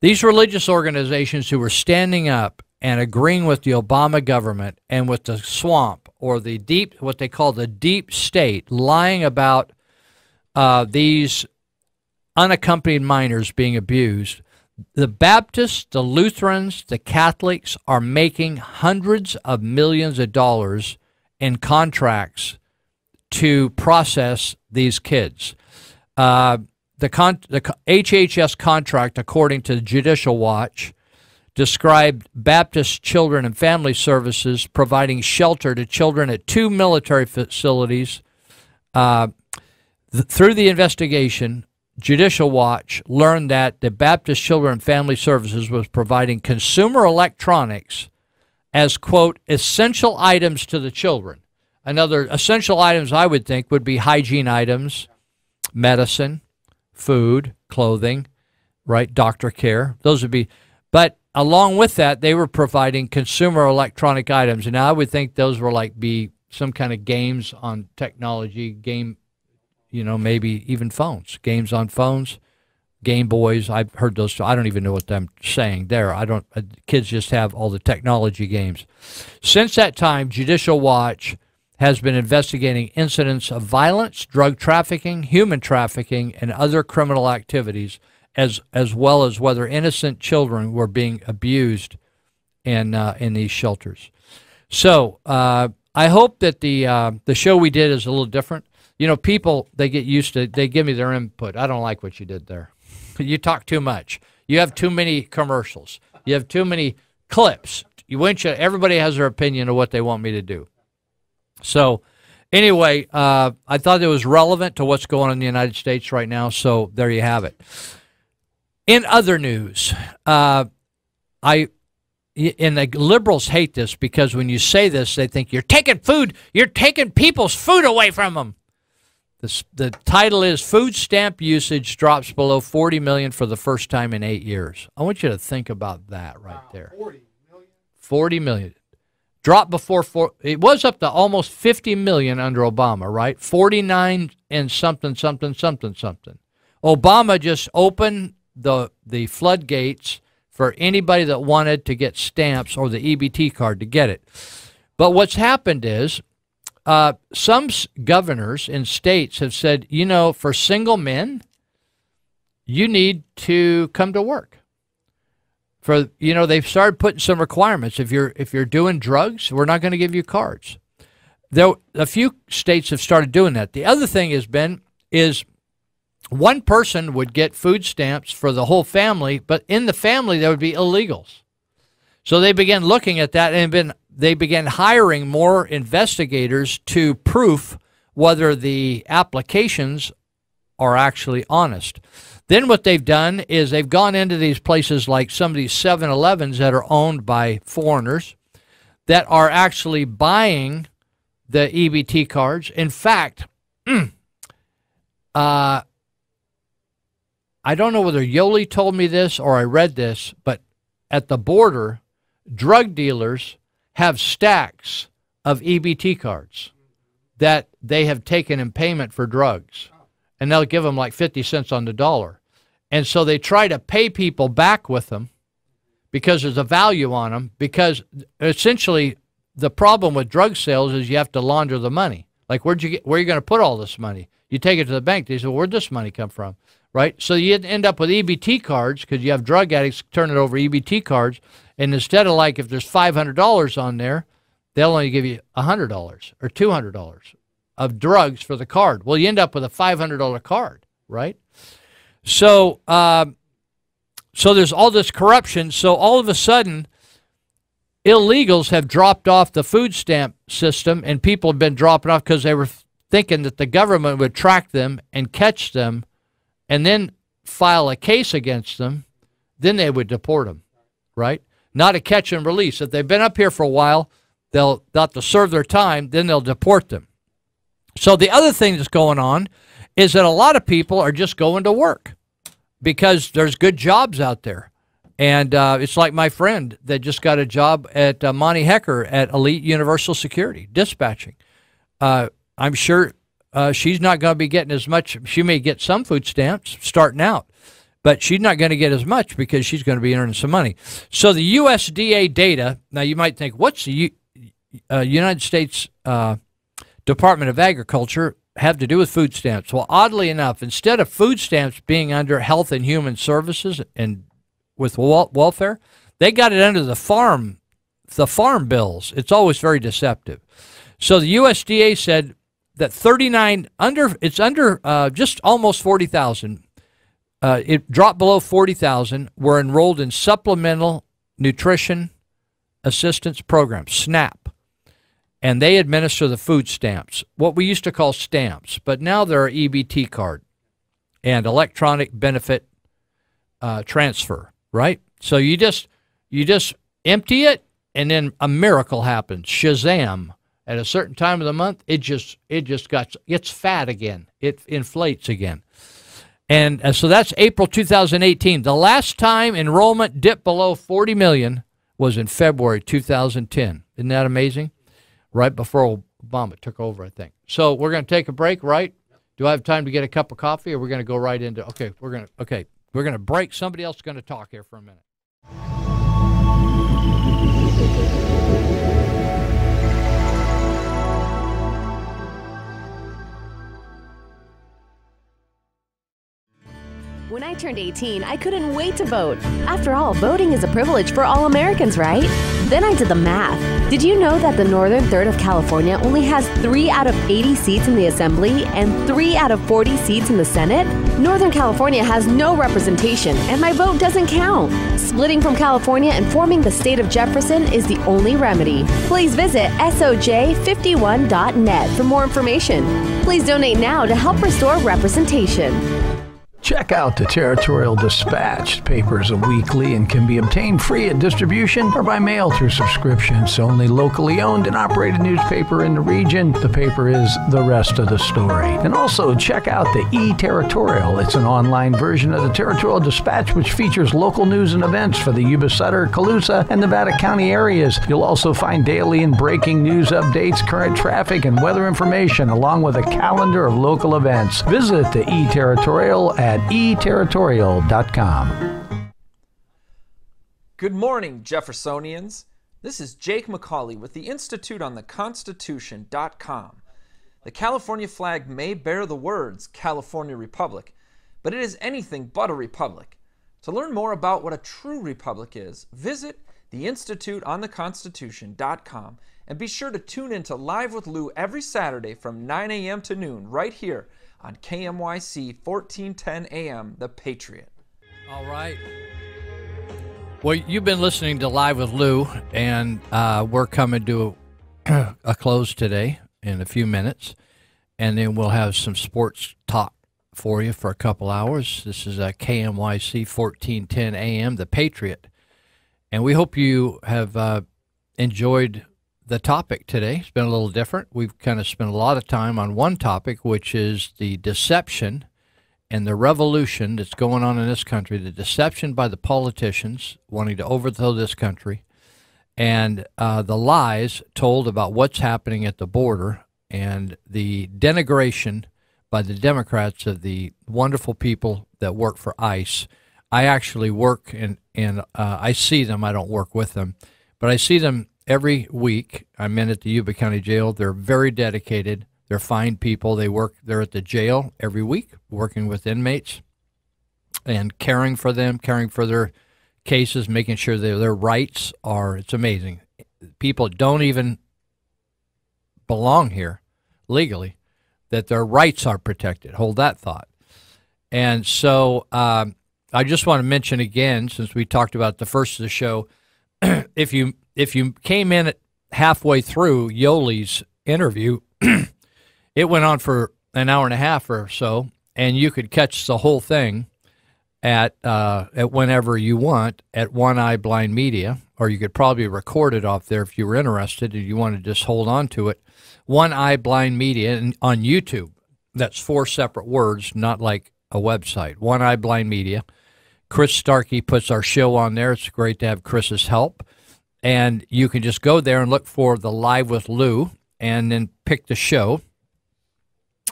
These religious organizations who were standing up and agreeing with the Obama government and with the swamp or the deep, what they call the deep state, lying about uh, these unaccompanied minors being abused. The Baptists, the Lutherans, the Catholics are making hundreds of millions of dollars in contracts to process these kids. Uh, the, con- the HHS contract, according to Judicial Watch, described Baptist Children and Family Services providing shelter to children at two military facilities. Uh, th- through the investigation, Judicial Watch learned that the Baptist Children and Family Services was providing consumer electronics as, quote, essential items to the children. Another essential items I would think would be hygiene items, medicine, food, clothing, right? Doctor care. Those would be, but along with that, they were providing consumer electronic items. And I would think those were like be some kind of games on technology, game, you know, maybe even phones, games on phones, Game Boys. I've heard those. I don't even know what I'm saying there. I don't. Uh, kids just have all the technology games. Since that time, Judicial Watch has been investigating incidents of violence, drug trafficking, human trafficking, and other criminal activities, as as well as whether innocent children were being abused in uh, in these shelters. So uh, I hope that the uh, the show we did is a little different. You know, people they get used to they give me their input. I don't like what you did there. You talk too much. You have too many commercials. You have too many clips. You everybody has their opinion of what they want me to do. So, anyway, uh, I thought it was relevant to what's going on in the United States right now. So there you have it. In other news, uh, I and the liberals hate this because when you say this, they think you're taking food, you're taking people's food away from them. The, the title is Food Stamp Usage Drops Below 40 Million for the First Time in Eight Years. I want you to think about that right wow, there. 40 million? 40 million. Dropped before, four, it was up to almost 50 million under Obama, right? 49 and something, something, something, something. Obama just opened the, the floodgates for anybody that wanted to get stamps or the EBT card to get it. But what's happened is uh, some governors in states have said, you know, for single men, you need to come to work. For you know, they've started putting some requirements. If you're if you're doing drugs, we're not going to give you cards. There, a few states have started doing that. The other thing has been is one person would get food stamps for the whole family, but in the family there would be illegals. So they began looking at that and been they began hiring more investigators to proof whether the applications are actually honest. Then what they've done is they've gone into these places like some of these 7-Elevens that are owned by foreigners that are actually buying the EBT cards. In fact, uh, I don't know whether Yoli told me this or I read this, but at the border, drug dealers have stacks of EBT cards that they have taken in payment for drugs. And they'll give them like 50 cents on the dollar. And so they try to pay people back with them because there's a value on them. Because essentially, the problem with drug sales is you have to launder the money. Like, where'd you get, where are you going to put all this money? You take it to the bank. They say, well, where'd this money come from? right? So you end up with EBT cards because you have drug addicts turn it over EBT cards, and instead of like if there's five hundred dollars on there, they'll only give you hundred dollars or two hundred dollars of drugs for the card. Well, you end up with a five hundred dollar card, right? So, uh, so there's all this corruption. So all of a sudden, illegals have dropped off the food stamp system, and people have been dropping off because they were thinking that the government would track them and catch them and then file a case against them, then they would deport them, right? Not a catch and release. If they've been up here for a while, they'll have to serve their time, then they'll deport them. So the other thing that's going on is that a lot of people are just going to work because there's good jobs out there. And uh, it's like my friend that just got a job at uh, Monty Hecker at Elite Universal Security, dispatching. Uh, I'm sure uh, she's not going to be getting as much. She may get some food stamps starting out, but she's not going to get as much because she's going to be earning some money. So the USDA data. Now you might think, what's the U, uh, United States uh, Department of Agriculture have to do with food stamps? Well, oddly enough, instead of food stamps being under Health and Human Services and with welfare, they got it under the farm, the farm bills. It's always very deceptive. So the USDA said that 39 under it's under uh, just almost 40,000. Uh, it dropped below 40,000 were enrolled in supplemental nutrition assistance program SNAP. And they administer the food stamps, what we used to call stamps, but now they're an EBT card and electronic benefit uh, transfer, right? So you just you just empty it and then a miracle happens. Shazam at a certain time of the month, it just it just got gets fat again. It inflates again. And uh, so that's April 2018. The last time enrollment dipped below 40 million was in February 2010. Isn't that amazing? Right before Obama took over, I think. So we're going to take a break, right? Do I have time to get a cup of coffee, or we're going to go right into? Okay, we're going to. Okay, we're going to break. Somebody else is going to talk here for a minute. When I turned 18, I couldn't wait to vote. After all, voting is a privilege for all Americans, right? Then I did the math. Did you know that the northern third of California only has 3 out of 80 seats in the Assembly and 3 out of 40 seats in the Senate? Northern California has no representation, and my vote doesn't count. Splitting from California and forming the state of Jefferson is the only remedy. Please visit SOJ51.net for more information. Please donate now to help restore representation. Check out the Territorial Dispatch. Papers are weekly and can be obtained free at distribution or by mail through subscription. It's only locally owned and operated newspaper in the region. The paper is the rest of the story. And also check out the E-Territorial. It's an online version of the Territorial Dispatch which features local news and events for the Yuba Sutter, Colusa, and Nevada County areas. You'll also find daily and breaking news updates, current traffic, and weather information along with a calendar of local events. Visit the E-Territorial at at eterritorial.com. Good morning, Jeffersonians. This is Jake MacAulay with the Institute on the Constitution.com. The California flag may bear the words California Republic, but it is anything but a republic. To learn more about what a true republic is, visit the Institute on the Constitution.com and be sure to tune in to Live with Lou every Saturday from 9 a.m. to noon right here on KMYC 1410 AM, The Patriot. All right. Well, you've been listening to Live with Lou, and uh, we're coming to a, a close today in a few minutes, and then we'll have some sports talk for you for a couple hours. This is a KMYC 1410 AM, The Patriot. And we hope you have uh, enjoyed the topic today. It's been a little different. We've kind of spent a lot of time on one topic, which is the deception and the revolution that's going on in this country, the deception by the politicians wanting to overthrow this country, and uh, the lies told about what's happening at the border, and the denigration by the Democrats of the wonderful people that work for ICE. I actually work and and uh, I see them. I don't work with them, but I see them every week. I'm in at the Yuba County Jail. They're very dedicated. They're fine people. They work. They're at the jail every week, working with inmates and caring for them, caring for their cases, making sure that their rights are. It's amazing. People don't even belong here legally, that their rights are protected. Hold that thought. And so um, I just want to mention again, since we talked about the first of the show, if you if you came in halfway through Yoli's interview, it went on for an hour and a half or so, and you could catch the whole thing at uh, at whenever you want at One Eye Blind Media, or you could probably record it off there if you were interested and you want to just hold on to it. One Eye Blind Media on YouTube. That's four separate words, not like a website. One Eye Blind Media. Chris Starkey puts our show on there. It's great to have Chris's help and you can just go there and look for the live with Lou and then pick the show.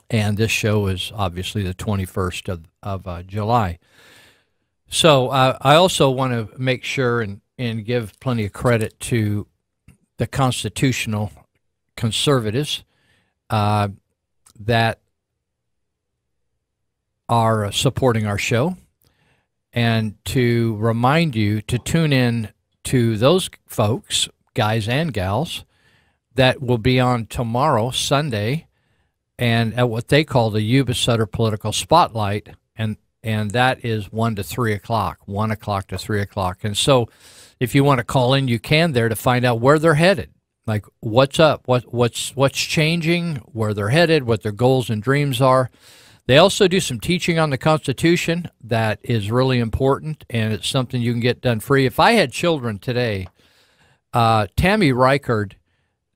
And this show is obviously the 21st of, of uh, July. So uh, I also want to make sure and, and give plenty of credit to the constitutional conservatives uh, that are supporting our show and to remind you to tune in to those folks, guys and gals, that will be on tomorrow, Sunday, and at what they call the Yuba Sutter Political Spotlight, and and that is one to three o'clock, one o'clock to three o'clock. And so, if you want to call in, you can there to find out where they're headed, like what's up, what what's what's changing, where they're headed, what their goals and dreams are. They also do some teaching on the Constitution that is really important, and it's something you can get done free. If I had children today, uh, Tammy Reichard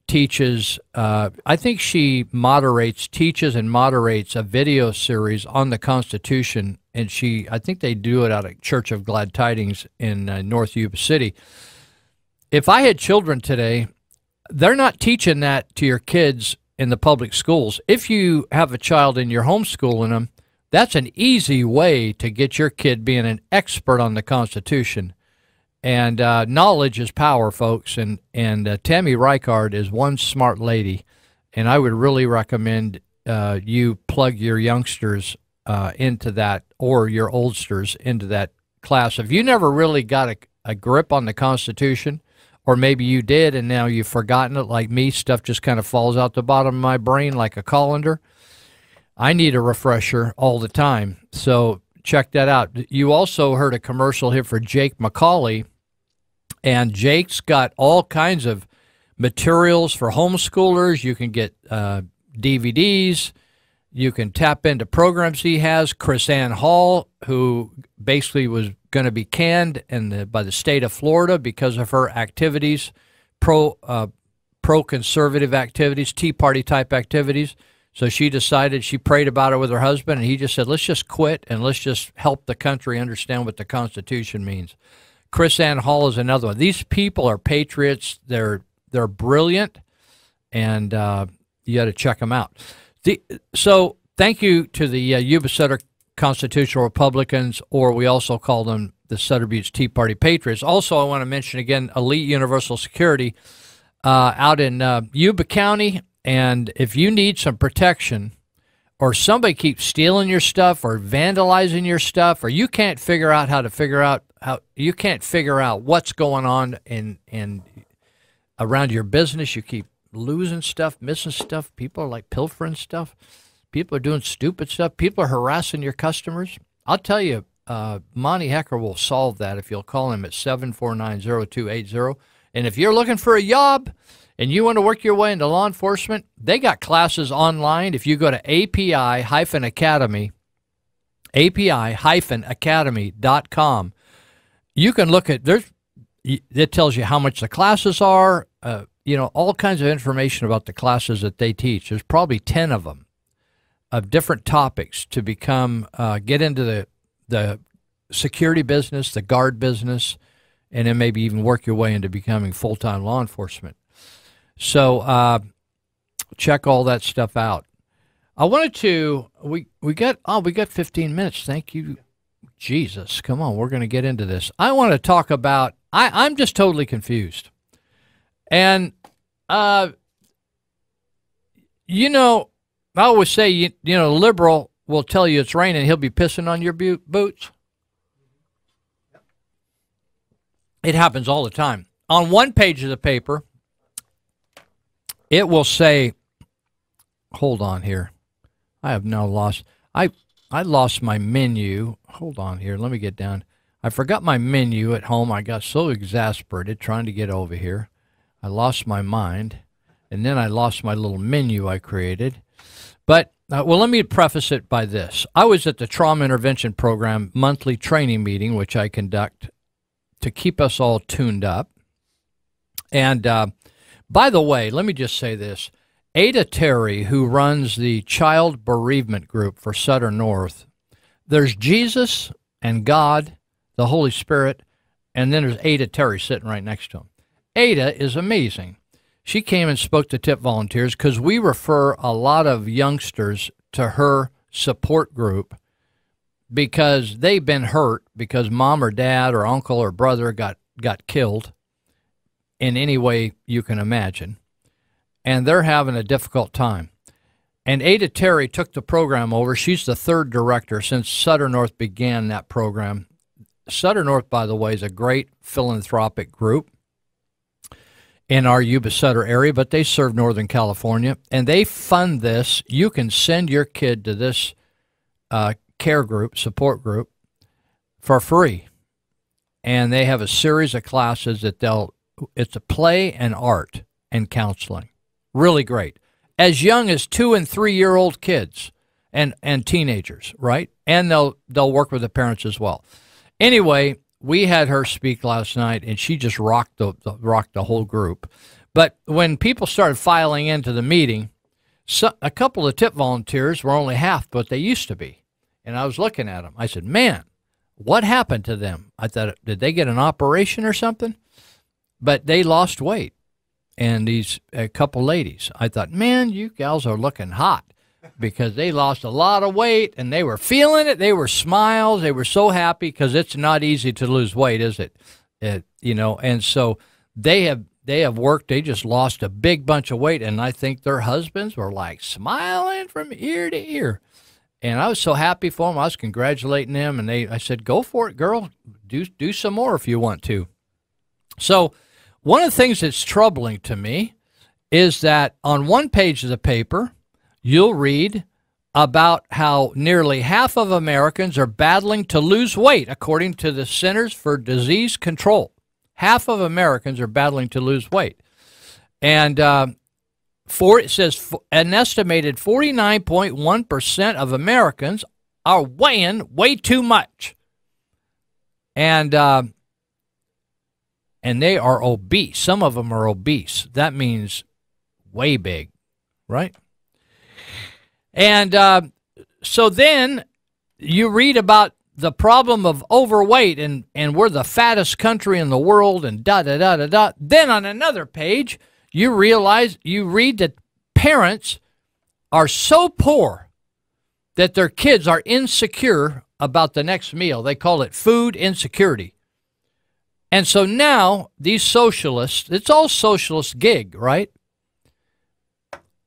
teaches, uh, I think she moderates, teaches, and moderates a video series on the Constitution. And she, I think they do it out at Church of Glad Tidings in uh, North Yuba City. If I had children today, they're not teaching that to your kids in the public schools. If you have a child and you're homeschooling them, that's an easy way to get your kid being an expert on the Constitution. And uh, knowledge is power, folks. And and uh, Tammy Reichard is one smart lady, and I would really recommend uh, you plug your youngsters uh, into that or your oldsters into that class. If you never really got a, a grip on the Constitution, or maybe you did and now you've forgotten it, like me, stuff just kind of falls out the bottom of my brain like a colander I need a refresher all the time. So check that out. You also heard a commercial here for Jake MacAulay, and Jake's got all kinds of materials for homeschoolers. You can get uh, DVDs. You can tap into programs he has. KrisAnne Hall, who basically was going to be canned the, by the state of Florida because of her activities, pro uh, pro conservative activities, Tea Party type activities. So she decided, she prayed about it with her husband, and he just said, let's just quit and let's just help the country understand what the Constitution means. KrisAnne Hall is another one. These people are patriots. They're they're brilliant, and uh, you got to check them out. The, so thank you to the uh, Yuba Sutter Constitutional Republicans, or we also call them the Sutter Butte Tea Party Patriots. Also, I want to mention again Elite Universal Security uh, out in uh, Yuba County and if you need some protection, or somebody keeps stealing your stuff or vandalizing your stuff, or you can't figure out how to figure out how you can't figure out what's going on in in around your business, you keep losing stuff, missing stuff. People are like pilfering stuff. People are doing stupid stuff. People are harassing your customers. I'll tell you, uh, Monty Hecker will solve that if you'll call him at 7490280. And if you're looking for a job, and you want to work your way into law enforcement, they got classes online. If you go to API-Academy, API-Academy.com, you can look at there's it tells you how much the classes are, uh, you know, all kinds of information about the classes that they teach. There's probably 10 of them of different topics to become uh, get into the the security business, the guard business, and then maybe even work your way into becoming full-time law enforcement. So uh, check all that stuff out. I wanted to we we got oh we got 15 minutes. Thank you, Jesus. Come on, we're going to get into this. I want to talk about. I I'm just totally confused, and uh, you know, I always say you you know liberal will tell you it's raining. He'll be pissing on your boots. It happens all the time. On one page of the paper, it will say, hold on here. I have now lost. I I lost my menu. Hold on here. Let me get down. I forgot my menu at home. I got so exasperated trying to get over here. I lost my mind, and then I lost my little menu I created. But uh, well, let me preface it by this. I was at the Trauma Intervention Program monthly training meeting, which I conduct to keep us all tuned up. And uh, by the way, let me just say this. Ada Terry, who runs the Child Bereavement Group for Sutter North, there's Jesus and God, the Holy Spirit, and then there's Ada Terry sitting right next to him. Ada is amazing. She came and spoke to TIP volunteers because we refer a lot of youngsters to her support group because they've been hurt because mom or dad or uncle or brother got, got killed in any way you can imagine. And they're having a difficult time. And Ada Terry took the program over. She's the third director since Sutter North began that program. Sutter North, by the way, is a great philanthropic group in our Yuba Sutter area, but they serve Northern California and they fund this. You can send your kid to this uh, care group, support group, for free. And they have a series of classes that they'll it's a play and art and counseling. Really great. As young as two and three year old kids and, and teenagers, right? And they'll they'll work with the parents as well. Anyway, we had her speak last night and she just rocked the, the rocked the whole group. But when people started filing into the meeting, so, a couple of tip volunteers were only half what they used to be. And I was looking at them. I said, "Man, what happened to them?" I thought, "Did they get an operation or something?" but they lost weight and these a couple ladies. I thought, man, you gals are looking hot because they lost a lot of weight and they were feeling it. They were smiles. They were so happy because it's not easy to lose weight, is it? it? You know, and so they have they have worked. They just lost a big bunch of weight, and I think their husbands were like smiling from ear to ear. And I was so happy for them. I was congratulating them, and they I said, "Go for it, girl. Do do some more if you want to." So, one of the things that's troubling to me is that on one page of the paper, you'll read about how nearly half of Americans are battling to lose weight, according to the Centers for Disease Control. Half of Americans are battling to lose weight. And uh, for, it says an estimated 49.1% of Americans are weighing way too much. And uh, and they are obese. Some of them are obese. That means way big, right? And uh, so then you read about the problem of overweight and, and we're the fattest country in the world and da da da da da. Then on another page, you realize you read that parents are so poor that their kids are insecure about the next meal. They call it food insecurity. And so now these socialists, it's all socialist gig, right?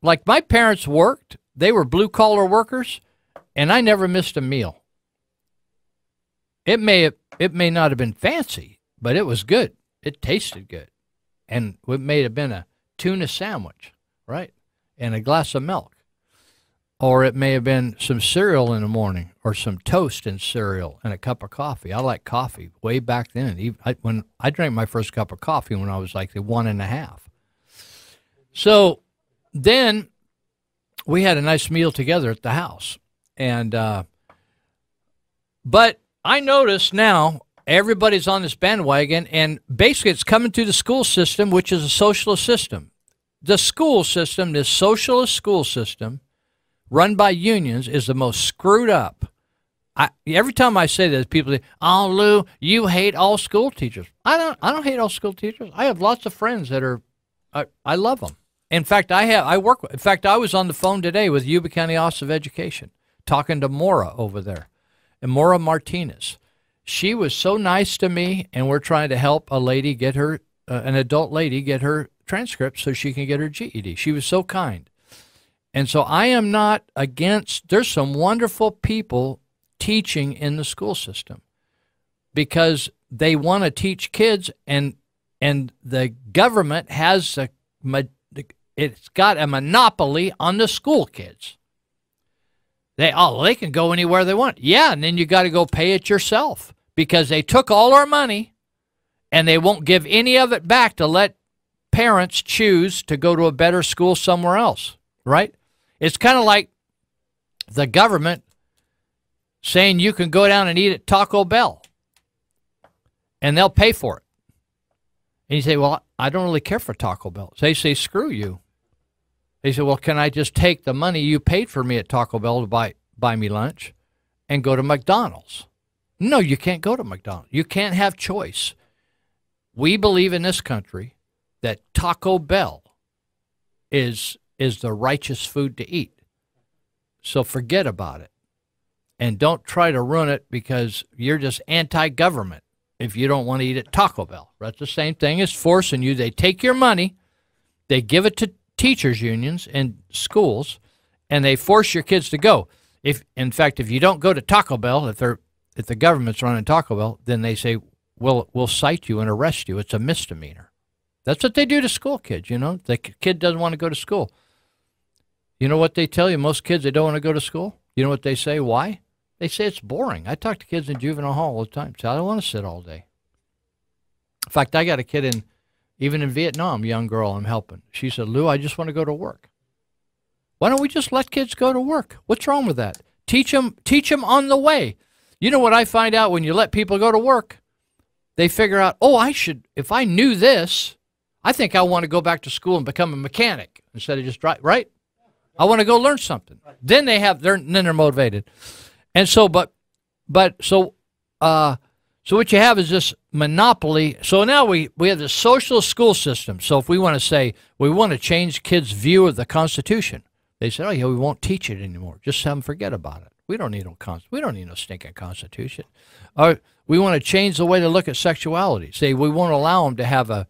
Like my parents worked, they were blue collar workers, and I never missed a meal. It may have, it may not have been fancy, but it was good. It tasted good. And it may have been a tuna sandwich, right? And a glass of milk. Or it may have been some cereal in the morning or some toast and cereal and a cup of coffee. I like coffee way back then. Even I, when I drank my first cup of coffee when I was like the one and a half. So then we had a nice meal together at the house. And, uh, but I notice now everybody's on this bandwagon, and basically it's coming through the school system, which is a socialist system. The school system, this socialist school system, run by unions, is the most screwed up. I, every time I say this, people say, "Oh, Lou, you hate all school teachers." I don't. I don't hate all school teachers. I have lots of friends that are. I, I love them. In fact, I have. I work. In fact, I was on the phone today with Yuba County Office of Education, talking to Mora over there, and Mora Martinez. She was so nice to me, and we're trying to help a lady get her, uh, an adult lady, get her transcript so she can get her GED. She was so kind. And so I am not against, there's some wonderful people teaching in the school system because they want to teach kids and and the government has a it's got a monopoly on the school kids. They oh they can go anywhere they want. Yeah, and then you got to go pay it yourself because they took all our money and they won't give any of it back to let parents choose to go to a better school somewhere else, right? It's kind of like the government saying you can go down and eat at Taco Bell and they'll pay for it. And you say, Well, I don't really care for Taco Bell. So they say, Screw you. They said, Well, can I just take the money you paid for me at Taco Bell to buy, buy me lunch and go to McDonald's? No, you can't go to McDonald's. You can't have choice. We believe in this country that Taco Bell is is the righteous food to eat. So forget about it. And don't try to ruin it because you're just anti government if you don't want to eat at Taco Bell. That's the same thing as forcing you. They take your money, they give it to teachers unions and schools, and they force your kids to go. If in fact, if you don't go to Taco Bell, if they're if the government's running Taco Bell, then they say we'll we'll cite you and arrest you. It's a misdemeanor. That's what they do to school kids. You know, the kid doesn't want to go to school. You know what they tell you? Most kids they don't want to go to school. You know what they say? Why? They say it's boring. I talk to kids in juvenile hall all the time. Say I don't want to sit all day. In fact, I got a kid in even in Vietnam, young girl I'm helping. She said, Lou, I just want to go to work. Why don't we just let kids go to work? What's wrong with that? Teach them, teach them on the way. You know what I find out when you let people go to work? They figure out, oh, I should, if I knew this, I think I want to go back to school and become a mechanic instead of just drive, right? I want to go learn something. Then they have, they're, then they're motivated. And so, but, but, so, uh, So what you have is this monopoly. So now we, we have the social school system. So if we want to say we want to change kids' view of the Constitution, they say, oh yeah, we won't teach it anymore. Just have them forget about it. We don't need no con- we don't need no stinking Constitution. Or we want to change the way to look at sexuality. Say we won't allow them to have a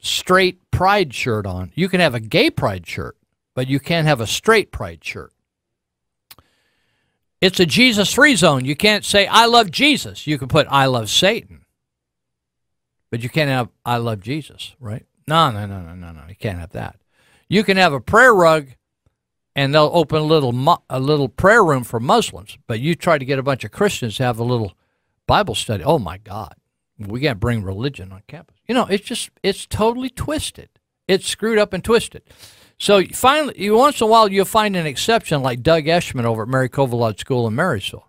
straight pride shirt on. You can have a gay pride shirt, but you can't have a straight pride shirt. It's a Jesus free zone. You can't say, I love Jesus. You can put, I love Satan. But you can't have, I love Jesus, right? No, no, no, no, no, no. You can't have that. You can have a prayer rug and they'll open a little a little prayer room for Muslims. But you try to get a bunch of Christians to have a little Bible study. Oh my God, we can't bring religion on campus. You know, it's just it's totally twisted. It's screwed up and twisted. So finally, you, once in a while, you'll find an exception like Doug Eshman over at Mary Covillaud School in Marysville.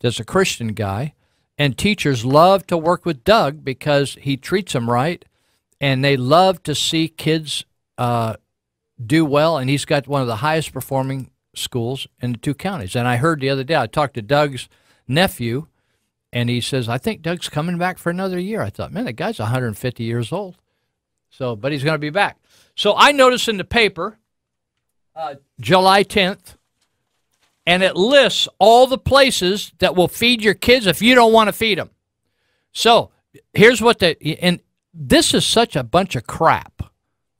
There's a Christian guy, and teachers love to work with Doug because he treats them right, and they love to see kids uh, do well. And he's got one of the highest performing schools in the two counties. And I heard the other day, I talked to Doug's nephew, and he says, I think Doug's coming back for another year. I thought, man, that guy's 150 years old. So, but he's going to be back. So I notice in the paper, uh, July 10th, and it lists all the places that will feed your kids if you don't want to feed them. So here's what they, and this is such a bunch of crap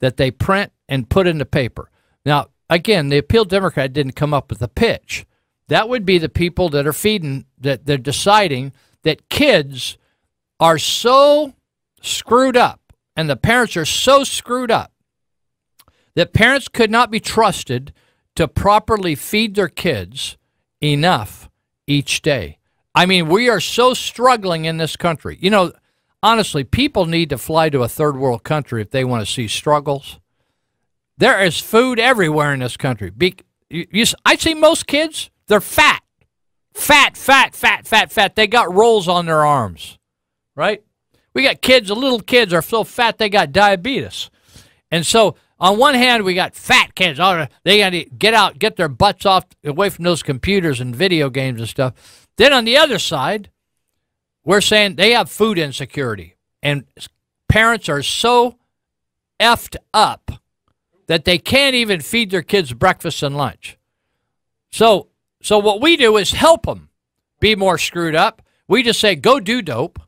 that they print and put in the paper. Now, again, the Appeal-Democrat didn't come up with the pitch. That would be the people that are feeding, that they're deciding that kids are so screwed up and the parents are so screwed up that parents could not be trusted to properly feed their kids enough each day. I mean, we are so struggling in this country. You know, honestly, people need to fly to a third world country if they want to see struggles. There is food everywhere in this country. Be, you, you, I see most kids, they're fat. Fat, fat, fat, fat, fat. They got rolls on their arms, right? We got kids, the little kids are so fat they got diabetes. And so on one hand, we got fat kids. They got to get out, get their butts off away from those computers and video games and stuff. Then on the other side, we're saying they have food insecurity, and parents are so effed up that they can't even feed their kids breakfast and lunch. So, so what we do is help them be more screwed up. We just say, go do dope.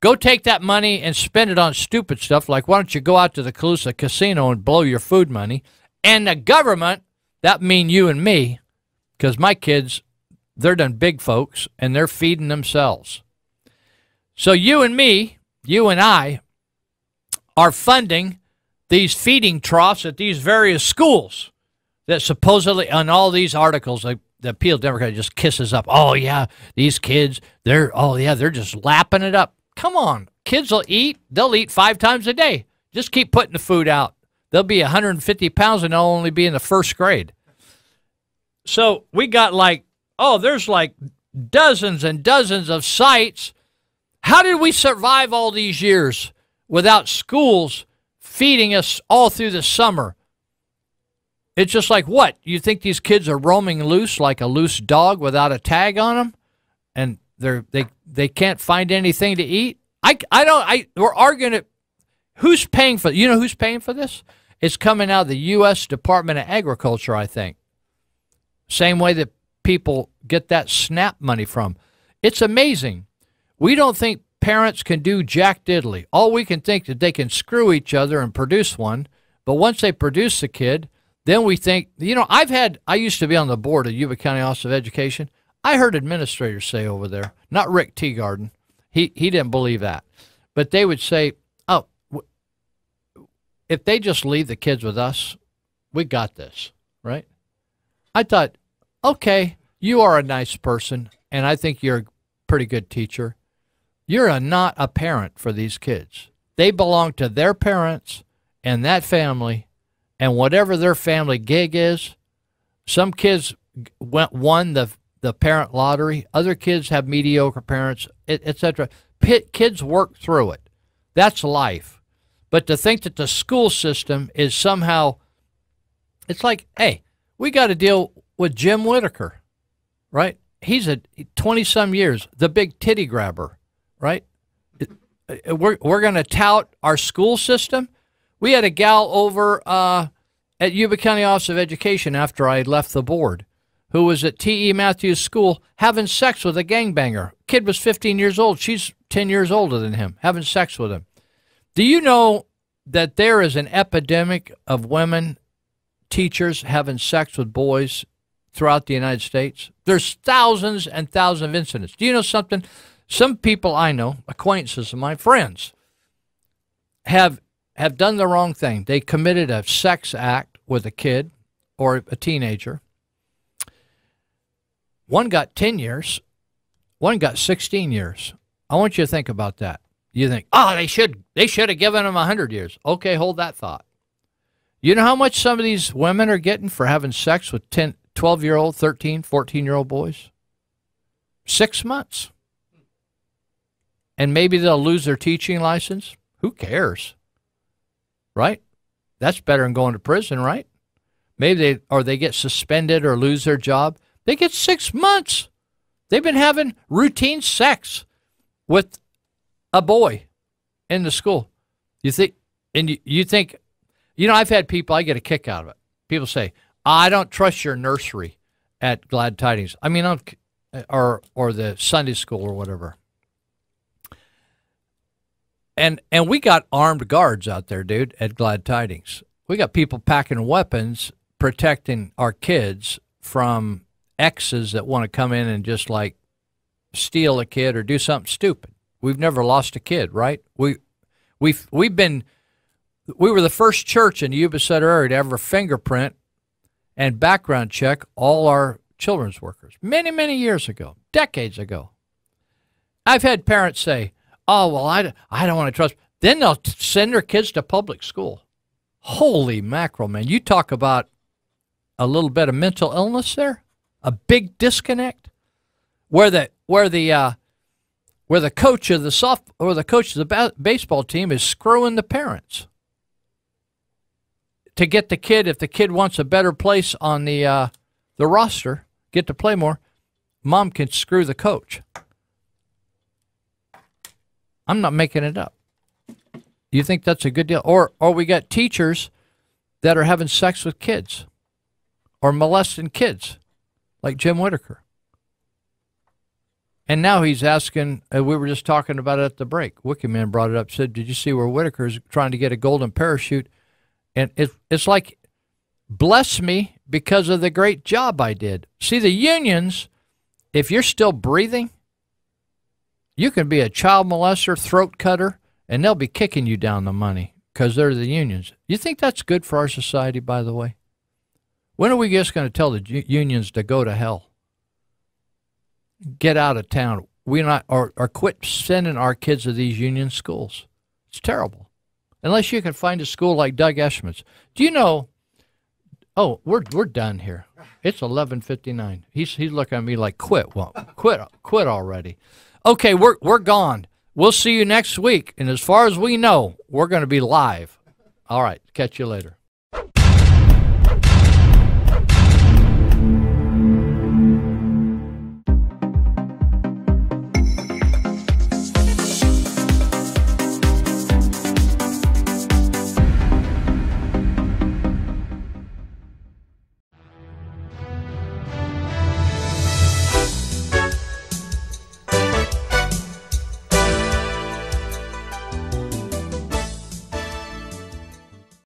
Go take that money and spend it on stupid stuff like why don't you go out to the Colusa casino and blow your food money? And the government, that mean you and me, because my kids, they're done big folks and they're feeding themselves. So you and me, you and I, are funding these feeding troughs at these various schools that supposedly on all these articles like the Appeal-Democrat just kisses up oh yeah these kids they're oh yeah they're just lapping it up Come on, kids will eat. They'll eat five times a day. Just keep putting the food out. They'll be 150 pounds and they'll only be in the first grade. So we got like, oh, there's like dozens and dozens of sites. How did we survive all these years without schools feeding us all through the summer? It's just like what? You think these kids are roaming loose like a loose dog without a tag on them? And they're they they can't find anything to eat. I, I don't I we're arguing it. Who's paying for you know who's paying for this? It's coming out of the U.S. Department of Agriculture, I think. Same way that people get that SNAP money from. It's amazing. We don't think parents can do jack diddly. All we can think that they can screw each other and produce one. But once they produce the kid, then we think, you know, I've had, I used to be on the board of Yuba County Office of Education. I heard administrators say over there, not Rick Teagarden, he, he didn't believe that, but they would say, oh, if they just leave the kids with us, we got this, right? I thought, okay, you are a nice person, and I think you're a pretty good teacher. You're a, not a parent for these kids. They belong to their parents and that family, and whatever their family gig is. Some kids went won the the parent lottery. Other kids have mediocre parents, etc. Kids work through it. That's life. But to think that the school system is somehow, it's like, hey, we got to deal with Jim Whittaker, right? He's a 20 some years, the big titty grabber, right? we're we're going to tout our school system. We had a gal over uh, at Yuba County Office of Education after I left the board, who was at T.E. Mathews School having sex with a gangbanger. Kid was 15 years old. She's 10 years older than him, having sex with him. Do you know that there is an epidemic of women teachers having sex with boys throughout the United States? There's thousands and thousands of incidents. Do you know something? Some people I know, acquaintances of mine, friends, have have done the wrong thing. They committed a sex act with a kid or a teenager. One got 10 years, one got 16 years. I want you to think about that. You think, oh, they should they should have given him 100 years. Okay, hold that thought. You know how much some of these women are getting for having sex with 10, 12 year old, 13, 14 year old boys? Six months. And maybe they'll lose their teaching license. Who cares? Right? That's better than going to prison, right? Maybe they or they get suspended or lose their job. They get six months. They've been having routine sex with a boy in the school. You think, and you, you think, you know, I've had people, I get a kick out of it. People say, I don't trust your nursery at Glad Tidings. I mean, I'm, or, or the Sunday school or whatever. And, and we got armed guards out there, dude, at Glad Tidings. We got people packing weapons, protecting our kids from exes that want to come in and just like steal a kid or do something stupid. We've never lost a kid, right? We we've we've been we were the first church in Yuba Sutter area to ever fingerprint and background check all our children's workers many many years ago, decades ago. I've had parents say, "Oh well, I, I don't want to trust." Then they'll send their kids to public school. Holy mackerel, man! You talk about a little bit of mental illness there, a big disconnect, where the where the uh, where the coach of the soft or the coach of the ba- baseball team is screwing the parents to get the kid if the kid wants a better place on the uh, the roster, get to play more. Mom can screw the coach. I'm not making it up. You think that's a good deal? Or or we got teachers that are having sex with kids or molesting kids, like Jim Whitaker. And now he's asking, uh, we were just talking about it at the break. Wikiman brought it up, said, Did you see where Whitaker's trying to get a golden parachute? And it, it's like, bless me because of the great job I did. See, the unions, if you're still breathing, you can be a child molester, throat cutter, and they'll be kicking you down the money because they're the unions. You think that's good for our society, by the way? When are we just going to tell the unions to go to hell? get out of town. We not or, or quit sending our kids to these union schools. It's terrible. Unless you can find a school like Doug Eshman's. Do you know? Oh, we're we're done here. It's eleven fifty nine. He's he's looking at me like quit. Well, quit quit already. Okay, we're we're gone. We'll see you next week. And as far as we know, we're going to be live. All right. Catch you later.